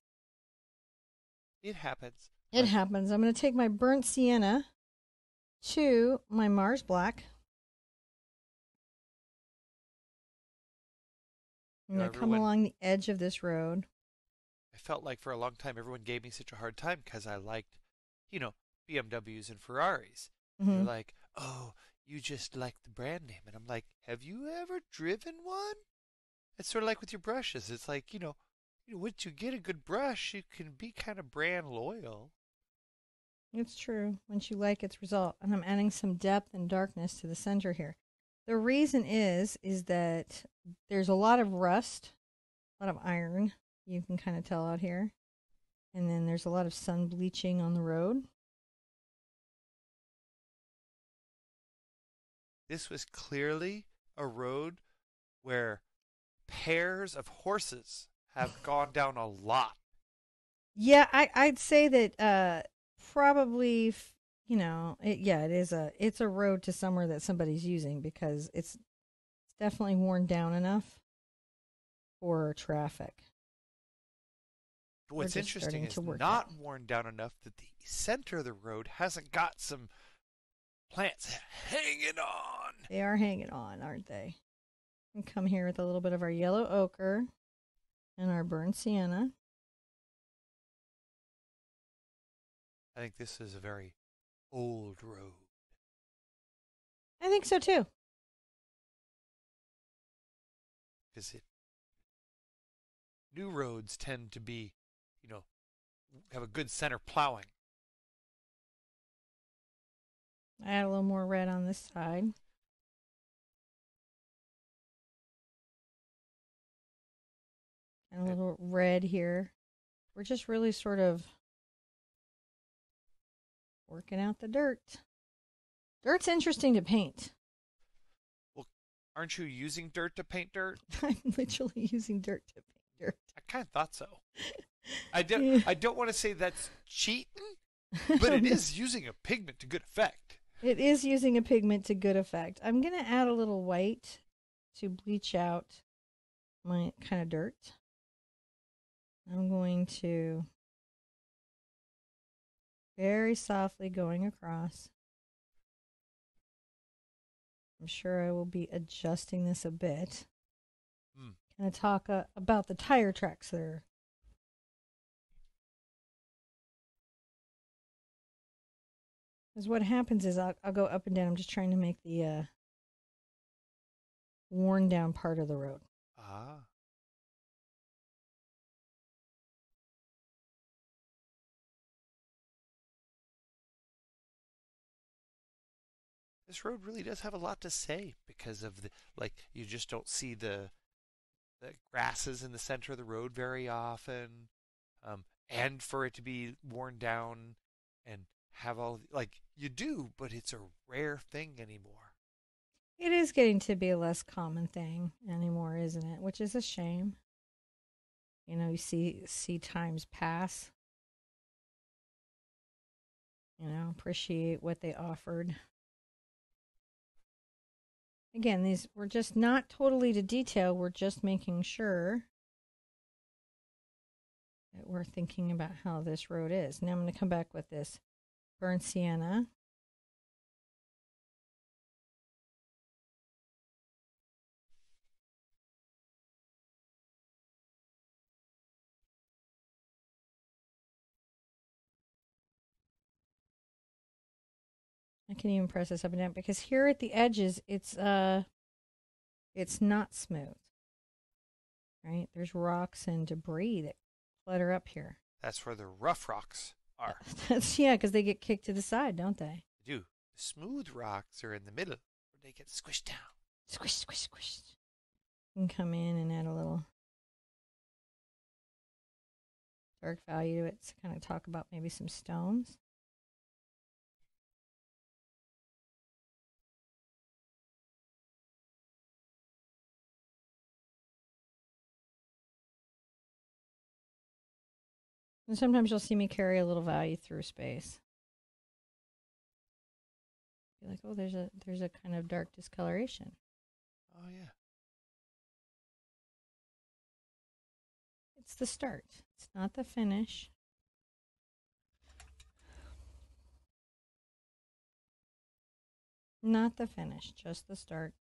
It happens. It happens. I'm going to take my burnt sienna to my Mars Black. I'm going to come along the edge of this road. I felt like for a long time everyone gave me such a hard time because I liked, you know, BMWs and Ferraris. Mm-hmm. They're like, oh, you just like the brand name. And I'm like, have you ever driven one? It's sort of like with your brushes. It's like, you know, once you get a good brush, you can be kind of brand loyal. It's true. Once you like its result. And I'm adding some depth and darkness to the center here. The reason is is that there's a lot of rust, a lot of iron. You can kind of tell out here. And then there's a lot of sun bleaching on the road. This was clearly a road where pairs of horses have gone down a lot. Yeah, I, I'd say that uh, probably you know, it, yeah, it is a it's a road to somewhere that somebody's using because it's it's definitely worn down enough for traffic. What's interesting is not worn down enough that the center of the road hasn't got some plants hanging on. They are hanging on, aren't they? And come here with a little bit of our yellow ochre and our burnt sienna. I think this is a very old road. I think so too. Because it new roads tend to be, you know, have a good center plowing. Add a little more red on this side. And a little red here. We're just really sort of working out the dirt. Dirt's interesting to paint. Well, aren't you using dirt to paint dirt? I'm literally using dirt to paint dirt. I kind of thought so. I don't. I don't want to say that's cheating, but it is using a pigment to good effect. It is using a pigment to good effect. I'm gonna add a little white to bleach out my kind of dirt. I'm going to very softly going across. I'm sure I will be adjusting this a bit. Mm. Can I talk uh, about the tire tracks there? Because what happens is I'll, I'll go up and down. I'm just trying to make the uh, worn down part of the road. Ah. this road really does have a lot to say because of the like you just don't see the the grasses in the center of the road very often um, and for it to be worn down and have all like you do but it's a rare thing anymore. It is getting to be a less common thing anymore isn't it? Which is a shame. You know you see see times pass. You know appreciate what they offered. Again, these we're just not totally to detail. We're just making sure that we're thinking about how this road is. Now I'm going to come back with this burnt sienna. I can even press this up and down because here at the edges, it's uh, it's not smooth. Right? There's rocks and debris that clutter up here. That's where the rough rocks are. That's yeah, because they get kicked to the side, don't they? They do. The smooth rocks are in the middle where they get squished down. Squish, squish, squish. You can come in and add a little dark value to it to kind of talk about maybe some stones. And sometimes you'll see me carry a little value through space. Be like, oh, there's a there's a kind of dark discoloration. Oh yeah. It's the start. It's not the finish. Not the finish, just the start.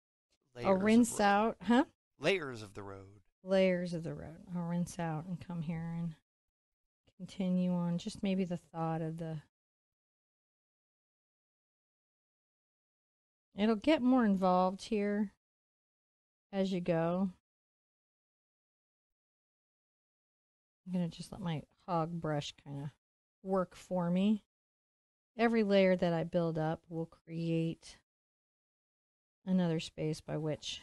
Layers I'll rinse out, huh? Layers of the road. Layers of the road. I'll rinse out and come here and continue on. Just maybe the thought of the. It'll get more involved here as you go. I'm going to just let my hog brush kind of work for me. Every layer that I build up will create another space by which.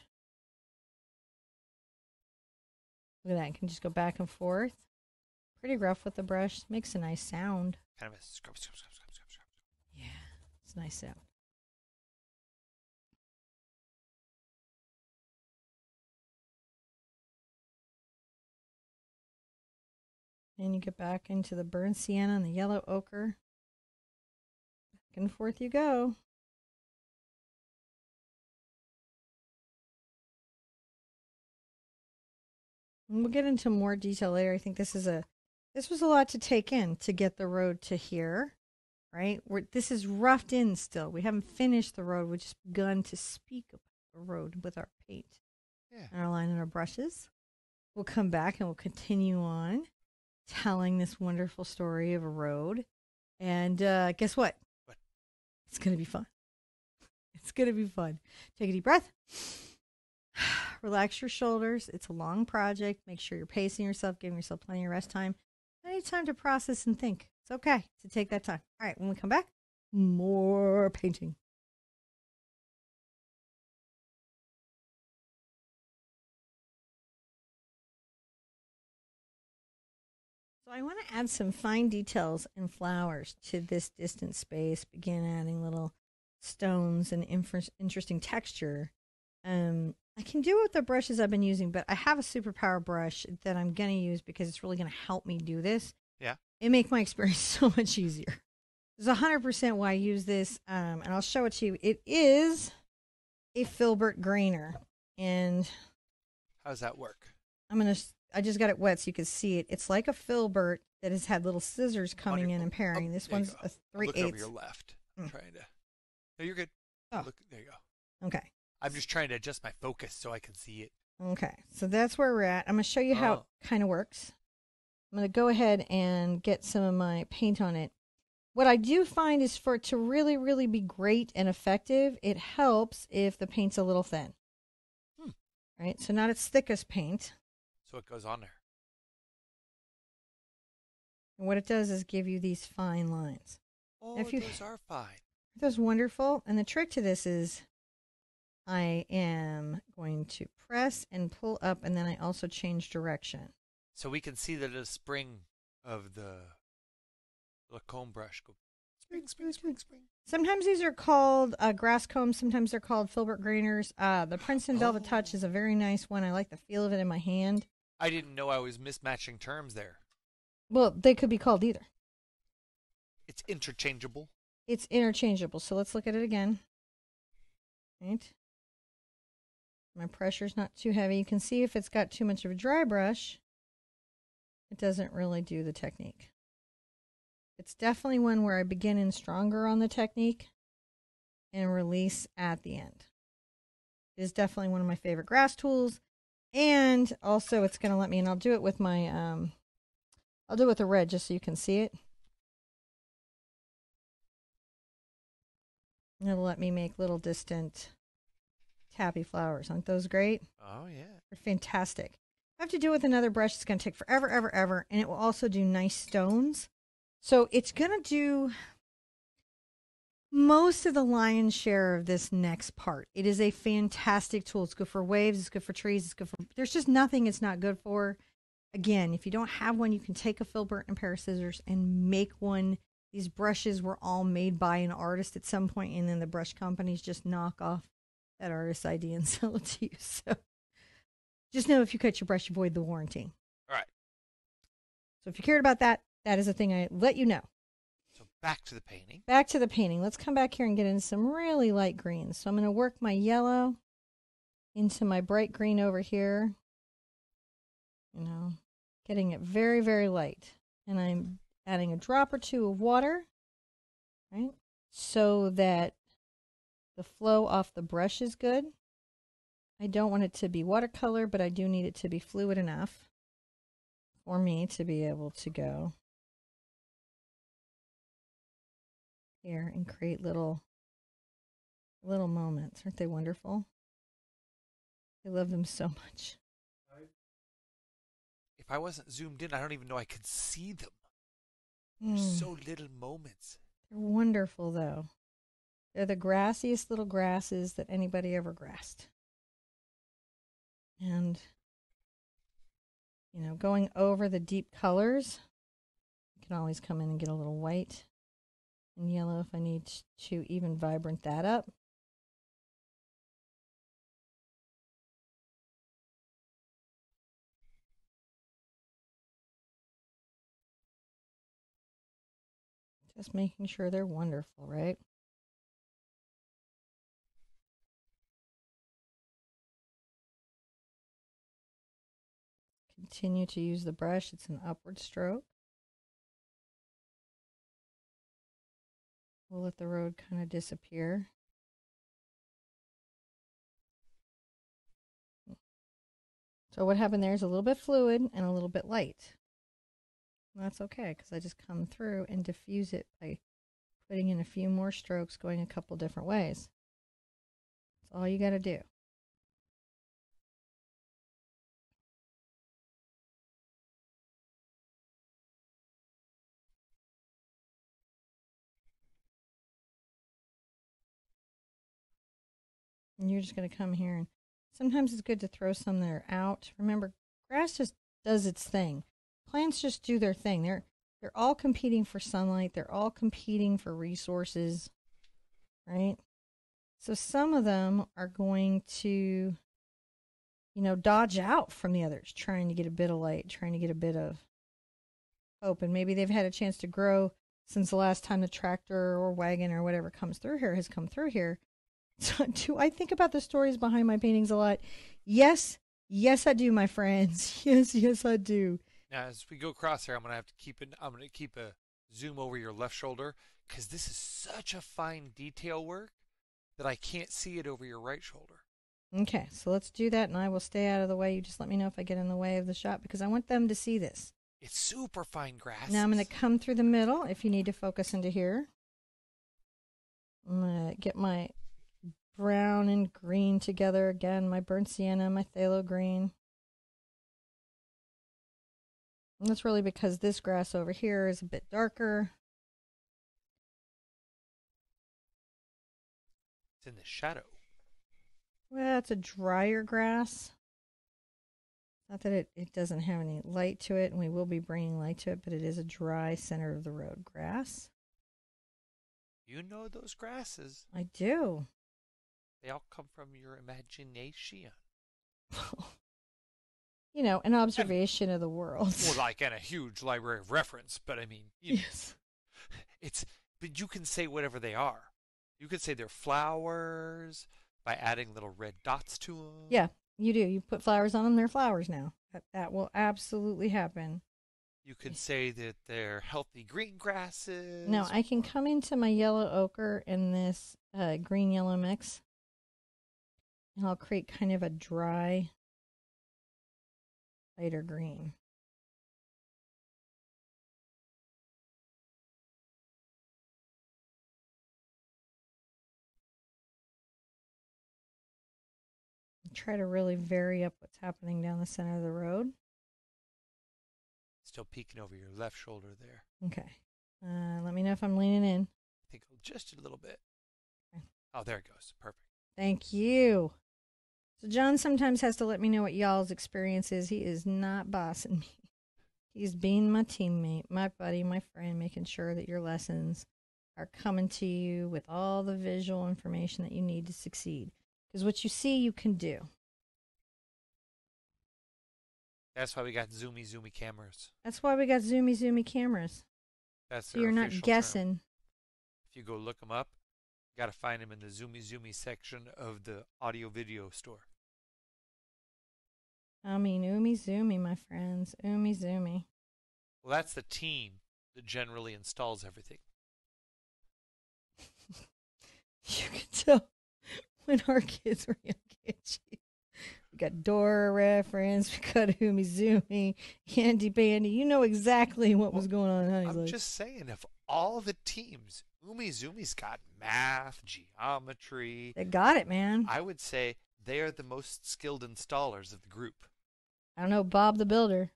Look at that. I can just go back and forth. Pretty rough with the brush. Makes a nice sound. Kind of a scrub, scrub, scrub, scrub, scrub, scrub. Yeah, it's a nice sound. And you get back into the burnt sienna and the yellow ochre. Back and forth you go. And we'll get into more detail later. I think this is a this was a lot to take in to get the road to here right? We're, this is roughed in still. We haven't finished the road. We've just begun to speak about the road with our paint Yeah. and our line and our brushes. We'll come back and we'll continue on telling this wonderful story of a road. And uh, guess what? What? It's going to be fun. It's going to be fun. Take a deep breath. Relax your shoulders. It's a long project. Make sure you're pacing yourself, giving yourself plenty of rest time. Any time to process and think. It's okay to take that time. All right, when we come back, more painting. So I want to add some fine details and flowers to this distant space. Begin adding little stones and interesting texture. Um, I can do it with the brushes I've been using, but I have a superpower brush that I'm going to use because it's really going to help me do this. Yeah. It make my experience so much easier. It's 100% why I use this, um, and I'll show it to you. It is a filbert grainer, and How does that work? I'm gonna. I just got it wet so you can see it. It's like a filbert that has had little scissors coming in and paring. Oh, this one's a a I'm three looking over your left. Mm. Trying to. No, you're good. Oh. Look, there you go. Okay. I'm just trying to adjust my focus so I can see it. Okay. So that's where we're at. I'm gonna show you how Oh. it kind of works. I'm gonna go ahead and get some of my paint on it. What I do find is for it to really, really be great and effective, it helps if the paint's a little thin. Hmm. Right. So not its thickest paint. So it goes on there. And what it does is give you these fine lines. Oh, If you- those are fine. Those wonderful. And the trick to this is I am going to press and pull up, and then I also change direction. So we can see that the spring of the Lacombe brush go spring, spring, spring, spring. Sometimes these are called uh, grass combs. Sometimes they're called filbert grainers. Uh, the Princeton Velvetouch Oh. is a very nice one. I like the feel of it in my hand. I didn't know I was mismatching terms there. Well, they could be called either. It's interchangeable. It's interchangeable. So let's look at it again. Right. My pressure's not too heavy. You can see if it's got too much of a dry brush, it doesn't really do the technique. It's definitely one where I begin in stronger on the technique and release at the end. It is definitely one of my favorite grass tools. And also it's going to let me, and I'll do it with my, um, I'll do it with a red just so you can see it. It'll let me make little distant tappy flowers. Aren't those great? Oh yeah. They're fantastic. I have to do with another brush. It's going to take forever, ever, ever. And it will also do nice stones. So it's going to do most of the lion's share of this next part. It is a fantastic tool. It's good for waves, it's good for trees, it's good for there's just nothing it's not good for. Again, if you don't have one, you can take a filbert and a pair of scissors and make one. These brushes were all made by an artist at some point, and then the brush companies just knock off that idea and sell it to you. So just know if you cut your brush, you void the warranty. All right. So if you cared about that, that is a thing I let you know. So back to the painting. Back to the painting. Let's come back here and get into some really light greens. So I'm going to work my yellow into my bright green over here. You know, getting it very, very light. And I'm adding a drop or two of water, right? So that the flow off the brush is good. I don't want it to be watercolor, but I do need it to be fluid enough for me to be able to go here and create little little moments. Aren't they wonderful? I love them so much. If I wasn't zoomed in, I don't even know I could see them. Mm, so little moments. they're wonderful though. They're the grassiest little grasses that anybody ever grassed. And you know, going over the deep colors, you can always come in and get a little white and yellow if I need to even vibrant that up. Just making sure they're wonderful, right? Continue to use the brush. It's an upward stroke. We'll let the road kind of disappear. So what happened there is a little bit fluid and a little bit light. And that's okay because I just come through and diffuse it by putting in a few more strokes going a couple different ways. That's all you got to do. And you're just going to come here and sometimes it's good to throw some that are out. Remember, grass just does its thing. Plants just do their thing. They're they're all competing for sunlight. They're all competing for resources, right? So some of them are going to, you know, dodge out from the others, trying to get a bit of light, trying to get a bit of hope. And maybe they've had a chance to grow since the last time the tractor or wagon or whatever comes through here has come through here. So do I think about the stories behind my paintings a lot? Yes, yes, I do, my friends. Yes, yes, I do. Now, as we go across here, I'm gonna have to keep it. I'm gonna keep a zoom over your left shoulder because this is such a fine detail work that I can't see it over your right shoulder. Okay, so let's do that, and I will stay out of the way. You just let me know if I get in the way of the shot because I want them to see this. It's super fine grass. Now I'm going to come through the middle if you need to focus into here. I'm going to get my brown and green together again, my burnt sienna, my phthalo green. And that's really because this grass over here is a bit darker. It's in the shadow. Well, it's a drier grass. Not that it, it doesn't have any light to it, and we will be bringing light to it, but it is a dry center of the road grass. You know those grasses. I do. They all come from your imagination. you know, an observation of the world. Well, like in a huge library of reference, but I mean, you know, yes. it's but you can say whatever they are. You could say they're flowers by adding little red dots to them. Yeah, you do. You put flowers on them, they're flowers now. That, that will absolutely happen. You could say that they're healthy green grasses. No, I can come into my yellow ochre in this uh, green yellow mix, and I'll create kind of a dry, lighter green. Try to really vary up what's happening down the center of the road. Still peeking over your left shoulder there. Okay. Uh, let me know if I'm leaning in. I think just a little bit. Okay. Oh, there it goes. Perfect. Thank you. So John sometimes has to let me know what y'all's experience is. He is not bossing me. He's being my teammate, my buddy, my friend, making sure that your lessons are coming to you with all the visual information that you need to succeed. Because what you see, you can do. That's why we got zoomy, zoomy cameras. That's why we got zoomy, zoomy cameras. That's So you're not official term. guessing. If you go look them up, got to find them in the zoomy, zoomy section of the audio video store. I mean, oomy zoomy, my friends. Oomy zoomy. Well, that's the team that generally installs everything. You can tell when our kids were young kids. We got Dora reference, we got Umi Zoomi, Andy Bandy. You know exactly what was going on. Honey's I'm like, just saying, if all the teams, Umi Zoomi's got math, geometry, they got it, man. I would say they are the most skilled installers of the group. I don't know, Bob the Builder.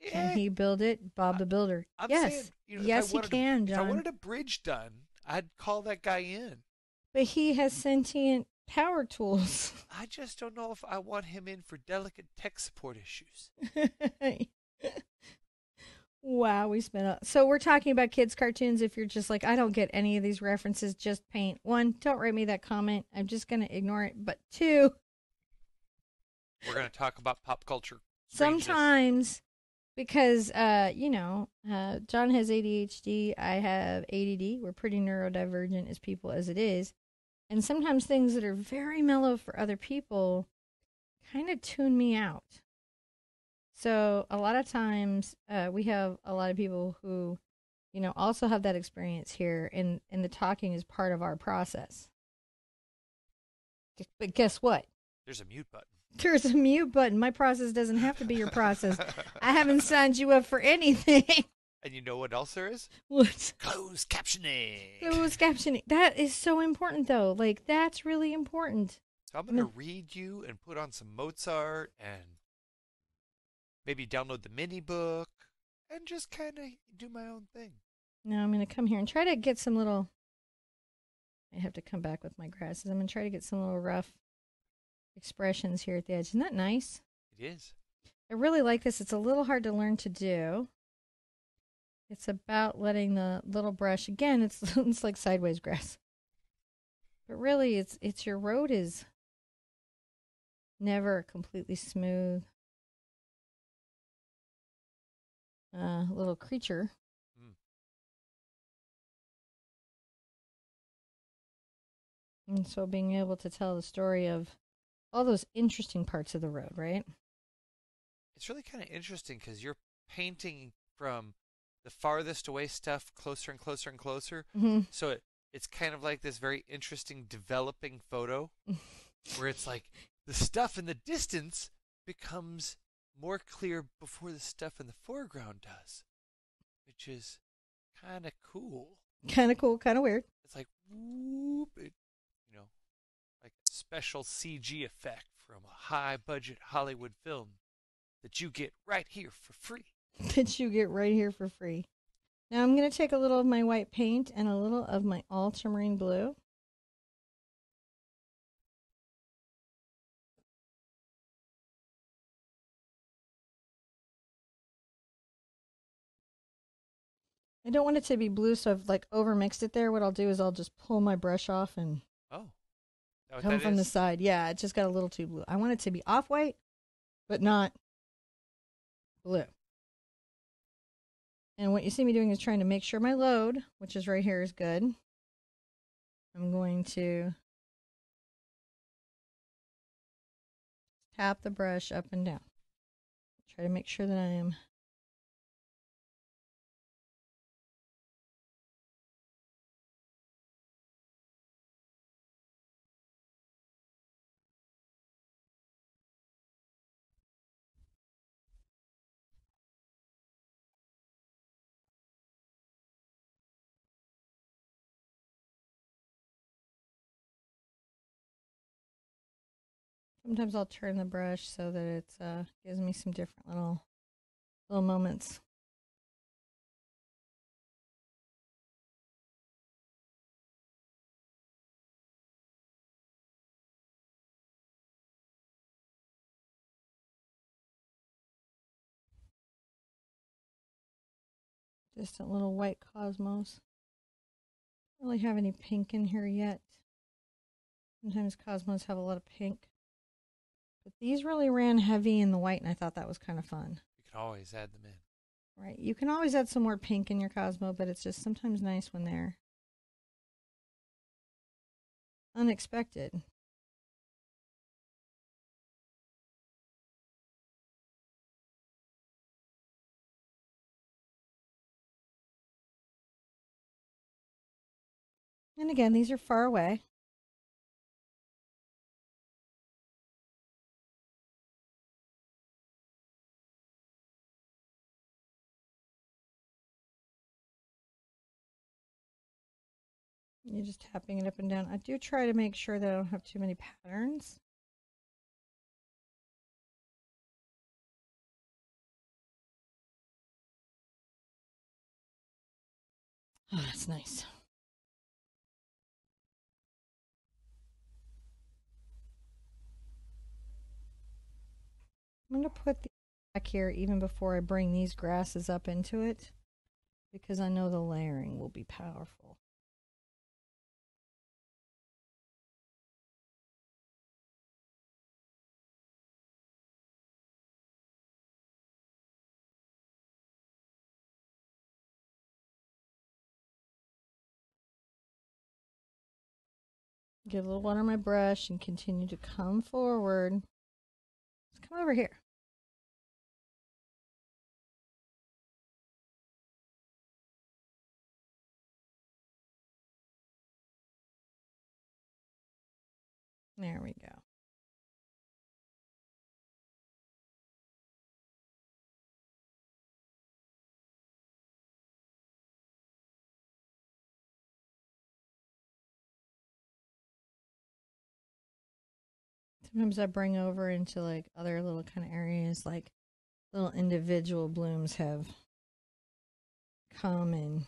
Yeah, Can he build it? Bob the Builder. I'm yes. saying, you know, yes, he wanted a- can, If I wanted a bridge done, I'd call that guy in. But he has sentient power tools. I just don't know if I want him in for delicate tech support issues. wow, we spent a so we're talking about kids cartoons. If you're just like, I don't get any of these references, just paint. One, don't write me that comment. I'm just gonna ignore it. But two, We're going to talk about pop culture. sometimes because uh, you know, uh, John has ADHD, I have ADD. We're pretty neurodivergent as people as it is. And sometimes things that are very mellow for other people kind of tune me out. So a lot of times uh, we have a lot of people who, you know, also have that experience here, and and the talking is part of our process. But guess what? There's a mute button. There's a mute button. My process doesn't have to be your process. I haven't signed you up for anything. And you know what else there is? What's Closed captioning. closed captioning? That is so important, though. Like that's really important. So I'm going to read you and put on some Mozart and maybe download the mini book and just kind of do my own thing. Now I'm going to come here and try to get some little. I have to come back with my grasses. I'm going to try to get some little rough expressions here at the edge. Isn't that nice? It is. I really like this. It's a little hard to learn to do. It's about letting the little brush again. It's it's like sideways grass, but really, it's it's your road is never completely smooth. Uh, little creature. Mm. And so, being able to tell the story of all those interesting parts of the road, right? It's really kind of interesting because you're painting from the farthest away stuff closer and closer and closer. Mm-hmm. So it, it's kind of like this very interesting developing photo where it's like the stuff in the distance becomes more clear before the stuff in the foreground does, which is kind of cool. Kind of cool, kind of weird. It's like whoop, it, you know, like a special CG effect from a high budget Hollywood film that you get right here for free. that you get right here for free. Now I'm going to take a little of my white paint and a little of my ultramarine blue. I don't want it to be blue, so I've like overmixed it there. What I'll do is I'll just pull my brush off and Oh, come from the side. Yeah, it just got a little too blue. I want it to be off white, but not blue. And what you see me doing is trying to make sure my load, which is right here, is good. I'm going to tap the brush up and down. Try to make sure that I am Sometimes I'll turn the brush so that it uh, gives me some different little little moments. Just a little white cosmos. Don't really have any pink in here yet. Sometimes cosmos have a lot of pink. But these really ran heavy in the white, and I thought that was kind of fun. You can always add them in. Right. You can always add some more pink in your Cosmo, but it's just sometimes nice when they're unexpected. And again, these are far away. You're just tapping it up and down. I do try to make sure that I don't have too many patterns. Oh, that's nice. I'm going to put the back here even before I bring these grasses up into it because I know the layering will be powerful. Get a little water on my brush and continue to come forward. Let's come over here. There we go. Sometimes I bring over into like other little kind of areas, like little individual blooms have come and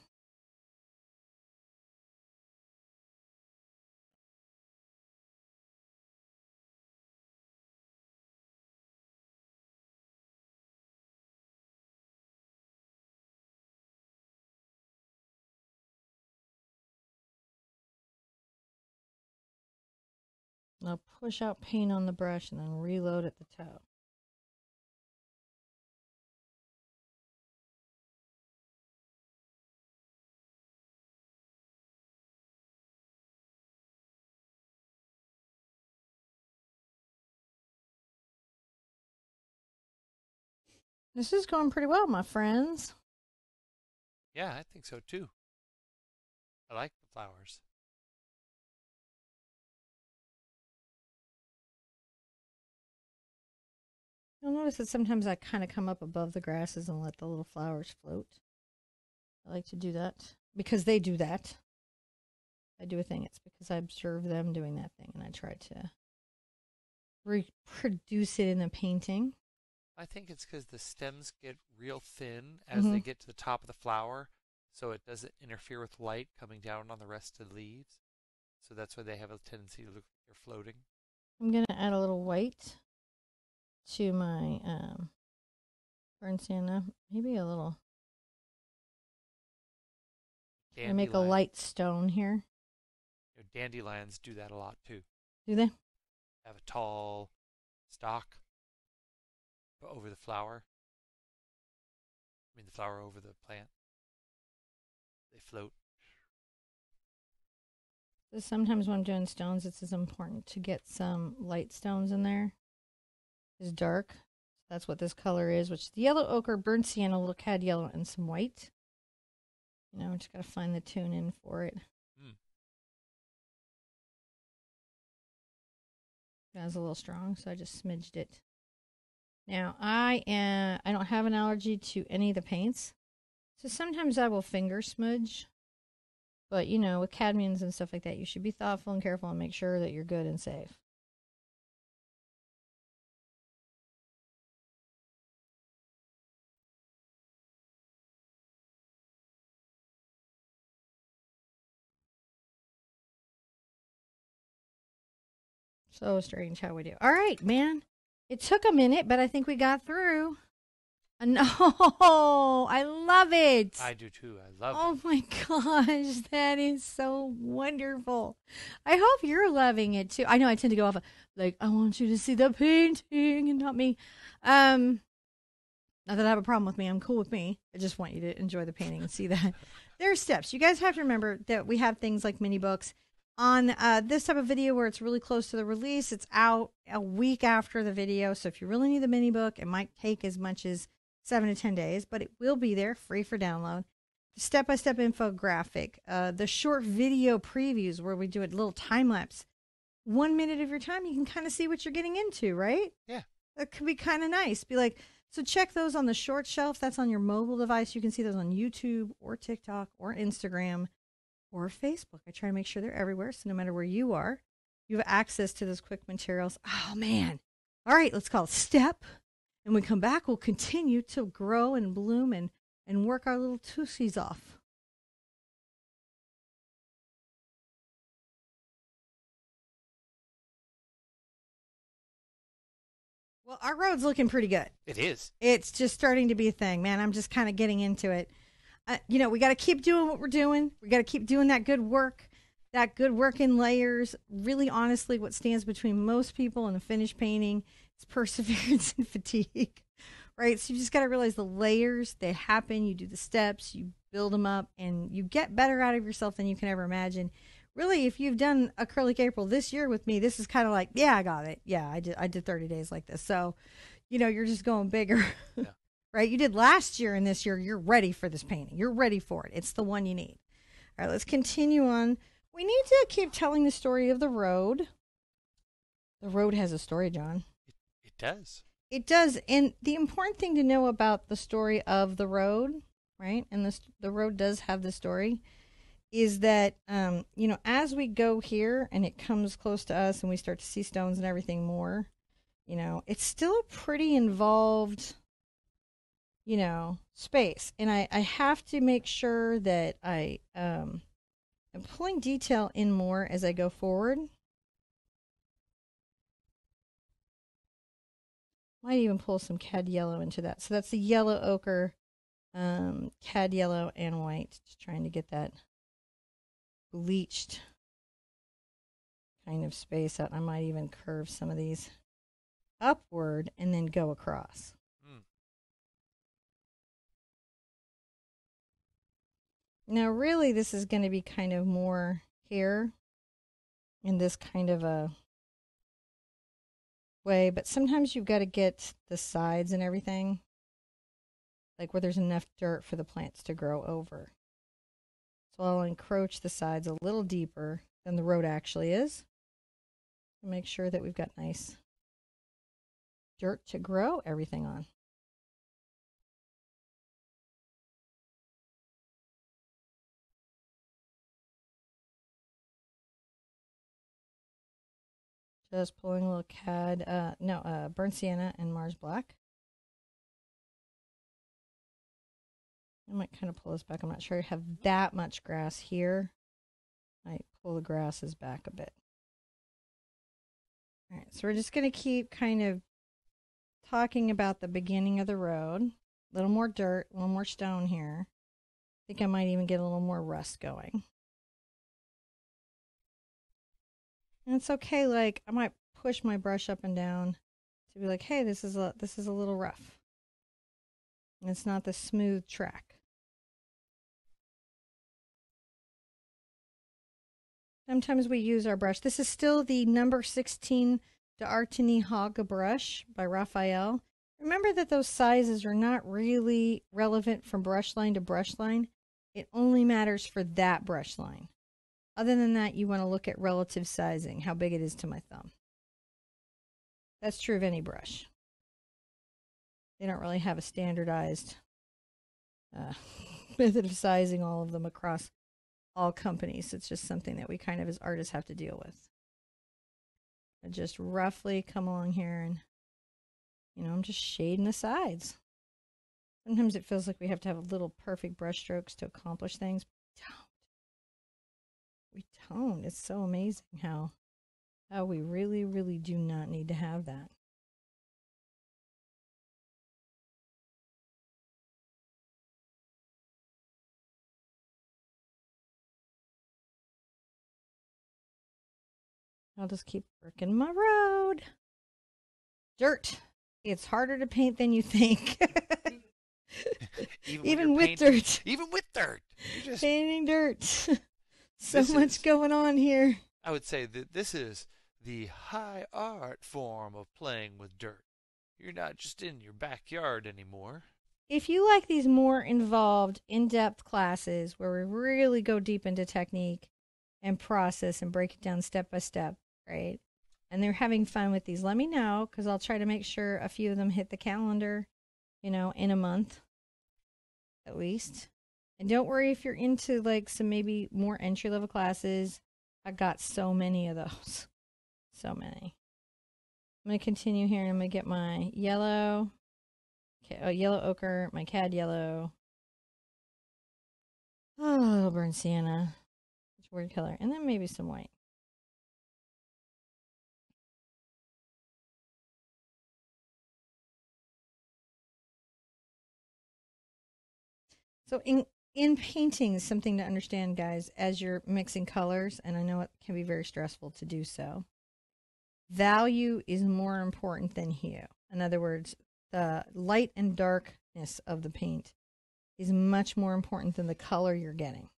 I'll push out paint on the brush and then reload at the toe. This is going pretty well, my friends. Yeah, I think so too. I like the flowers. You'll notice that sometimes I kind of come up above the grasses and let the little flowers float. I like to do that because they do that. I do a thing, it's because I observe them doing that thing and I try to reproduce it in the painting. I think it's because the stems get real thin as they Mhm. get to the top of the flower, so it doesn't interfere with light coming down on the rest of the leaves. So that's why they have a tendency to look like they're floating. I'm going to add a little white to my um, burnt sienna. Maybe a little. I make a light stone here. you know, dandelions do that a lot too. Do they? Have a tall stalk over the flower. I mean, the flower over the plant. They float. Sometimes when I'm doing stones, it's as important to get some light stones in there. It's dark. So That's what this color is, which is the yellow ochre, burnt sienna, a little cad yellow, and some white. You know, I just gotta find the tune in for it. Mm. That was a little strong, so I just smidged it. Now I am, I don't have an allergy to any of the paints, so sometimes I will finger smudge. But you know, with cadmiums and stuff like that, you should be thoughtful and careful and make sure that you're good and safe. So strange how we do. All right, man. It took a minute, but I think we got through. Uh, No, I love it. I do too. I love it. Oh my gosh, that is so wonderful. I hope you're loving it too. I know I tend to go off of, like I want you to see the painting and not me. Um not that I have a problem with me. I'm cool with me. I just want you to enjoy the painting and see that. There are steps. You guys have to remember that we have things like mini books on uh, this type of video where it's really close to the release. It's out a week after the video. So if you really need the mini book, it might take as much as seven to 10 days, but it will be there free for download step by step infographic, uh, the short video previews where we do a little time lapse. One minute of your time, you can kind of see what you're getting into, right? Yeah. That could be kind of nice. Be like, so check those on the short shelf. That's on your mobile device. You can see those on YouTube or TikTok or Instagram or Facebook. I try to make sure they're everywhere. So no matter where you are, you have access to those quick materials. Oh, man. All right, let's call it step. And when we come back, we'll continue to grow and bloom and and work our little tussies off. Well, our road's looking pretty good. it is. It's just starting to be a thing, man. I'm just kind of getting into it. You know, we got to keep doing what we're doing. We got to keep doing that good work, that good work in layers. Really, honestly, what stands between most people and a finished painting is perseverance and fatigue, right? So you just got to realize the layers, they happen. You do the steps, you build them up, and you get better out of yourself than you can ever imagine. Really, if you've done acrylic April this year with me, this is kind of like, yeah, I got it. Yeah, I did. I did 30 days like this. So, you know, you're just going bigger. Yeah. Right? You did last year and this year, you're ready for this painting. You're ready for it. It's the one you need. All right, let's continue on. We need to keep telling the story of the road. The road has a story, John. It it does. It does. And the important thing to know about the story of the road, right? And this the road does have the story is that um, you know, as we go here and it comes close to us and we start to see stones and everything more, you know, it's still a pretty involved you know, space. And I, I have to make sure that I um i'm pulling detail in more as I go forward. Might even pull some cad yellow into that. So that's the yellow ochre, um, cad yellow and white. Just trying to get that bleached kind of space out. I might even curve some of these upward and then go across. Now, really, this is going to be kind of more here in this kind of a way, but sometimes you've got to get the sides and everything, like where there's enough dirt for the plants to grow over. So I'll encroach the sides a little deeper than the road actually is make sure that we've got nice dirt to grow everything on. Just pulling a little cad, uh, no, uh, burnt sienna and Mars black. I might kind of pull this back. I'm not sure I have that much grass here. I pull the grasses back a bit. All right, so we're just going to keep kind of talking about the beginning of the road. A little more dirt, a little more stone here. I think I might even get a little more rust going. And it's okay. Like I might push my brush up and down to be like, "Hey, this is a this is a little rough. And it's not the smooth track." Sometimes we use our brush. This is still the number 16 D'Artagnan Haga brush by Raphael. Remember that those sizes are not really relevant from brush line to brush line. It only matters for that brush line. Other than that, you want to look at relative sizing, how big it is to my thumb. That's true of any brush. They don't really have a standardized uh, method of sizing all of them across all companies. It's just something that we kind of as artists have to deal with. I just roughly come along here and, you know, I'm just shading the sides. Sometimes it feels like we have to have little perfect brush strokes to accomplish things. We don't. It's so amazing how how we really, really do not need to have that. I'll just keep working my road. Dirt. It's harder to paint than you think. Even, Even with painting- dirt. Even with dirt. Just, Painting dirt. so This much is- going on here. I would say that this is the high art form of playing with dirt. You're not just in your backyard anymore. If you like these more involved, in depth classes where we really go deep into technique and process and break it down step by step, right? And they're having fun with these, let me know because I'll try to make sure a few of them hit the calendar, you know, in a month at least. And don't worry if you're into like some maybe more entry level classes. I got so many of those. So many. I'm going to continue here and I'm going to get my yellow, ca- uh, yellow ochre, my cad yellow. Oh, a little burnt sienna. It's a weird color. And then maybe some white. So in in painting, something to understand, guys, as you're mixing colors, and I know it can be very stressful to do so. Value is more important than hue. In other words, the light and darkness of the paint is much more important than the color you're getting.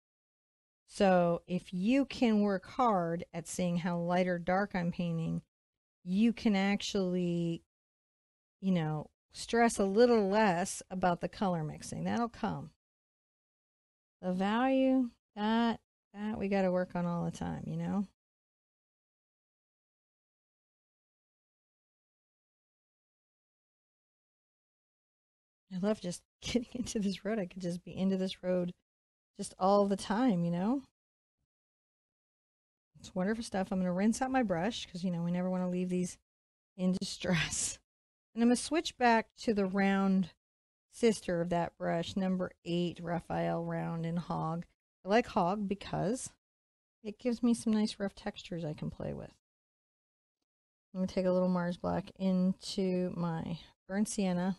So if you can work hard at seeing how light or dark I'm painting, you can actually, you know, stress a little less about the color mixing. That'll come. The value, that that we got to work on all the time, you know? I love just getting into this road. I could just be into this road just all the time, you know? It's wonderful stuff. I'm going to rinse out my brush because, you know, we never want to leave these in distress. And I'm going to switch back to the round sister of that brush, number eight, Raphael Round and Hog. I like Hog because it gives me some nice rough textures I can play with. I'm going to take a little Mars Black into my burnt sienna.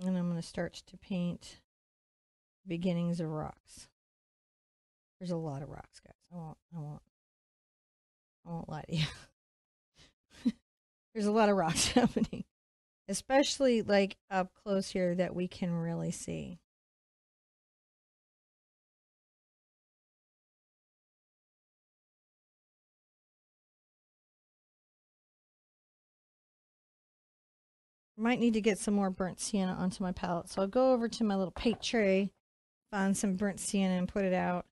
And I'm going to start to paint beginnings of rocks. There's a lot of rocks, guys. I won't, I won't, I won't lie to you. There's a lot of rocks happening, especially like up close here that we can really see. Might need to get some more burnt sienna onto my palette. So I'll go over to my little paint tray, find some burnt sienna and put it out.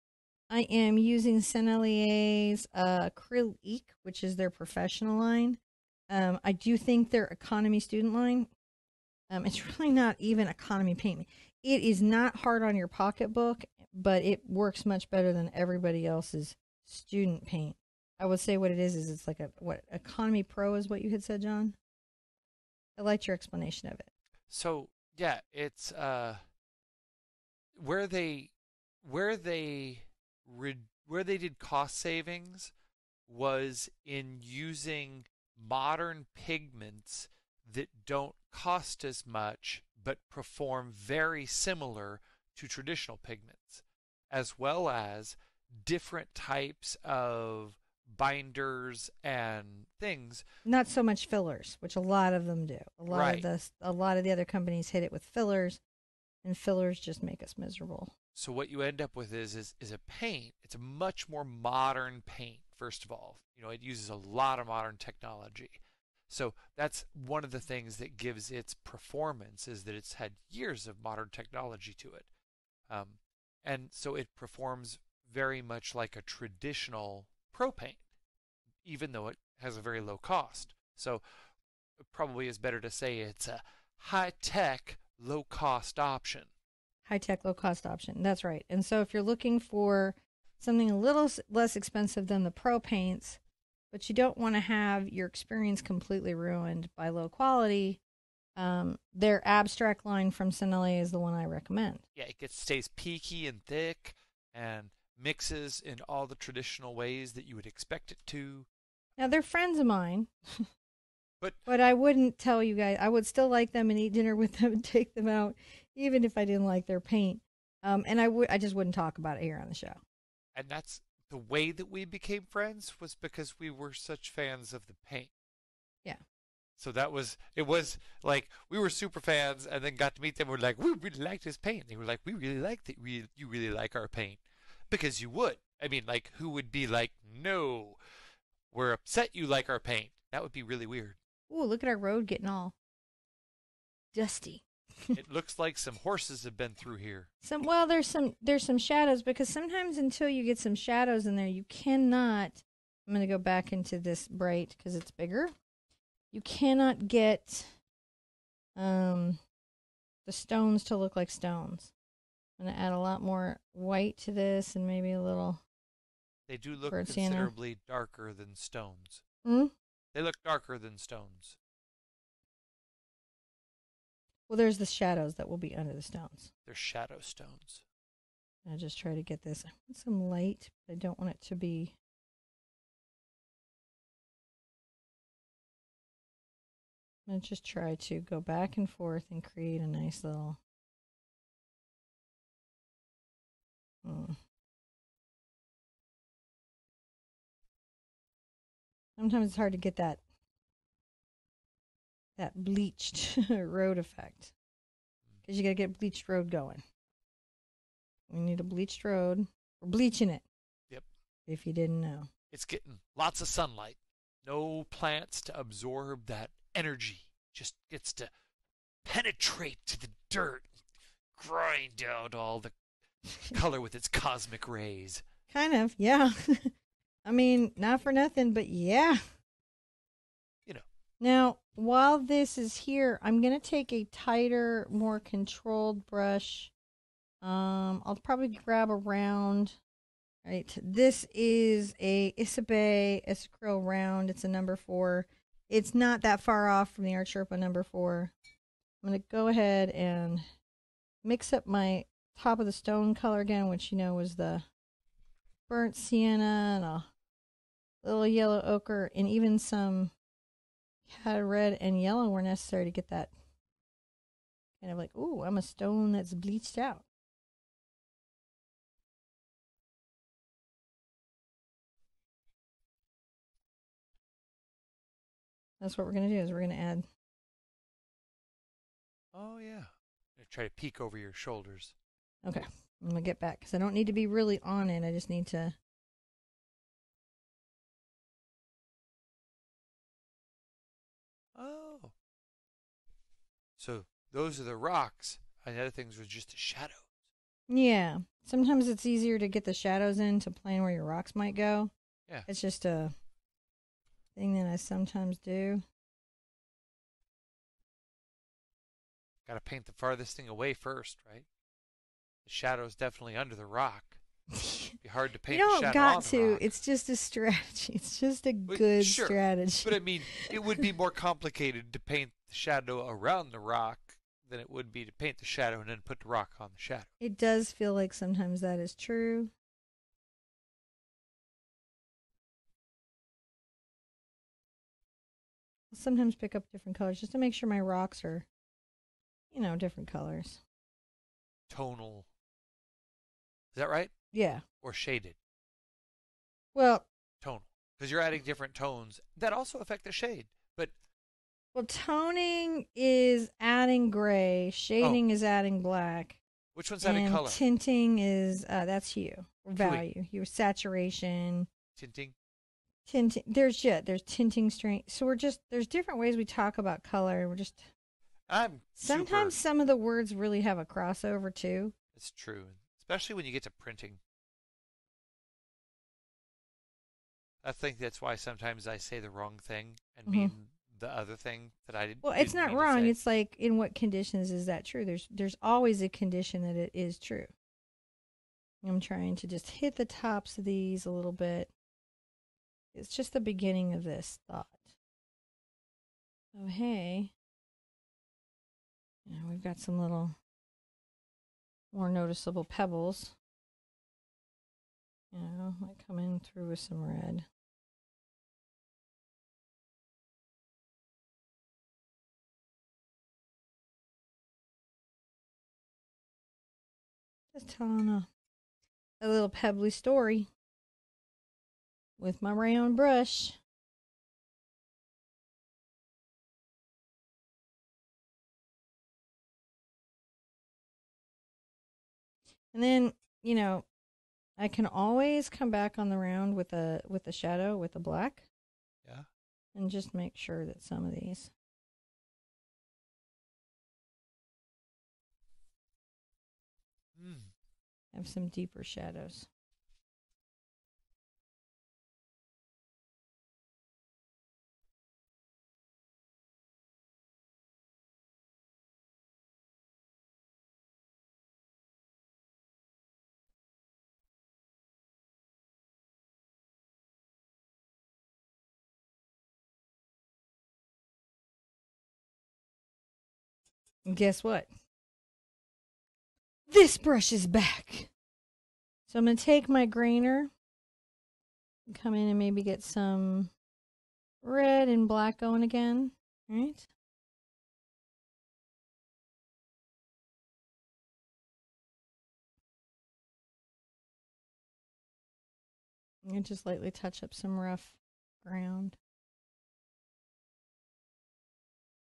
I am using Sennelier's uh, Acrylique, which is their professional line. Um, I do think their economy student line, um, it's really not even economy paint. It is not hard on your pocketbook, but it works much better than everybody else's student paint. I would say what it is is it's like a what economy pro is what you had said, John. I liked your explanation of it. So yeah, it's uh where they where they re- where they did cost savings was in using modern pigments that don't cost as much but perform very similar to traditional pigments as well as different types of binders and things Not so much fillers, which a lot of them do. A lot Right. of the a lot of the other companies hit it with fillers, and fillers just make us miserable. So what you end up with is, is is a paint. It's a much more modern paint. First of all, you know it uses a lot of modern technology. So that's one of the things that gives its performance is that it's had years of modern technology to it, um, and so it performs very much like a traditional propane, even though it has a very low cost. So probably is better to say it's a high tech, low cost option. High tech, low cost option. That's right. And so if you're looking for something a little less expensive than the pro paints, but you don't want to have your experience completely ruined by low quality, um, their abstract line from Sennelier is the one I recommend. yeah, it gets stays peaky and thick. and mixes in all the traditional ways that you would expect it to. Now they're friends of mine. But- but I wouldn't tell you guys. I would still like them and eat dinner with them and take them out, even if I didn't like their paint. Um, and I would I just wouldn't talk about it here on the show. And that's the way that we became friends was because we were such fans of the paint. Yeah. So that was it was like we were super fans and then got to meet them. We're like, we really liked his paint. They were like, we really liked it. We you really like our paint because you would. I mean, like who would be like, no, we're upset you like our paint. That would be really weird. Ooh, look at our road getting all dusty. It looks like some horses have been through here. Some well, there's some there's some shadows because sometimes until you get some shadows in there, you cannot. I'm going to go back into this bright because it's bigger. You cannot get um the stones to look like stones. I'm going to add a lot more white to this and maybe a little. They do look Burnt sienna. considerably darker than stones. Hmm? They look darker than stones. Well, there's the shadows that will be under the stones. They're shadow stones. I just try to get this. I want some light, but I don't want it to be. I'm just try to go back and forth and create a nice little. Hmm. Sometimes it's hard to get that that bleached road effect because you got to get bleached road going. We need a bleached road. We're bleaching it. Yep. If you didn't know. It's getting lots of sunlight. No plants to absorb that energy. Just gets to penetrate to the dirt, grind out all the color with its cosmic rays. Kind of, yeah. I mean, not for nothing, but yeah. Now, while this is here, I'm going to take a tighter, more controlled brush. Um, I'll probably grab a round. Right. This is a Isabey Escrow round. It's a number four. It's not that far off from the Art Sherpa number four. I'm going to go ahead and mix up my top of the stone color again, which you know was the burnt sienna and a little yellow ochre, and even some had red and yellow were necessary to get that kind of like, ooh, I'm a stone that's bleached out. That's what we're gonna do. Is we're gonna add. Oh yeah. Try to peek over your shoulders. Okay, I'm gonna get back because I don't need to be really on it. I just need to. So those are the rocks, and the other things were just the shadows. Yeah, sometimes it's easier to get the shadows in to plan where your rocks might go. Yeah. It's just a thing that I sometimes do. Got to paint the farthest thing away first, right? The shadow's definitely under the rock. Be hard to paint you don't got to. It's just a strategy. It's just a Well, good sure, strategy. But I mean, it would be more complicated to paint the shadow around the rock than it would be to paint the shadow and then put the rock on the shadow. it does feel like sometimes that is true. I'll sometimes pick up different colors just to make sure my rocks are, you know, different colors. Tonal. Is that right? Yeah. Or shaded? Well, Tonal. Because you're adding different tones that also affect the shade. But well, toning is adding gray. Shading is adding black. which one's adding and color? tinting is uh, that's hue or Huey. value. Your saturation, Tinting. tinting. There's yeah, there's tinting strength. So we're just there's different ways we talk about color. We're just I'm sometimes super, some of the words really have a crossover too. it's true, especially when you get to printing. I think that's why sometimes I say the wrong thing and Mhm. mean the other thing that I didn't. Well, it's didn't not wrong. It's like in what conditions is that true? There's there's always a condition that it is true. I'm trying to just hit the tops of these a little bit. It's just the beginning of this thought. Oh hey. Now we've got some little more noticeable pebbles. You know, might come in through with some red. Just telling a, a little pebbly story with my round brush. And then, you know, I can always come back on the round with a with a shadow with a black Yeah. and just make sure that some of these Mm. have some deeper shadows. Guess what? This brush is back. So I'm going to take my grainer, and come in and maybe get some red and black going again. All right. And just lightly touch up some rough ground.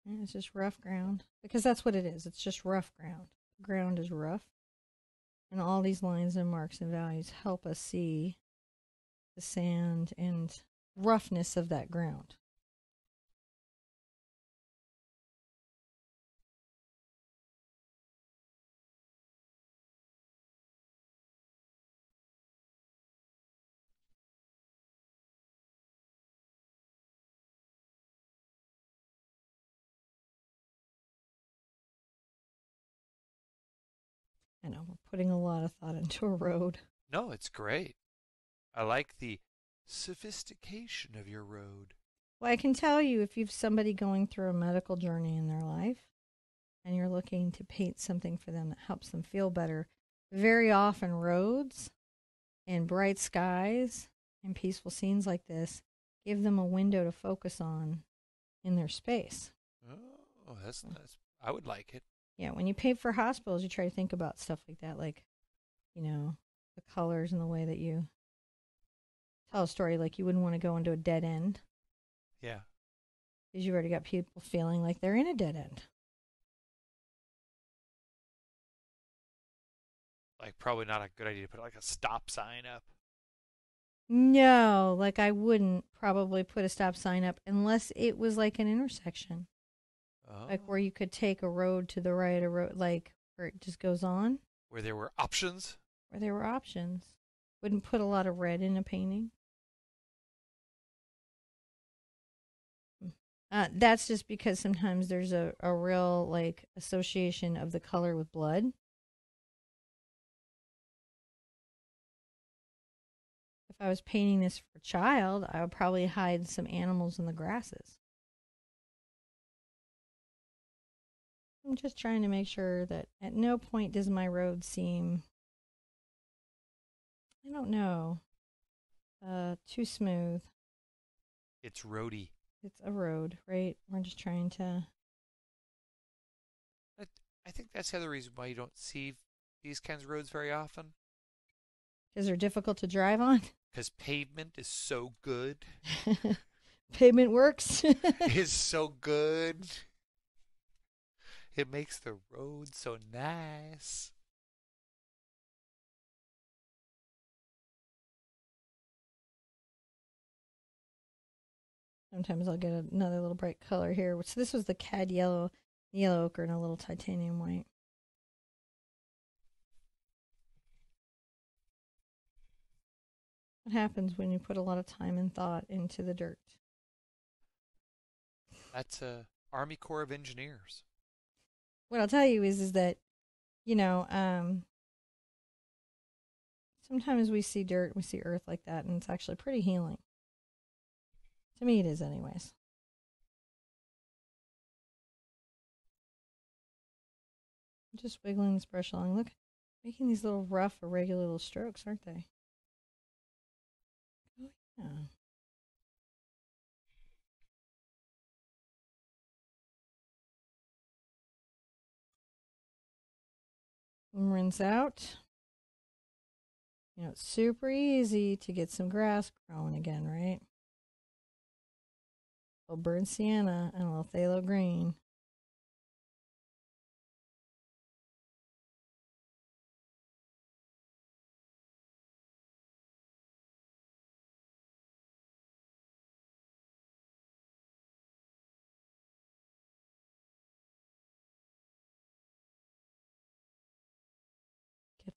And it's just rough ground because that's what it is. It's just rough ground. Ground is rough. And all these lines and marks and values help us see the sand and roughness of that ground. Putting a lot of thought into a road. No, it's great. I like the sophistication of your road. Well, I can tell you if you've somebody going through a medical journey in their life and you're looking to paint something for them that helps them feel better, very often roads and bright skies and peaceful scenes like this give them a window to focus on in their space. Oh, that's nice. I would like it. Yeah, when you paint for hospitals, you try to think about stuff like that, like, you know, the colors and the way that you tell a story. Like, you wouldn't want to go into a dead end Yeah. because you've already got people feeling like they're in a dead end. Like probably not a good idea to put like a stop sign up. No, like I wouldn't probably put a stop sign up unless it was like an intersection, Oh. like where you could take a road to the right, a road like where it just goes on, where there were options. where there were options. Wouldn't put a lot of red in a painting. Uh, that's just because sometimes there's a, a real like association of the color with blood. If I was painting this for a child, I would probably hide some animals in the grasses. I'm just trying to make sure that at no point does my road seem, I don't know, uh, too smooth. It's roady. It's a road, right? We're just trying to. I think that's the other reason why you don't see these kinds of roads very often. Because they're difficult to drive on. Because pavement is so good. Pavement works. is so good. It makes the road so nice. Sometimes I'll get another little bright color here. So this was the cad yellow, yellow ochre, and a little titanium white. What happens when you put a lot of time and thought into the dirt? That's a Army Corps of Engineers. What I'll tell you is, is that, you know, um, sometimes we see dirt, we see earth like that, and it's actually pretty healing. To me, it is, anyways. I'm just wiggling this brush along. Look, making these little rough, irregular little strokes, aren't they? Oh, Yeah. And rinse out. You know, it's super easy to get some grass growing again, right? A little burnt sienna and a little phthalo green.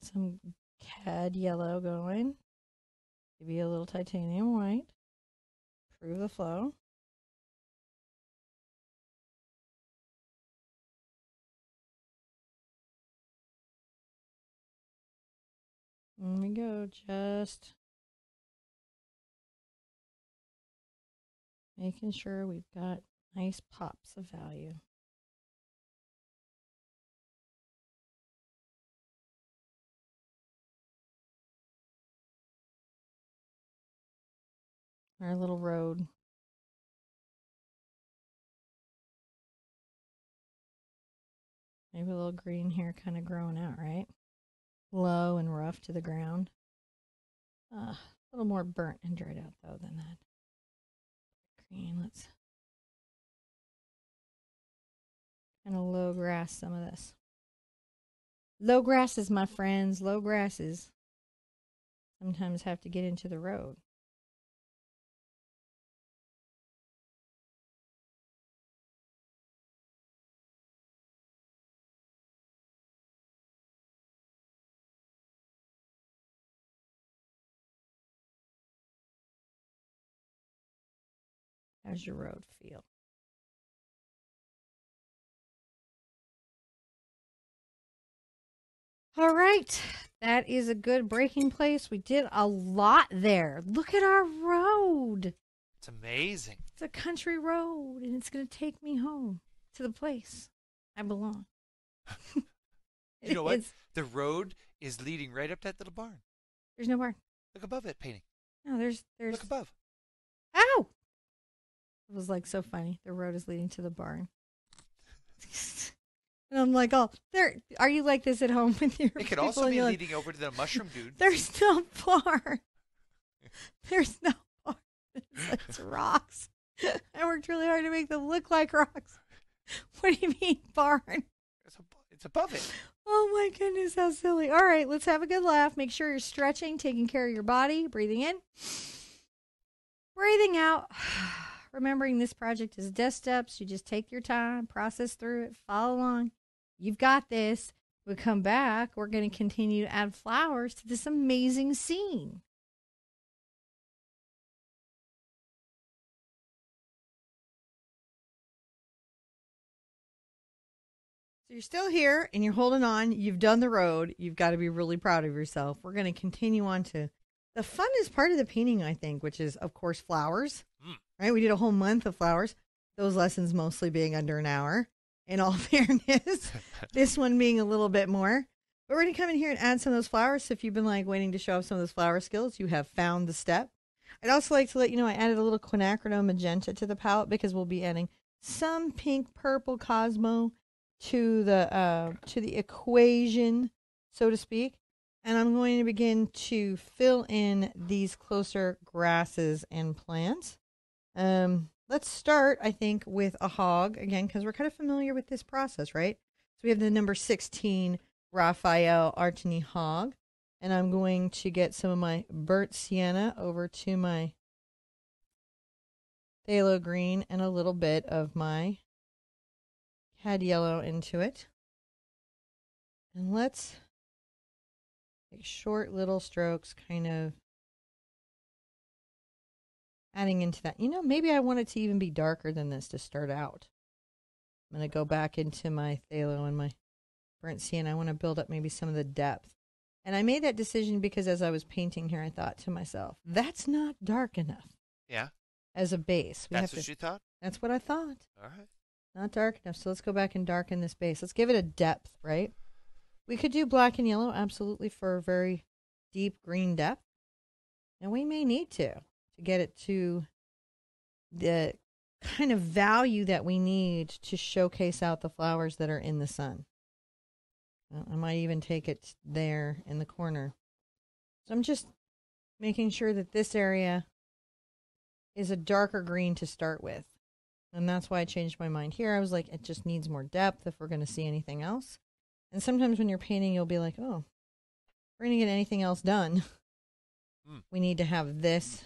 Get some cad yellow going. Maybe a little titanium white. Improve the flow. There we go. Just making sure we've got nice pops of value. Our little road. Maybe a little green here kind of growing out, right? Low and rough to the ground. Uh, a little more burnt and dried out though than that. Green, let's kind of low grass some of this. Low grasses, my friends, low grasses sometimes have to get into the road. How's your road feel? All right. That is a good breaking place. We did a lot there. Look at our road. It's amazing. It's a country road, and it's going to take me home to the place I belong. You know what? It's- The road is leading right up to that little barn. There's no barn. Look above it, painting. No, there's there's. Look above. Ow! It was like so funny. The road is leading to the barn. and I'm like, oh, there. Are you like this at home with your? It could also be you're like, leading over to the mushroom dude. There's no barn. There's no barn. It's, it's rocks. I worked really hard to make them look like rocks. What do you mean barn? It's, ab- it's above it. Oh my goodness, how silly. All right, let's have a good laugh. Make sure you're stretching, taking care of your body, breathing in, breathing out. Remembering this project is death steps. You just take your time, process through it, follow along. You've got this. We come back, we're going to continue to add flowers to this amazing scene. So you're still here and you're holding on. You've done the road. You've got to be really proud of yourself. We're going to continue on to the funnest part of the painting, I think, which is, of course, flowers. Mm. Right? We did a whole month of flowers. Those lessons mostly being under an hour. In all fairness, this one being a little bit more. But we're going to come in here and add some of those flowers. So if you've been like waiting to show off some of those flower skills, you have found the step. I'd also like to let you know I added a little quinacridone magenta to the palette because we'll be adding some pink purple Cosmo to the uh, to the equation, so to speak. And I'm going to begin to fill in these closer grasses and plants. Um, let's start, I think, with a hog again because we're kind of familiar with this process, right? So we have the number 16 Raphael Artini hog, and I'm going to get some of my burnt sienna over to my phthalo green and a little bit of my cad yellow into it. And let's take short little strokes, kind of adding into that. You know, maybe I want it to even be darker than this to start out. I'm going to go back into my phthalo and my burnt sienna. I want to build up maybe some of the depth. And I made that decision because as I was painting here, I thought to myself, that's not dark enough Yeah, as a base. We that's what to, you thought. that's what I thought. All right. Not dark enough. So let's go back and darken this base. Let's give it a depth, right? We could do black and yellow, absolutely, for a very deep green depth. And we may need to, to get it to the kind of value that we need to showcase out the flowers that are in the sun. Uh, I might even take it there in the corner. So I'm just making sure that this area is a darker green to start with. And that's why I changed my mind here. I was like, it just needs more depth if we're going to see anything else. And sometimes when you're painting, you'll be like, oh, we're going to get anything else done. Hmm. We need to have this,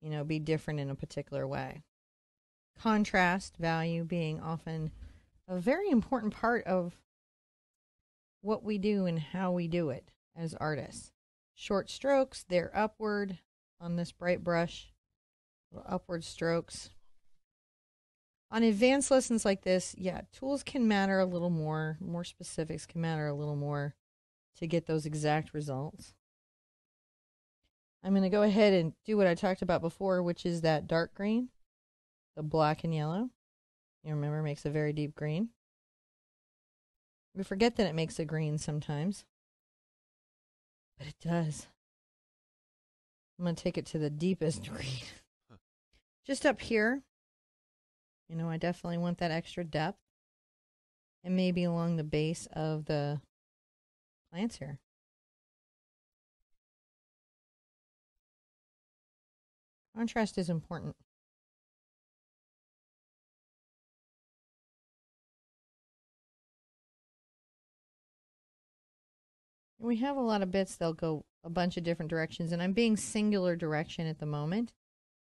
you know, be different in a particular way. Contrast value being often a very important part of what we do and how we do it as artists. Short strokes, they're upward on this bright brush, upward strokes. On advanced lessons like this, yeah, tools can matter a little more, more specifics can matter a little more to get those exact results. I'm going to go ahead and do what I talked about before, which is that dark green, the black and yellow. You remember, makes a very deep green. We forget that it makes a green sometimes, but it does. I'm going to take it to the deepest green. Just up here, you know, I definitely want that extra depth. And maybe along the base of the plants here. Contrast is important. We have a lot of bits that'll go a bunch of different directions, and I'm being singular direction at the moment,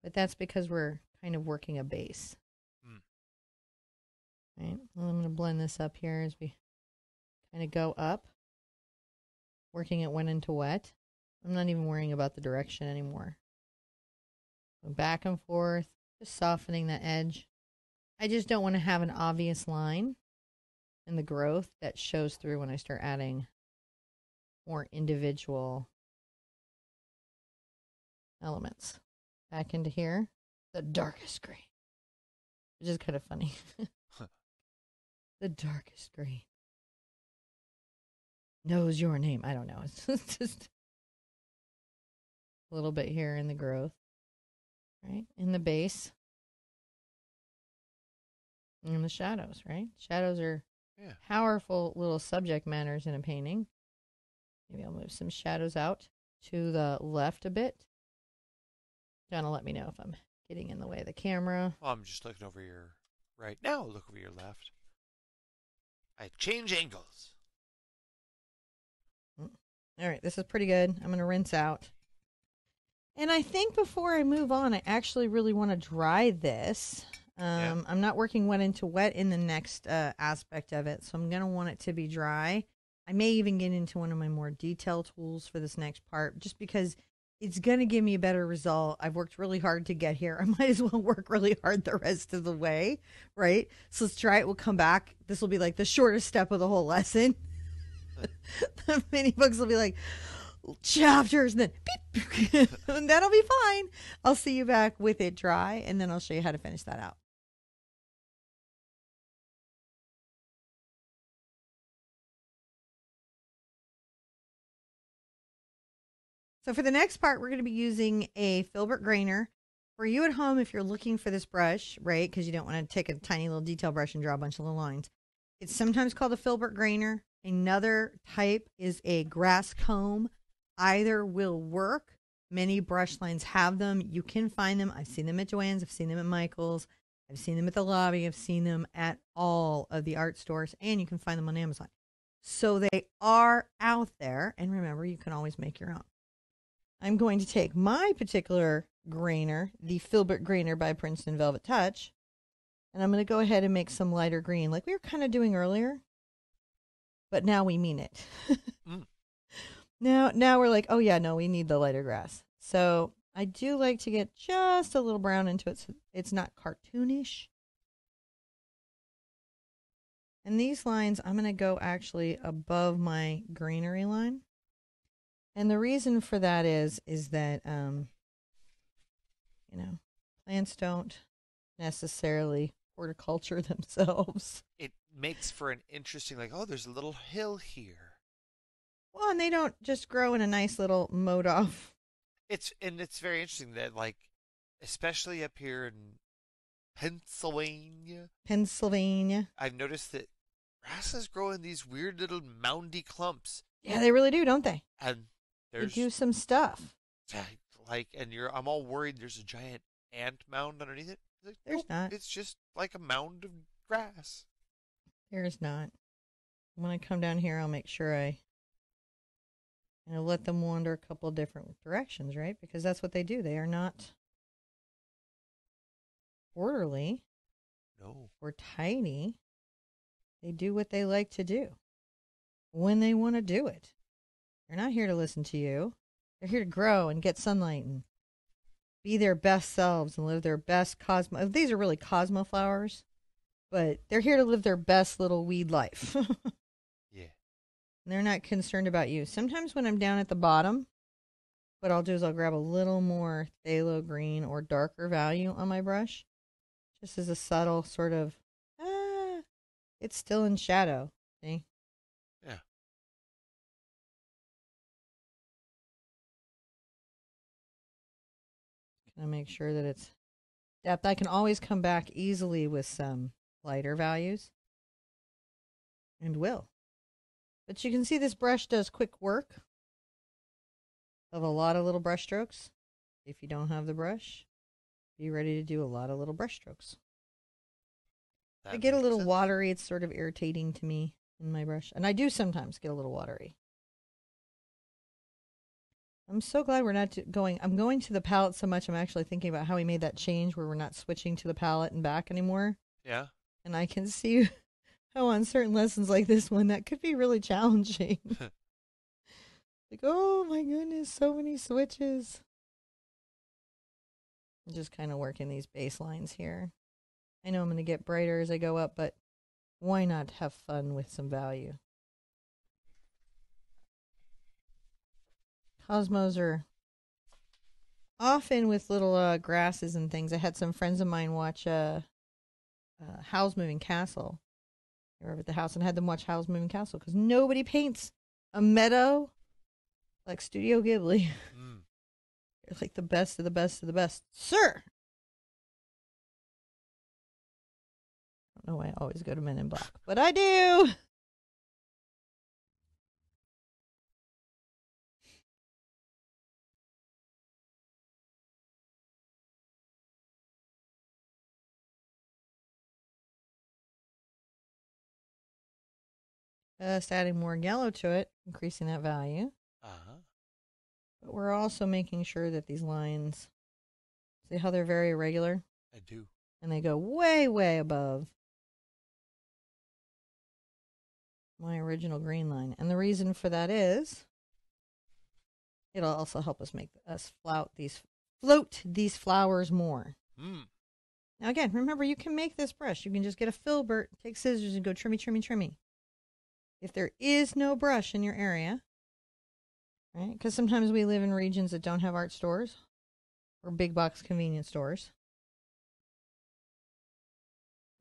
but that's because we're kind of working a base. Hmm. Right, well, I'm going to blend this up here as we kind of go up, working it went into wet. I'm not even worrying about the direction anymore. Back and forth, just softening the edge. I just don't want to have an obvious line in the growth that shows through when I start adding more individual elements. Back into here, the darkest green, which is kind of funny. the darkest green knows your name. I don't know. It's just a little bit here in the growth, right? In the base. And the shadows, right? Shadows are Yeah. powerful little subject matters in a painting. Maybe I'll move some shadows out to the left a bit. John will let me know if I'm getting in the way of the camera. Well, I'm just looking over your right now. Look over your left. I change angles. Mm. All right, this is pretty good. I'm going to rinse out. And I think before I move on, I actually really want to dry this. Um, Yeah. I'm not working wet into wet in the next uh, aspect of it, so I'm going to want it to be dry. I may even get into one of my more detailed tools for this next part just because it's going to give me a better result. I've worked really hard to get here. I might as well work really hard the rest of the way, right? So let's try it. We'll come back. This will be like the shortest step of the whole lesson. the mini books will be like chapters and then beep, and that'll be fine. I'll see you back with it dry and then I'll show you how to finish that out. So for the next part, we're going to be using a filbert grainer. For you at home, if you're looking for this brush, right, because you don't want to take a tiny little detail brush and draw a bunch of little lines, it's sometimes called a filbert grainer. Another type is a grass comb. Either will work. Many brush lines have them. You can find them. I've seen them at Joann's. I've seen them at Michael's. I've seen them at the lobby. I've seen them at all of the art stores, and you can find them on Amazon. So they are out there. And remember, you can always make your own. I'm going to take my particular grainer, the Filbert Grainer by Princeton Velvetouch, and I'm going to go ahead and make some lighter green, like we were kind of doing earlier. But now we mean it. Mm. Now, now we're like, oh yeah, no, we need the lighter grass. So I do like to get just a little brown into it, so it's not cartoonish. And these lines, I'm going to go actually above my greenery line. And the reason for that is is that um you know, plants don't necessarily horticulture themselves. It makes for an interesting, like, oh, there's a little hill here. Well, and they don't just grow in a nice little mowed off it's and it's very interesting that like, especially up here in Pennsylvania, Pennsylvania. I've noticed that grasses grow in these weird little moundy clumps, Yeah, they really do, don't they? and They there's do some stuff. like, and you're I'm all worried there's a giant ant mound underneath it. Like, There's nope, not. It's just like a mound of grass. There's not. When I come down here, I'll make sure I know, let them wander a couple of different directions, right? Because that's what they do. They are not orderly No. or tidy. They do what they like to do when they want to do it. They're not here to listen to you. They're here to grow and get sunlight and be their best selves and live their best cosmo. These are really cosmo flowers, but they're here to live their best little weed life. They're not concerned about you. Sometimes when I'm down at the bottom, what I'll do is I'll grab a little more phthalo green or darker value on my brush, just as a subtle sort of, ah, it's still in shadow. See? Yeah. Can I make sure that it's depth? I can always come back easily with some lighter values and will. But you can see this brush does quick work of a lot of little brush strokes. If you don't have the brush, be ready to do a lot of little brush strokes. I get a little sense. watery. It's sort of irritating to me in my brush. And I do sometimes get a little watery. I'm so glad we're not going. I'm going to the palette so much. I'm actually thinking about how we made that change where we're not switching to the palette and back anymore. Yeah. And I can see how on certain lessons like this one, that could be really challenging. like, oh my goodness, so many switches. I'm just kind of working these baselines here. I know I'm going to get brighter as I go up, but why not have fun with some value? Cosmos are often with little uh, grasses and things. I had some friends of mine watch uh, uh, Howl's Moving Castle. They were over at the house and had them watch Howl's Moving Castle because nobody paints a meadow like Studio Ghibli. Mm. They're like the best of the best of the best, sir. I don't know why I always go to Men in Black, but I do. Just adding more yellow to it, increasing that value. Uh-huh. But we're also making sure that these lines, see how they're very irregular I do. and they go way, way above my original green line. And the reason for that is it'll also help us make us flout these float these flowers more. Mm. Now again, remember you can make this brush. You can just get a filbert, take scissors and go trimmy, trimmy, trimmy. If there is no brush in your area, right? Because sometimes we live in regions that don't have art stores or big box convenience stores.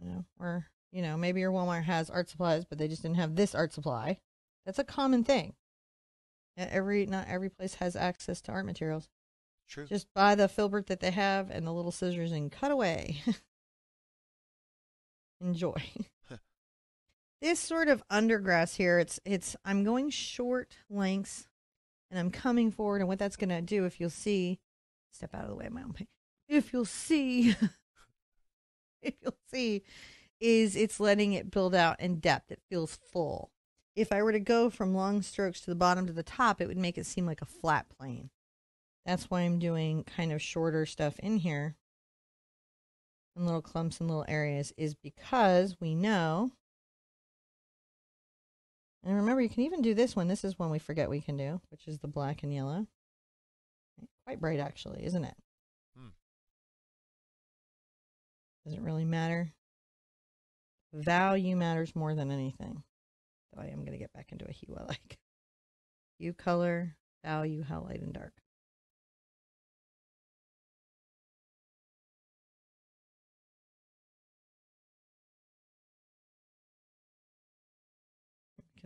You know, or you know, maybe your Walmart has art supplies, but they just didn't have this art supply. That's a common thing. Yeah, Every not every place has access to art materials. True. Just buy the filbert that they have and the little scissors and cut away. Enjoy. this sort of undergrass here, it's it's I'm going short lengths and I'm coming forward and what that's gonna do if you'll see step out of the way of my own paint. If you'll see if you'll see is it's letting it build out in depth. It feels full. If I were to go from long strokes to the bottom to the top, it would make it seem like a flat plane. That's why I'm doing kind of shorter stuff in here in little clumps and little areas, is because we know. And remember, you can even do this one. This is one we forget we can do, which is the black and yellow. Quite bright, actually, isn't it? Hmm. Doesn't really matter. Value matters more than anything. So I am going to get back into a hue I like. Hue, color, value, how light and dark.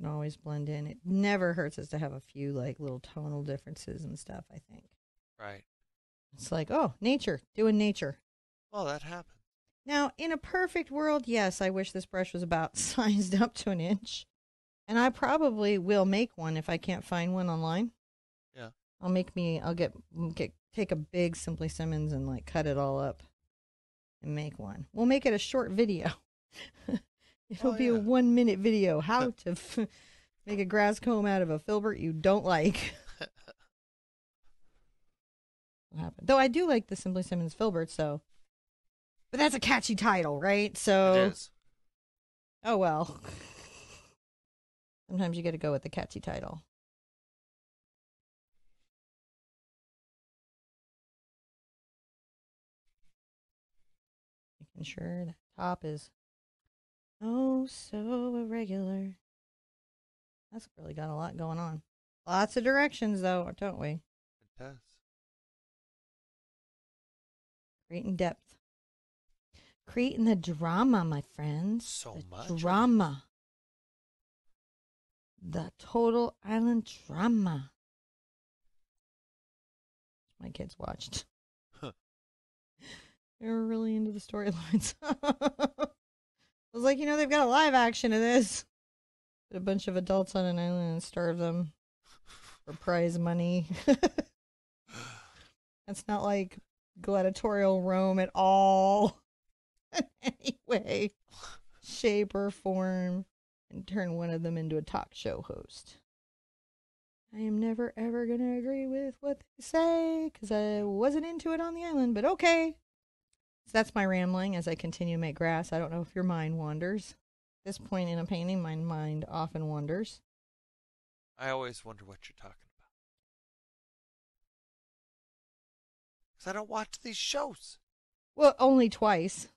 Can always blend in. It never hurts us to have a few like little tonal differences and stuff, I think. Right. It's like, oh, nature, doing nature. Well, that happens. Now, in a perfect world, yes, I wish this brush was about sized up to an inch. And I probably will make one if I can't find one online. Yeah. I'll make me I'll get mm, get take a big Simply Simmons and like cut it all up and make one. We'll make it a short video. It'll Oh, be a 1 minute video how to f- make a grass comb out of a filbert you don't like. What happened? Though I do like the Simply Simmons filbert, so but that's a catchy title, right? So It is. Oh well. Sometimes you got to go with the catchy title. Making sure the top is oh so irregular. That's really got a lot going on. Lots of directions though, don't we? It does. Creating depth. Creating the drama, my friends. So the much drama. The total island drama. My kids watched. Huh. They were really into the storylines. I was like, you know, they've got a live action of this. Put a bunch of adults on an island and starve them for prize money. That's not like gladiatorial Rome at all. anyway, shape, or form. And turn one of them into a talk show host. I am never ever going to agree with what they say because I wasn't into it on the island, but okay. So that's my rambling as I continue to make grass. I don't know if your mind wanders. At this point in a painting, my mind often wanders. I always wonder what you're talking about. Because I don't watch these shows. Well, only twice.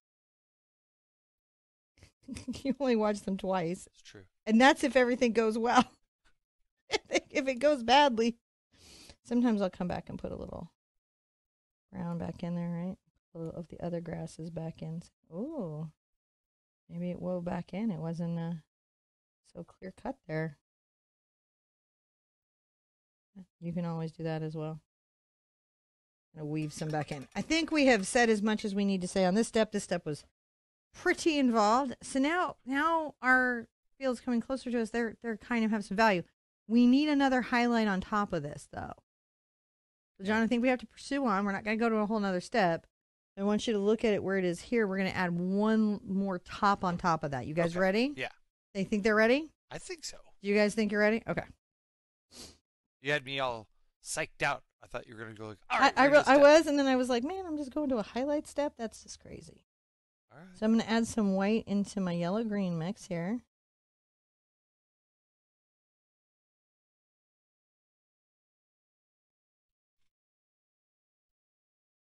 you only watch them twice. It's true. And that's if everything goes well. if it goes badly, sometimes I'll come back and put a little brown back in there, right? Little of the other grasses back in. Oh, maybe it wove back in. It wasn't uh, so clear cut there. You can always do that as well. Gonna weave some back in. I think we have said as much as we need to say on this step. This step was pretty involved. So now, now our fields coming closer to us. They're they're kind of have some value. We need another highlight on top of this, though. So, John, I think we have to pursue on. We're not going to go to a whole nother step. I want you to look at it where it is here. We're going to add one more top on top of that. You guys Okay. ready? Yeah. They think they're ready? I think so. Do you guys think you're ready? Okay. You had me all psyched out. I thought you were going to go like, all I right. I, re- I was, and then I was like, man, I'm just going to a highlight step. That's just crazy. All right. So I'm going to add some white into my yellow green mix here.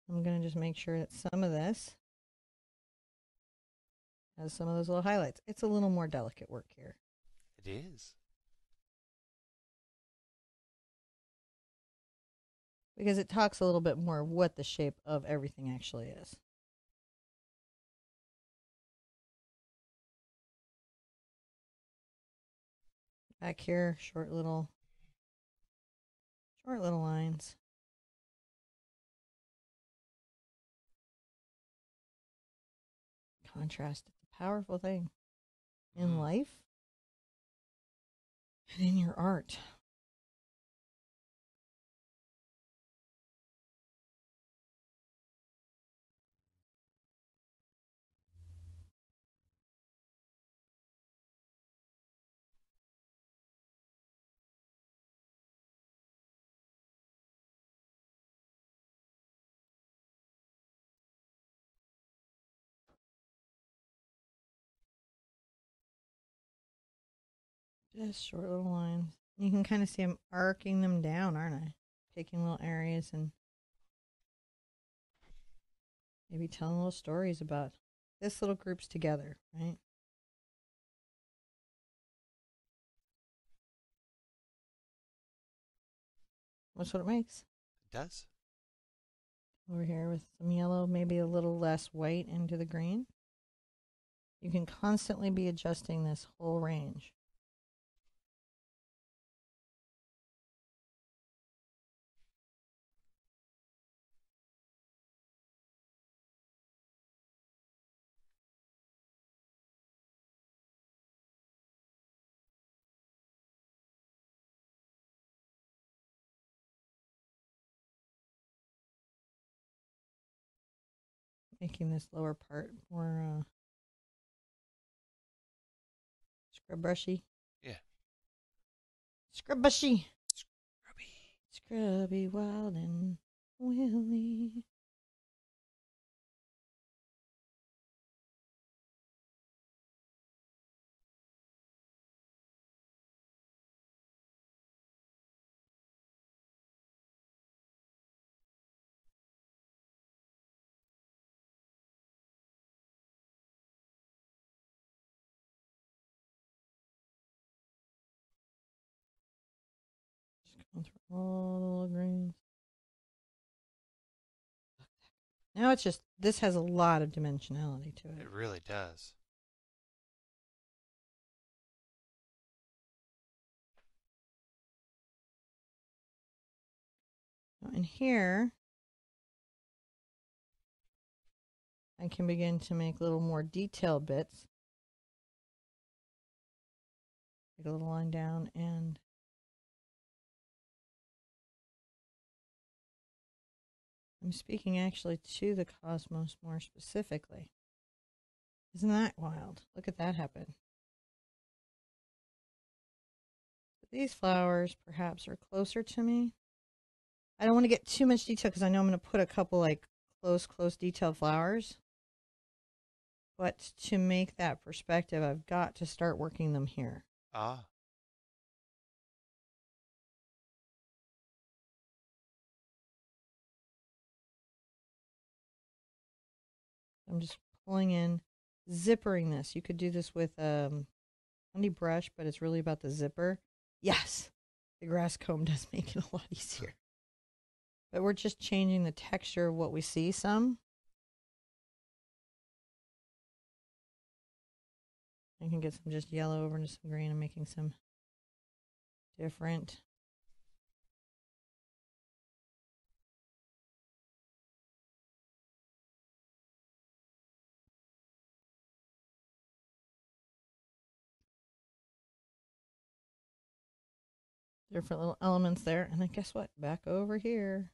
I'm going to just make sure that some of this has some of those little highlights. It's a little more delicate work here. It is. because it talks a little bit more of what the shape of everything actually is. Back here, short little, short little lines. Contrast, it's a powerful thing in Mhm. life and in your art. Just short little lines. You can kind of see I'm arcing them down, aren't I? Taking little areas and maybe telling little stories about this little group's together, right? That's what it makes. It does. Over here with some yellow, maybe a little less white into the green. You can constantly be adjusting this whole range. Making this lower part more uh, scrub brushy. Yeah. Scrub brushy. Scrubby. Scrubby Wild and Willie. All the little greens. Now it's just this has a lot of dimensionality to it. It really does. In here, I can begin to make little more detailed bits. Take a little line down and I'm speaking actually to the cosmos more specifically. Isn't that wild? Look at that happen. These flowers perhaps are closer to me. I don't want to get too much detail because I know I'm going to put a couple like close, close detailed flowers. But to make that perspective, I've got to start working them here. Ah. I'm just pulling in, zippering this. You could do this with um, honey brush, but it's really about the zipper. Yes, the grass comb does make it a lot easier. But we're just changing the texture of what we see some. I can get some just yellow over into some green I'm making some different. Different little elements there. And then guess what? Back over here.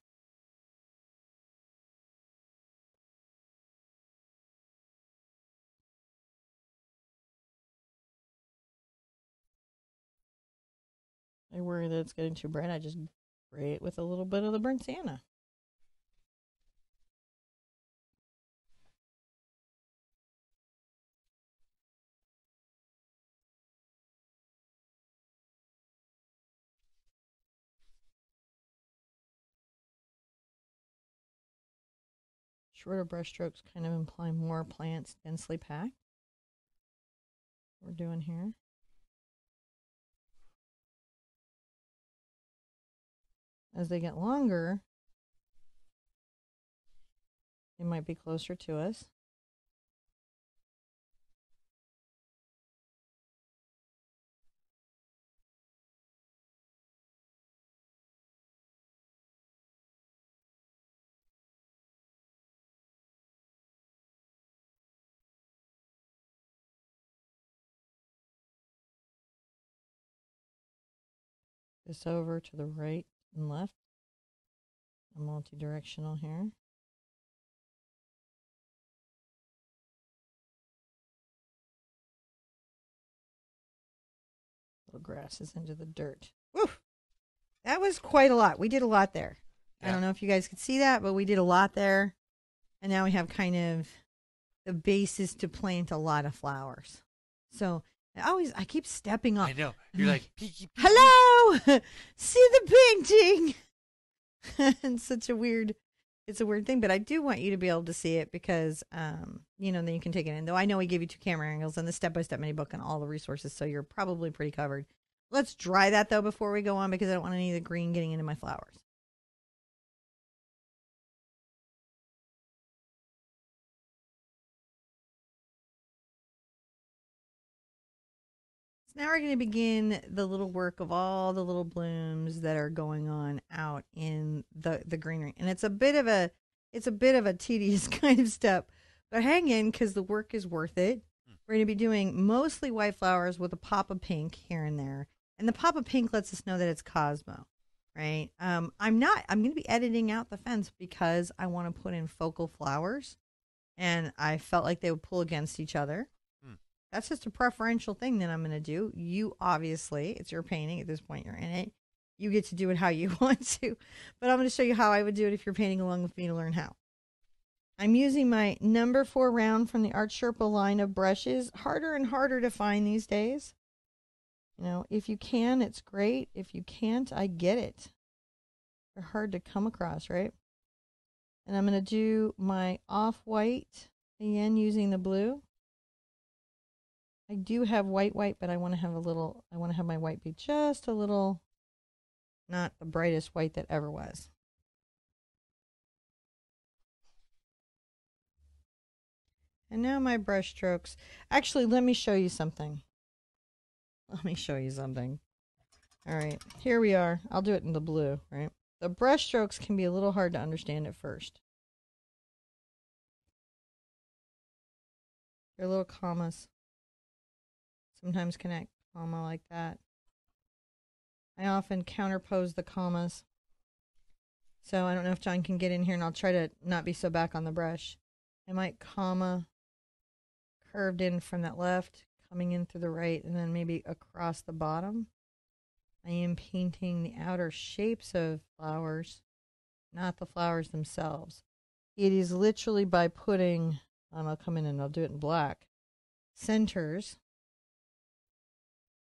I worry that it's getting too bright. I just spray it with a little bit of the burnt sienna. Shorter brush strokes kind of imply more plants densely packed. We're doing here. As they get longer, they might be closer to us. This over to the right and left. A multi-directional here. Little grasses into the dirt. Woo! That was quite a lot. We did a lot there. I don't know if you guys could see that, but we did a lot there. And now we have kind of the basis to plant a lot of flowers. So I always I keep stepping off. I know. You're like peeky. peeky. Hello, see the painting. and such a weird, it's a weird thing, but I do want you to be able to see it because, um, you know, then you can take it in. Though I know we gave you two camera angles and the step by step mini book and all the resources, so you're probably pretty covered. Let's dry that though before we go on because I don't want any of the green getting into my flowers. So now we're going to begin the little work of all the little blooms that are going on out in the the greenery, and it's a bit of a it's a bit of a tedious kind of step, but hang in because the work is worth it. We're going to be doing mostly white flowers with a pop of pink here and there, and the pop of pink lets us know that it's Cosmo, right? Um, I'm not. I'm going to be editing out the fence because I want to put in focal flowers. and I felt like they would pull against each other. That's just a preferential thing that I'm going to do. You obviously, it's your painting at this point, you're in it. You get to do it how you want to. But I'm going to show you how I would do it if you're painting along with me to learn how. I'm using my number four round from the Art Sherpa line of brushes. Harder and harder to find these days. You know, if you can, it's great. If you can't, I get it. They're hard to come across, right? And I'm going to do my off white again using the blue. I do have white white, but I want to have a little, I want to have my white be just a little, not the brightest white that ever was. And now my brush strokes. Actually, let me show you something. Let me show you something. All right, here we are. I'll do it in the blue, right? The brush strokes can be a little hard to understand at first. They're little commas. Sometimes connect comma like that. I often counterpose the commas. So I don't know if John can get in here and I'll try to not be so back on the brush. I might comma curved in from that left, coming in through the right, and then maybe across the bottom. I am painting the outer shapes of flowers, not the flowers themselves. It is literally by putting, um, I'll come in and I'll do it in black, centers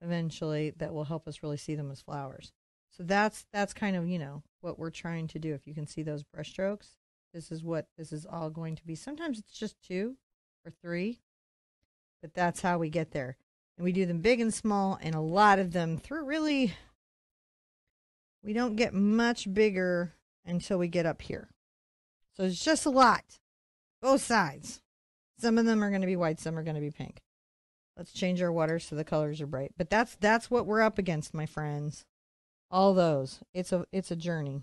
eventually that will help us really see them as flowers. So that's that's kind of, you know, what we're trying to do. If you can see those brush strokes, this is what this is all going to be. Sometimes it's just two or three, but that's how we get there. And we do them big and small and a lot of them through really we don't get much bigger until we get up here. So it's just a lot. Both sides. Some of them are going to be white, some are going to be pink. Let's change our water so the colors are bright. But that's that's what we're up against, my friends. All those. It's a it's a journey.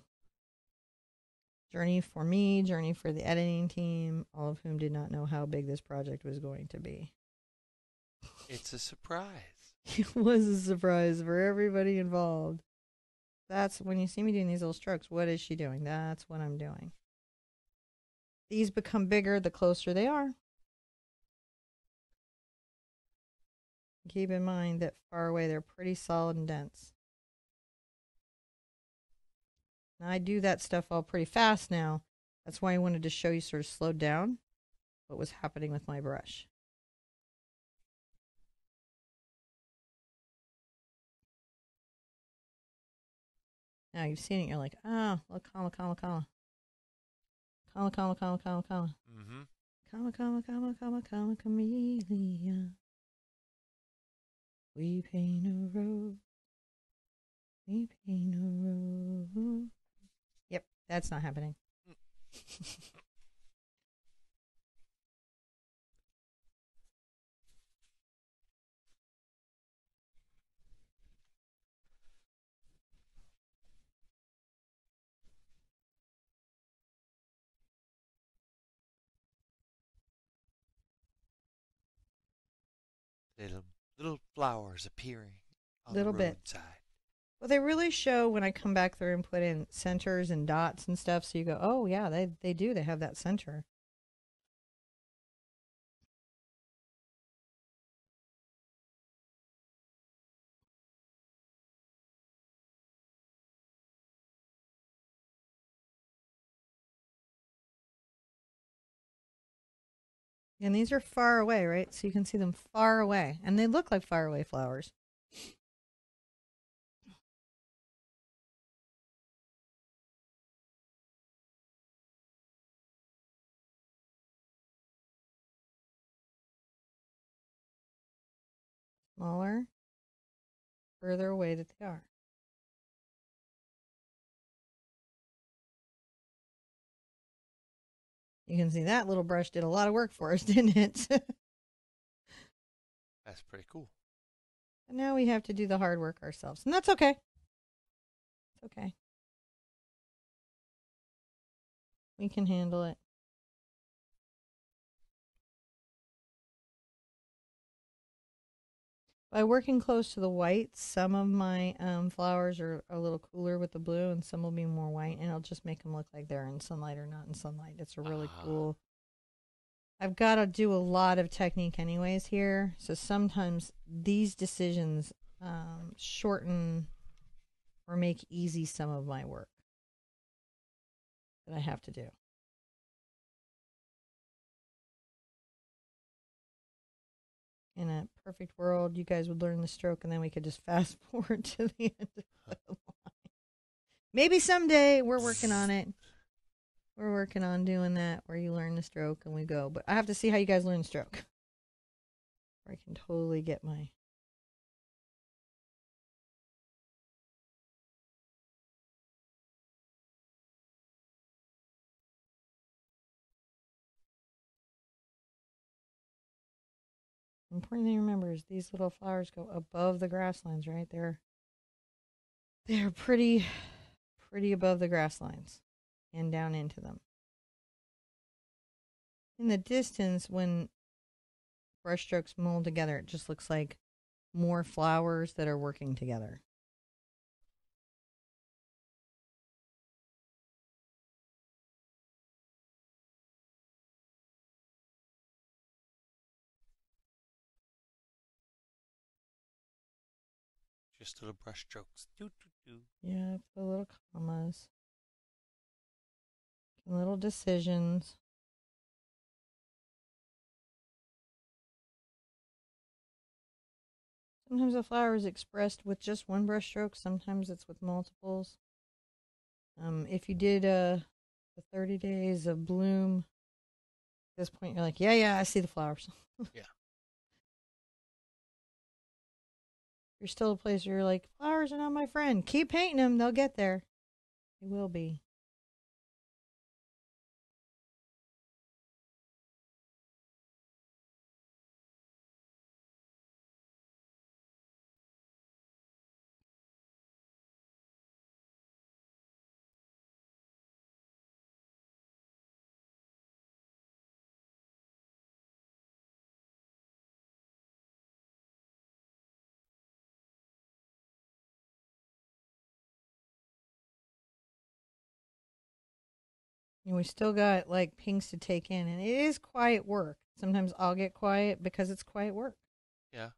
Journey for me, journey for the editing team, all of whom did not know how big this project was going to be. It's a surprise. it was a surprise for everybody involved. That's when you see me doing these little strokes. What is she doing? That's what I'm doing. These become bigger the closer they are. Keep in mind that far away they're pretty solid and dense. Now I do that stuff all pretty fast now. That's why I wanted to show you sort of slowed down what was happening with my brush. Now you've seen it, you're like, ah, oh, look, comma, comma, comma. Comma, comma, comma, comma, comma. Mm-hmm. Comma, comma, comma, comma, comma, camellia. We paint a road. We paint a road. Yep, that's not happening. Little little flowers appearing on Little the bit. roadside. Well, they really show when I come back through and put in centers and dots and stuff. So you go, oh yeah, they they do. They have that center. And these are far away, right? So you can see them far away, and they look like far away flowers. Smaller, further away that they are. You can see that little brush did a lot of work for us, didn't it? That's pretty cool. And now we have to do the hard work ourselves. And that's okay. It's okay. We can handle it. By working close to the white, some of my um, flowers are a little cooler with the blue, and some will be more white, and it'll just make them look like they're in sunlight or not in sunlight. It's a really Ah. cool I've got to do a lot of technique anyways here. So sometimes these decisions um, shorten or make easy some of my work that I have to do. In a perfect world, you guys would learn the stroke and then we could just fast forward to the end of the line. Maybe someday we're working on it. We're working on doing that where you learn the stroke and we go. But I have to see how you guys learn the stroke. Where I can totally get my important thing to remember is these little flowers go above the grasslands, right? They're they're pretty pretty above the grass lines and down into them. In the distance, when brushstrokes mold together, it just looks like more flowers that are working together. Just little brush strokes. Doo, doo, doo. Yeah, the little commas, little decisions. Sometimes a flower is expressed with just one brush stroke. Sometimes it's with multiples. Um, if you did uh, the 30 days of bloom, at this point you're like, yeah, yeah, I see the flowers. Yeah. You're still a place where you're like, flowers are not my friend. Keep painting them; they'll get there. They will be. And we still got like pinks to take in, and it is quiet work. Sometimes I'll get quiet because it's quiet work. Yeah.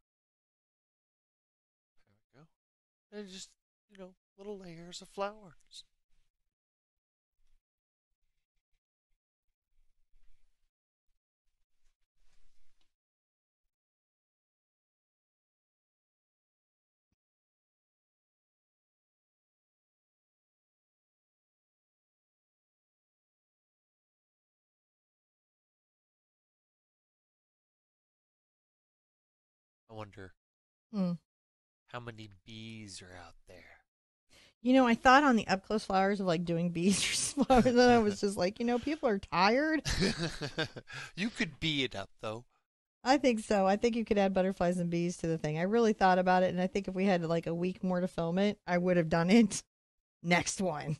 There we go. They're just, you know, little layers of flowers. Wonder Hmm. how many bees are out there. You know, I thought on the up close flowers of like doing bees or flowers, and I was just like, you know, people are tired. you could bee it up though. I think so. I think you could add butterflies and bees to the thing. I really thought about it, and I think if we had like a week more to film it, I would have done it. Next one.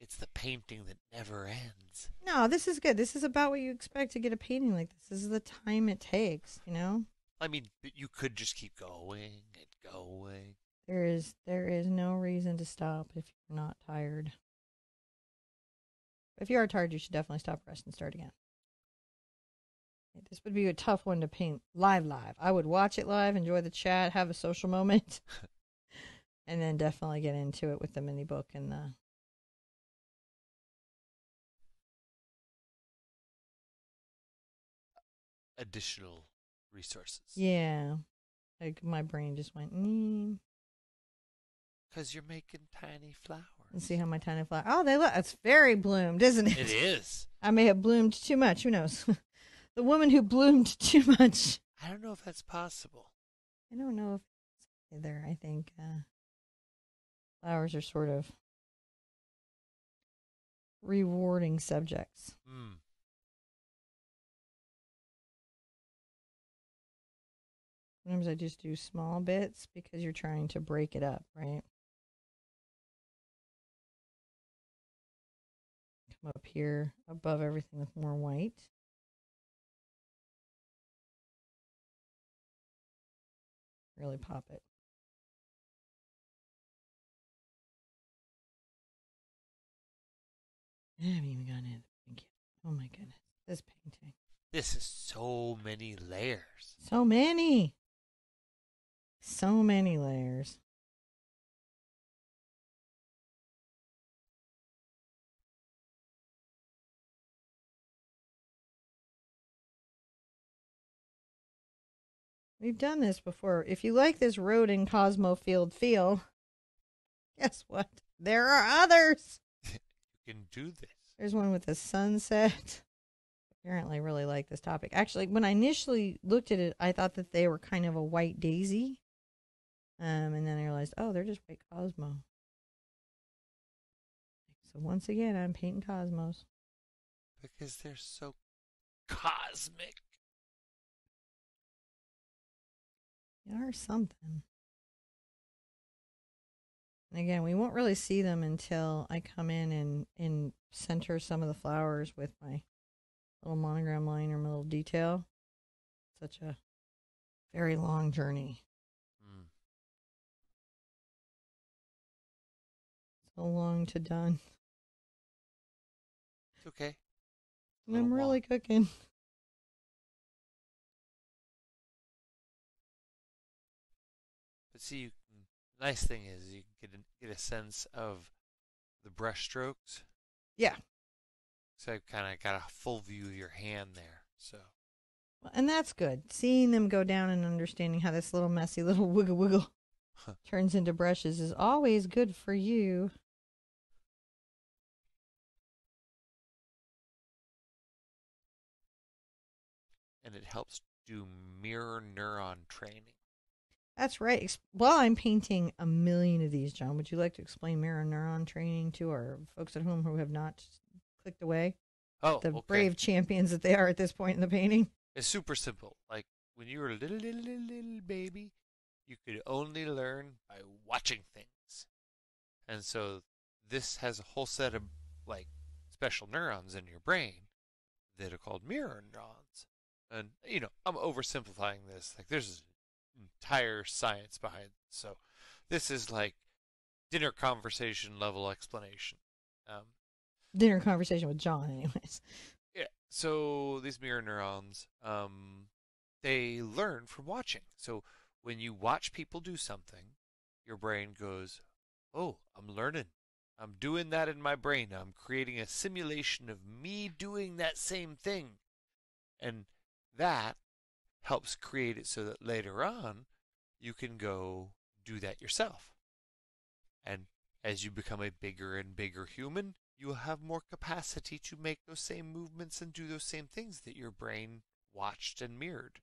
It's the painting that never ends. No, this is good. This is about what you expect to get a painting like this. This is the time it takes, you know? I mean, you could just keep going and going. There is there is no reason to stop if you're not tired. If you are tired, you should definitely stop, rest, and start again. This would be a tough one to paint live live. I would watch it live, enjoy the chat, have a social moment, and then definitely get into it with the mini book and the Additional resources. yeah. Like my brain just went mm, Because you're making tiny flowers. and see how my tiny flower. Oh, they look. It's very bloomed, isn't it? It is. I may have bloomed too much. Who knows? the woman who bloomed too much. I don't know if that's possible. I don't know if either. I think uh, flowers are sort of rewarding subjects. Hmm. Sometimes I just do small bits because you're trying to break it up, right? Come up here above everything with more white. Really pop it. I haven't even gotten into pink yet. Oh my goodness. This painting. This is so many layers. So many. So many layers. We've done this before. If you like this road in Cosmo Field feel, guess what? There are others. You can do this. There's one with a sunset. Apparently, I really like this topic. Actually, when I initially looked at it, I thought that they were kind of a white daisy. Um, and then I realized, oh, they're just white Cosmo. So once again, I'm painting Cosmos. Because they're so cosmic. They are something. And again, we won't really see them until I come in and, and center some of the flowers with my little monogram line or my little detail. Such a very long journey. So long to done. It's okay. And I'm really cooking. But see, you can, nice thing is you can get a, get a sense of the brush strokes. Yeah. So I've kind of got a full view of your hand there. So Well, And that's good. Seeing them go down and understanding how this little messy little wiggle wiggle turns into brushes is always good for you. And it helps do mirror neuron training. That's right. Well, I'm painting a million of these, John. Would you like to explain mirror neuron training to our folks at home who have not clicked away? Oh, the okay. brave champions that they are at this point in the painting. It's super simple. Like when you were a little, little, little, little baby, you could only learn by watching things. And so this has a whole set of like special neurons in your brain that are called mirror neurons. And you know, I'm oversimplifying this. Like there's an entire science behind it. So this is like dinner conversation level explanation. Um, Dinner conversation with John, anyways. yeah. So these mirror neurons, um, they learn from watching. So when you watch people do something, your brain goes, "Oh, I'm learning. I'm doing that in my brain. I'm creating a simulation of me doing that same thing." And that helps create it so that later on you can go do that yourself. And as you become a bigger and bigger human, you will have more capacity to make those same movements and do those same things that your brain watched and mirrored.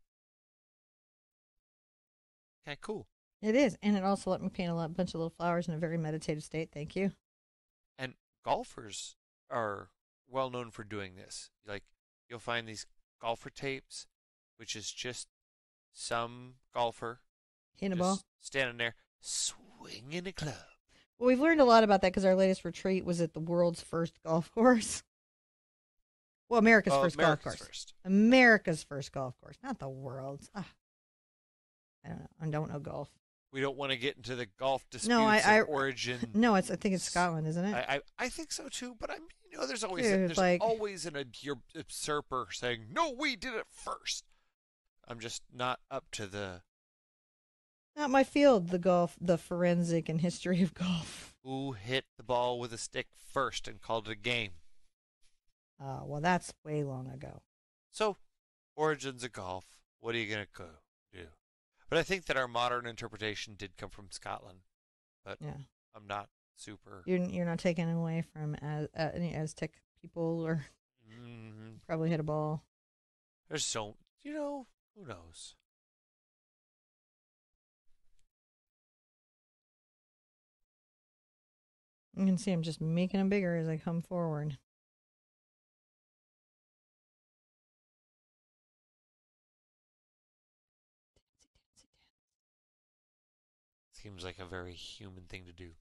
Kind of cool. It is, and it also let me paint a lot, bunch of little flowers in a very meditative state. Thank you. And golfers are well known for doing this. Like you'll find these golfer tapes, which is just some golfer Hit a ball. standing there swinging a club. Well, we've learned a lot about that because our latest retreat was at the world's first golf course. Well, America's Oh, first America's golf course. first. America's first golf course, not the world's. Ah. I don't know. I don't know golf. We don't want to get into the golf disputes No, I- I- origin. No, it's. I think it's Scotland, isn't it? I, I I think so too, but I mean, you know, there's always Dude, there's like- always an a your usurper saying, "No, we did it first. I'm just not up to the Not my field. The golf, the forensic and history of golf. who hit the ball with a stick first and called it a game. Uh, well, that's way long ago. So, origins of golf. What are you gonna go do? But I think that our modern interpretation did come from Scotland. But Yeah, I'm not super. you're you're not taking away from Az, uh, any Aztec people or Mm, probably hit a ball. there's so you know who knows. You can see I'm just making them bigger as I come forward. Seems like a very human thing to do.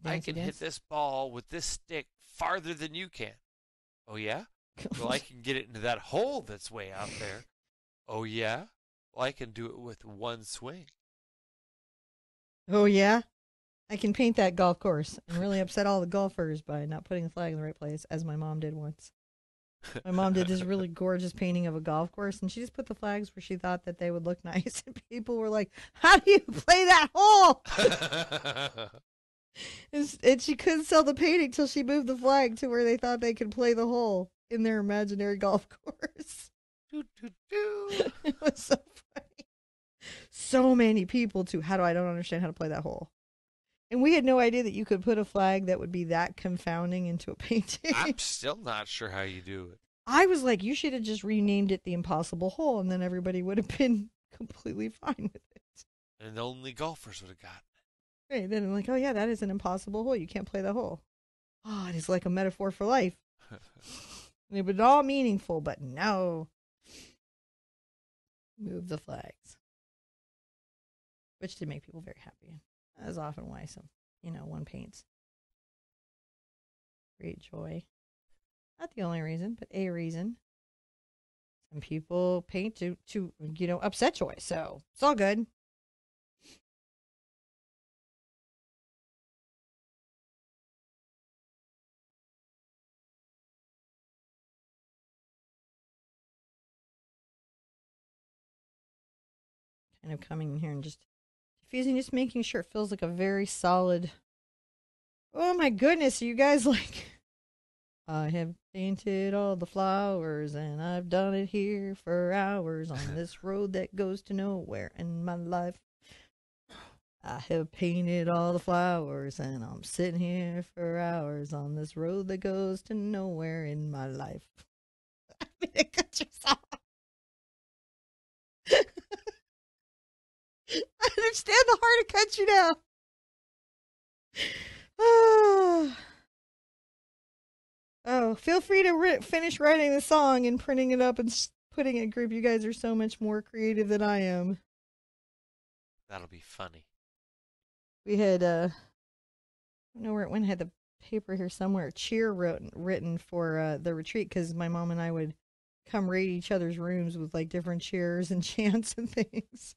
Dancey I can hit this ball with this stick farther than you can. Oh yeah? Well, I can get it into that hole that's way out there. Oh yeah? Well, I can do it with one swing. oh yeah, I can paint that golf course and really upset all the golfers by not putting the flag in the right place, as my mom did once. My mom did this really gorgeous painting of a golf course, and she just put the flags where she thought that they would look nice. And people were like, "How do you play that hole?" and, and she couldn't sell the painting till she moved the flag to where they thought they could play the hole in their imaginary golf course. do, do, do. it was so funny. So many people too. How do I don't understand how to play that hole? And we had no idea that you could put a flag that would be that confounding into a painting. I'm still not sure how you do it. I was like, you should have just renamed it the Impossible Hole, and then everybody would have been completely fine with it. And only golfers would have gotten Right. Then I'm like, oh yeah, that is an impossible hole. You can't play that hole. Oh, it is like a metaphor for life. it. It was all meaningful, but no. Move the flags. Which did make people very happy. That is often why some, you know, one paints. Great joy. Not the only reason, but a reason. Some people paint to to you know upset joy, so it's all good. kind of coming in here and just diffusing, just making sure it feels like a very solid. Oh my goodness, you guys like? I have painted all the flowers and I've done it here for hours on this road that goes to nowhere in my life. I have painted all the flowers and I'm sitting here for hours on this road that goes to nowhere in my life. I mean, cut yourself. I understand the heart of country now. Oh, oh feel free to ri- finish writing the song and printing it up and s- putting it in group. You guys are so much more creative than I am. That'll be funny. We had, uh, I don't know where it went. I had the paper here somewhere. Cheer wrote, written for uh, the retreat because my mom and I would come raid each other's rooms with like different cheers and chants and things.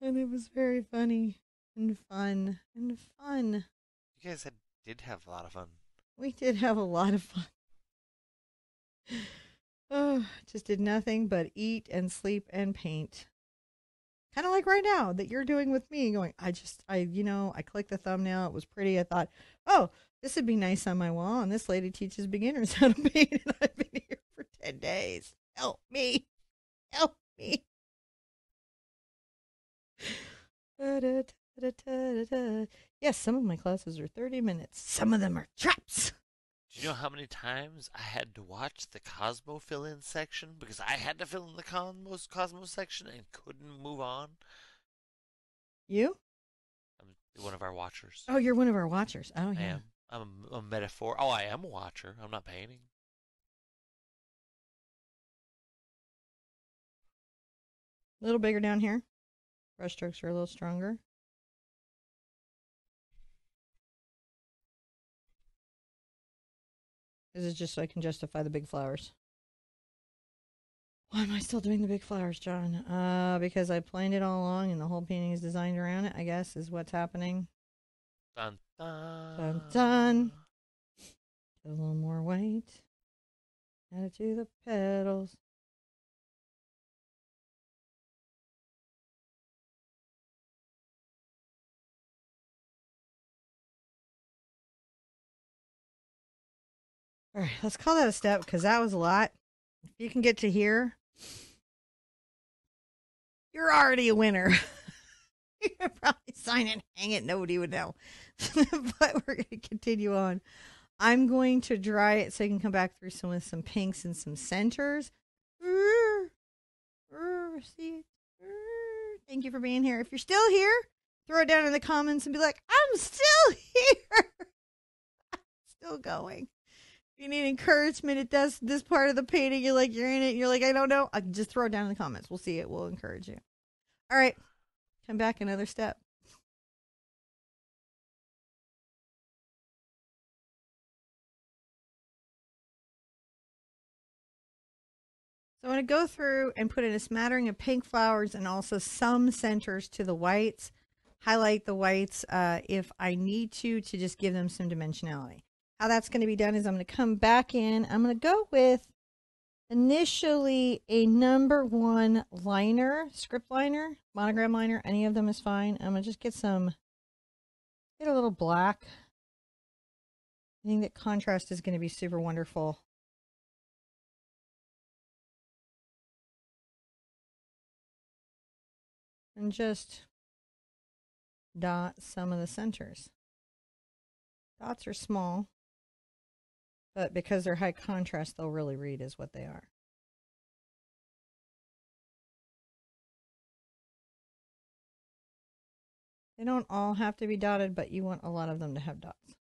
And it was very funny and fun and fun. You guys had, did have a lot of fun. We did have a lot of fun. Oh, just did nothing but eat and sleep and paint. Kind of like right now that you're doing with me, going, I just, I, you know, I clicked the thumbnail. It was pretty. I thought, oh, this would be nice on my wall. And this lady teaches beginners how to paint. And I've been here for 10 days. Help me. Help me. Yes, some of my classes are 30 minutes. Some of them are traps. Do you know how many times I had to watch the Cosmo fill in section because I had to fill in the Cosmos Cosmo section and couldn't move on? You? I'm one of our watchers. Oh, you're one of our watchers. Oh, I yeah. am. I'm a, a metaphor. Oh, I am a watcher. I'm not painting. A little bigger down here. Brush strokes are a little stronger. This is just so I can justify the big flowers. Why am I still doing the big flowers, John? Uh, because I planned it all along and the whole painting is designed around it, I guess, is what's happening. Dun dun. Dun, dun. A little more white. Add it to the petals. All right, let's call that a step because that was a lot. If you can get to here, you're already a winner. you could probably sign it, hang it, nobody would know. but we're going to continue on. I'm going to dry it so you can come back through some with some pinks and some centers. Thank you for being here. If you're still here, throw it down in the comments and be like, I'm still here. I'm still going. You need encouragement at this this part of the painting, you're like you're in it. You're like I don't know. I just throw it down in the comments. We'll see it. We'll encourage you. All right, come back another step. So I'm going to go through and put in a smattering of pink flowers and also some centers to the whites. Highlight the whites uh, if I need to to just give them some dimensionality. How that's going to be done is I'm going to come back in. I'm going to go with initially a number one liner, script liner, monogram liner. Any of them is fine. I'm going to just get some, get a little black. I think that contrast is going to be super wonderful. And just dot some of the centers. Dots are small, but because they're high contrast, they'll really read as what they are. They don't all have to be dotted, but you want a lot of them to have dots.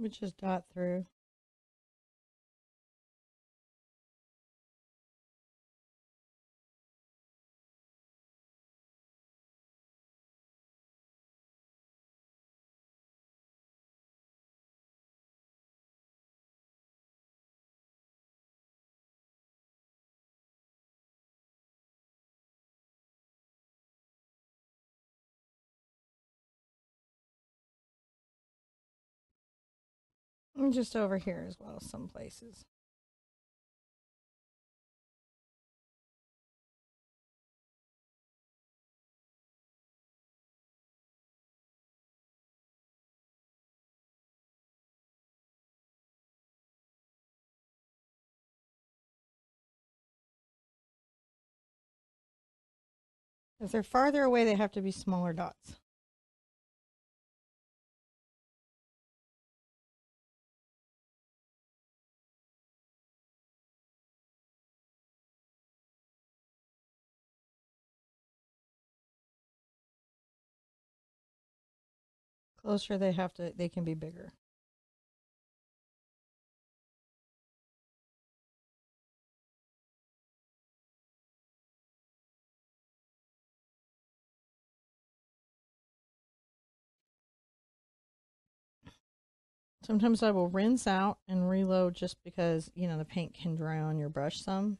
We just dot through. And just over here as well, some places. If they're farther away, they have to be smaller dots. Closer, they have to, they can be bigger. Sometimes I will rinse out and reload just because, you know, the paint can dry on your brush some.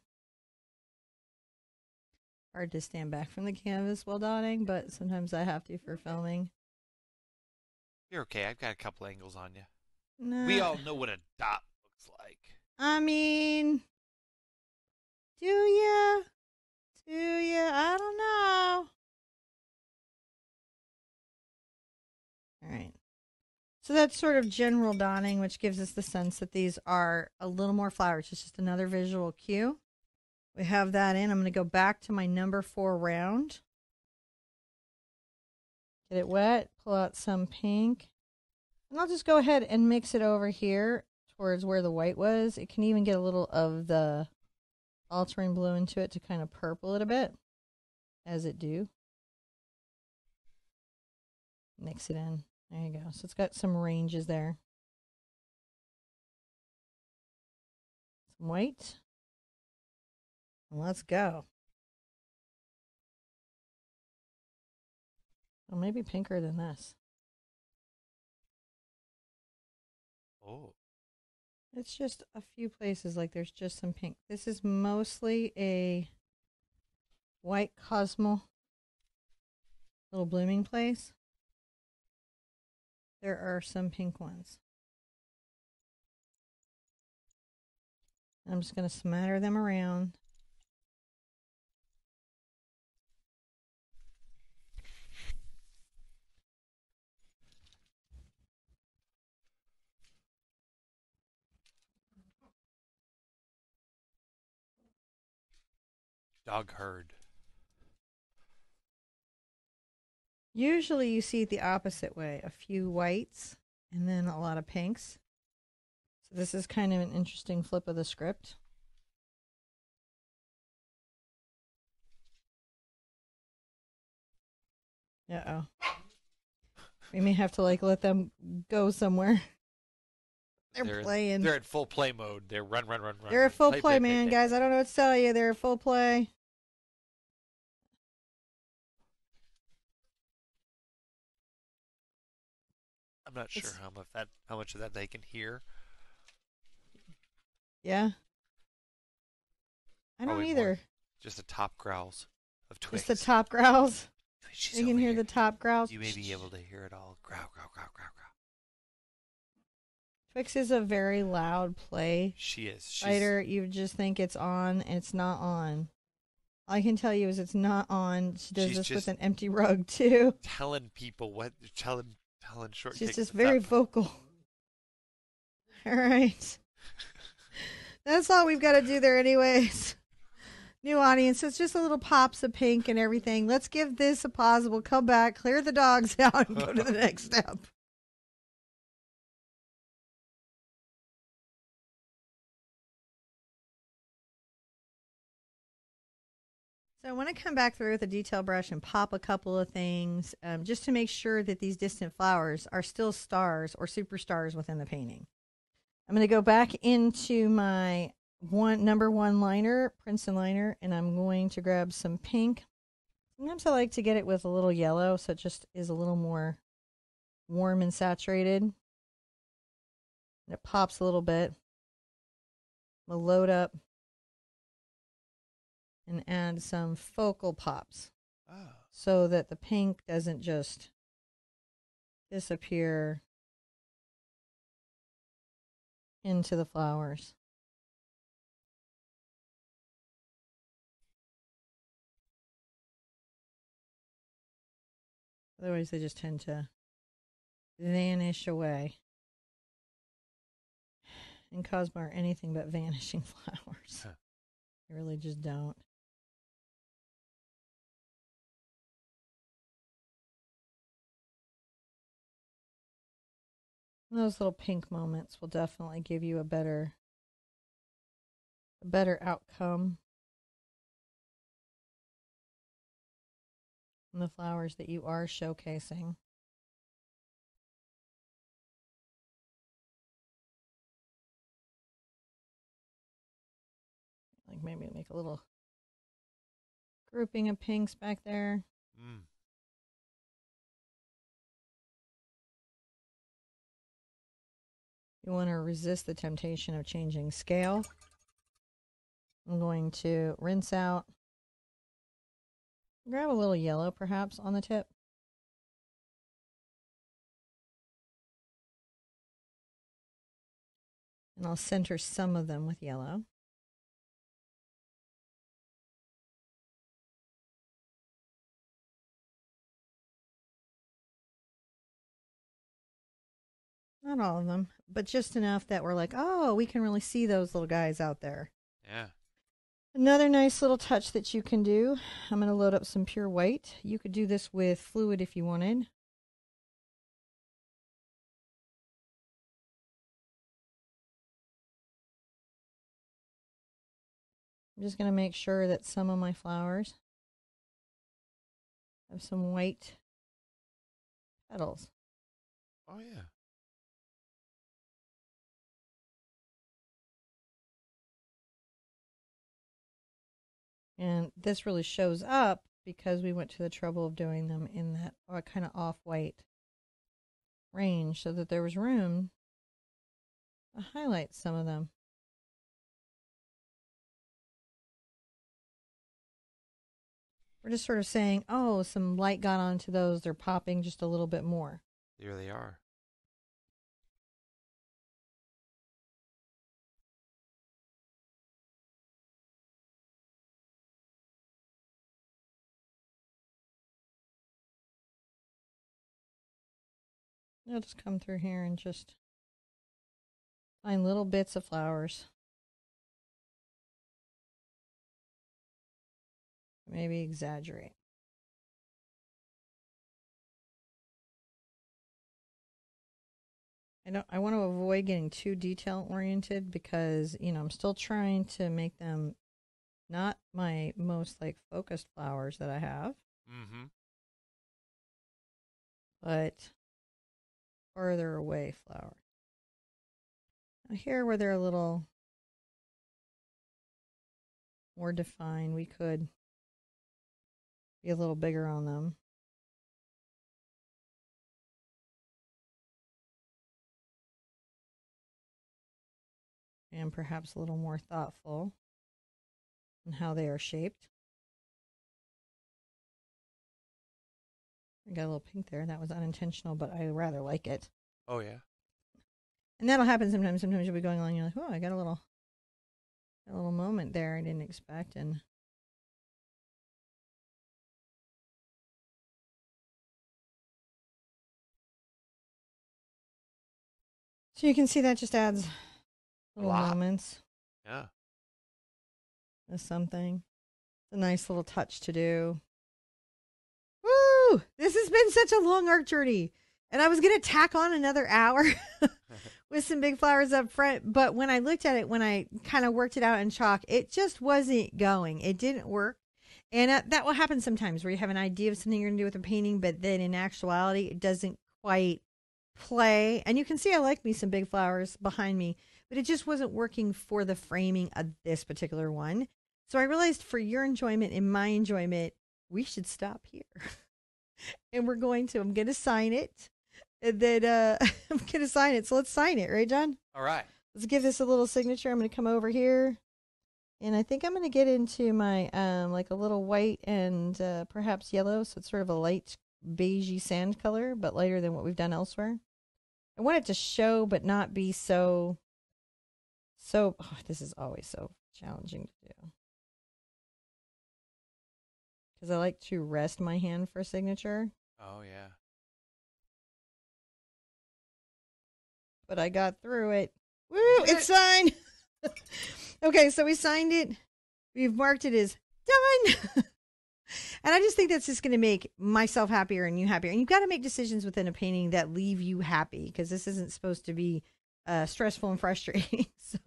Hard to stand back from the canvas while dotting, but sometimes I have to for filming. You're okay. I've got a couple angles on you. Nah, We all know what a dot looks like. I mean, do you? Do you? I don't know. All right. So that's sort of general dotting, which gives us the sense that these are a little more flowers. It's just another visual cue. We have that in. I'm going to go back to my number four round. Get it wet, pull out some pink. And I'll just go ahead and mix it over here towards where the white was. It can even get a little of the altering blue into it to kind of purple it a bit, as it do. Mix it in. There you go. So it's got some ranges there. Some white. Let's go. Or maybe pinker than this. Oh. It's just a few places, like there's just some pink. This is mostly a white Cosmo little blooming place. There are some pink ones. I'm just going to smatter them around. Dog herd. Usually you see it the opposite way a few whites and then a lot of pinks. So this is kind of an interesting flip of the script. Uh oh. We may have to like let them go somewhere. They're, They're- playing. They're in full play mode. They're run, run, run, run. They're at full play, man, guys. I don't know what to tell you. They're at full play. I'm not sure It's- how much that how much of that they can hear. Yeah. I don't Probably either. Just the top growls of Twix. Just the top growls. She's you can hear here. the top growls. You may be able to hear it all. Growl, growl, growl, growl, growl. Twix is a very loud play She is. She's, fighter. You just think it's on, and it's not on. All I can tell you is it's not on. She does She's this with an empty rug too. telling people what telling telling short. She's just very up. vocal. All right. That's all we've got to do there, anyways. New audience. It's just a little pops of pink and everything. Let's give this a pause. We'll come back, clear the dogs out, and go to the next step. So I want to come back through with a detail brush and pop a couple of things um, just to make sure that these distant flowers are still stars or superstars within the painting. I'm going to go back into my one number one liner, Princeton liner, and I'm going to grab some pink. Sometimes I like to get it with a little yellow, so it just is a little more warm and saturated. And it pops a little bit. I'm going to load up and add some focal pops Oh, so that the pink doesn't just disappear into the flowers. Otherwise, they just tend to vanish away. And Cosmo are anything but vanishing flowers. Huh. They really just don't. Those little pink moments will definitely give you a better a better outcome in the flowers that you are showcasing. Like maybe make a little grouping of pinks back there. You want to resist the temptation of changing scale. I'm going to rinse out. Grab a little yellow perhaps on the tip. And I'll center some of them with yellow. Not all of them, but just enough that we're like, oh, we can really see those little guys out there. yeah. Another nice little touch that you can do. I'm going to load up some pure white. You could do this with fluid if you wanted. I'm just going to make sure that some of my flowers have some white petals. Oh yeah. And this really shows up because we went to the trouble of doing them in that uh, kind of off white range so that there was room to highlight some of them. We're just sort of saying, oh, some light got onto those. They're popping just a little bit more. There they are. I'll just come through here and just find little bits of flowers. Maybe exaggerate. I don't I want to avoid getting too detail oriented because, you know, I'm still trying to make them not my most like focused flowers that I have. Mm-hmm. but farther away flower. Now here where they're a little more defined, we could be a little bigger on them. And perhaps a little more thoughtful in how they are shaped. I got a little pink there. That was unintentional, but I rather like it. Oh yeah. And that'll happen sometimes. Sometimes you'll be going along, you're like, oh, I got a little, a little moment there I didn't expect, and so you can see that just adds little lot. moments Yeah. something. It's a nice little touch to do. This has been such a long art journey. And I was going to tack on another hour with some big flowers up front. But when I looked at it, when I kind of worked it out in chalk, it just wasn't going. It didn't work. And uh, that will happen sometimes where you have an idea of something you're going to do with a painting, but then in actuality, it doesn't quite play. And you can see I like me some big flowers behind me, but it just wasn't working for the framing of this particular one. So I realized for your enjoyment and my enjoyment, we should stop here. and we're going to, I'm going to sign it. And then uh, I'm going to sign it. So let's sign it, right, John? All right. Let's give this a little signature. I'm going to come over here. And I think I'm going to get into my, um, like a little white and uh, perhaps yellow. So it's sort of a light beigey sand color, but lighter than what we've done elsewhere. I want it to show, but not be so, so, oh, this is always so challenging to do. Because I like to rest my hand for signature, Oh yeah. but I got through it. Woo! It's signed. okay, so we signed it. We've marked it as done. and I just think that's just going to make myself happier and you happier. And you've got to make decisions within a painting that leave you happy because this isn't supposed to be uh, stressful and frustrating. so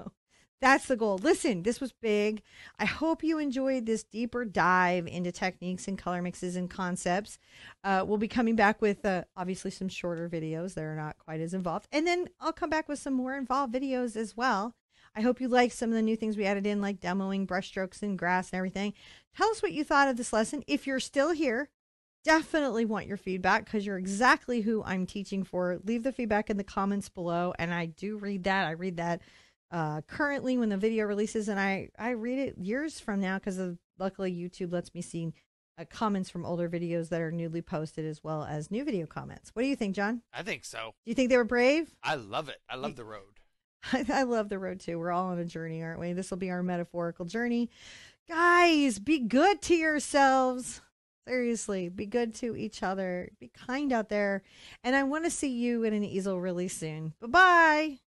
that's the goal. Listen, this was big. I hope you enjoyed this deeper dive into techniques and color mixes and concepts. Uh, we'll be coming back with uh, obviously some shorter videos that are not quite as involved. And then I'll come back with some more involved videos as well. I hope you like some of the new things we added in, like demoing brushstrokes and grass and everything. Tell us what you thought of this lesson. If you're still here, definitely want your feedback because you're exactly who I'm teaching for. Leave the feedback in the comments below, and I do read that. I read that uh, currently when the video releases, and I I read it years from now because of luckily YouTube lets me see uh, comments from older videos that are newly posted as well as new video comments. What do you think, John? I think so. Do you think they were brave? I love it. I love the road. I, I love the road too. We're all on a journey, aren't we? This will be our metaphorical journey. Guys, be good to yourselves. Seriously, be good to each other. Be kind out there. And I want to see you in an easel really soon. Bye bye.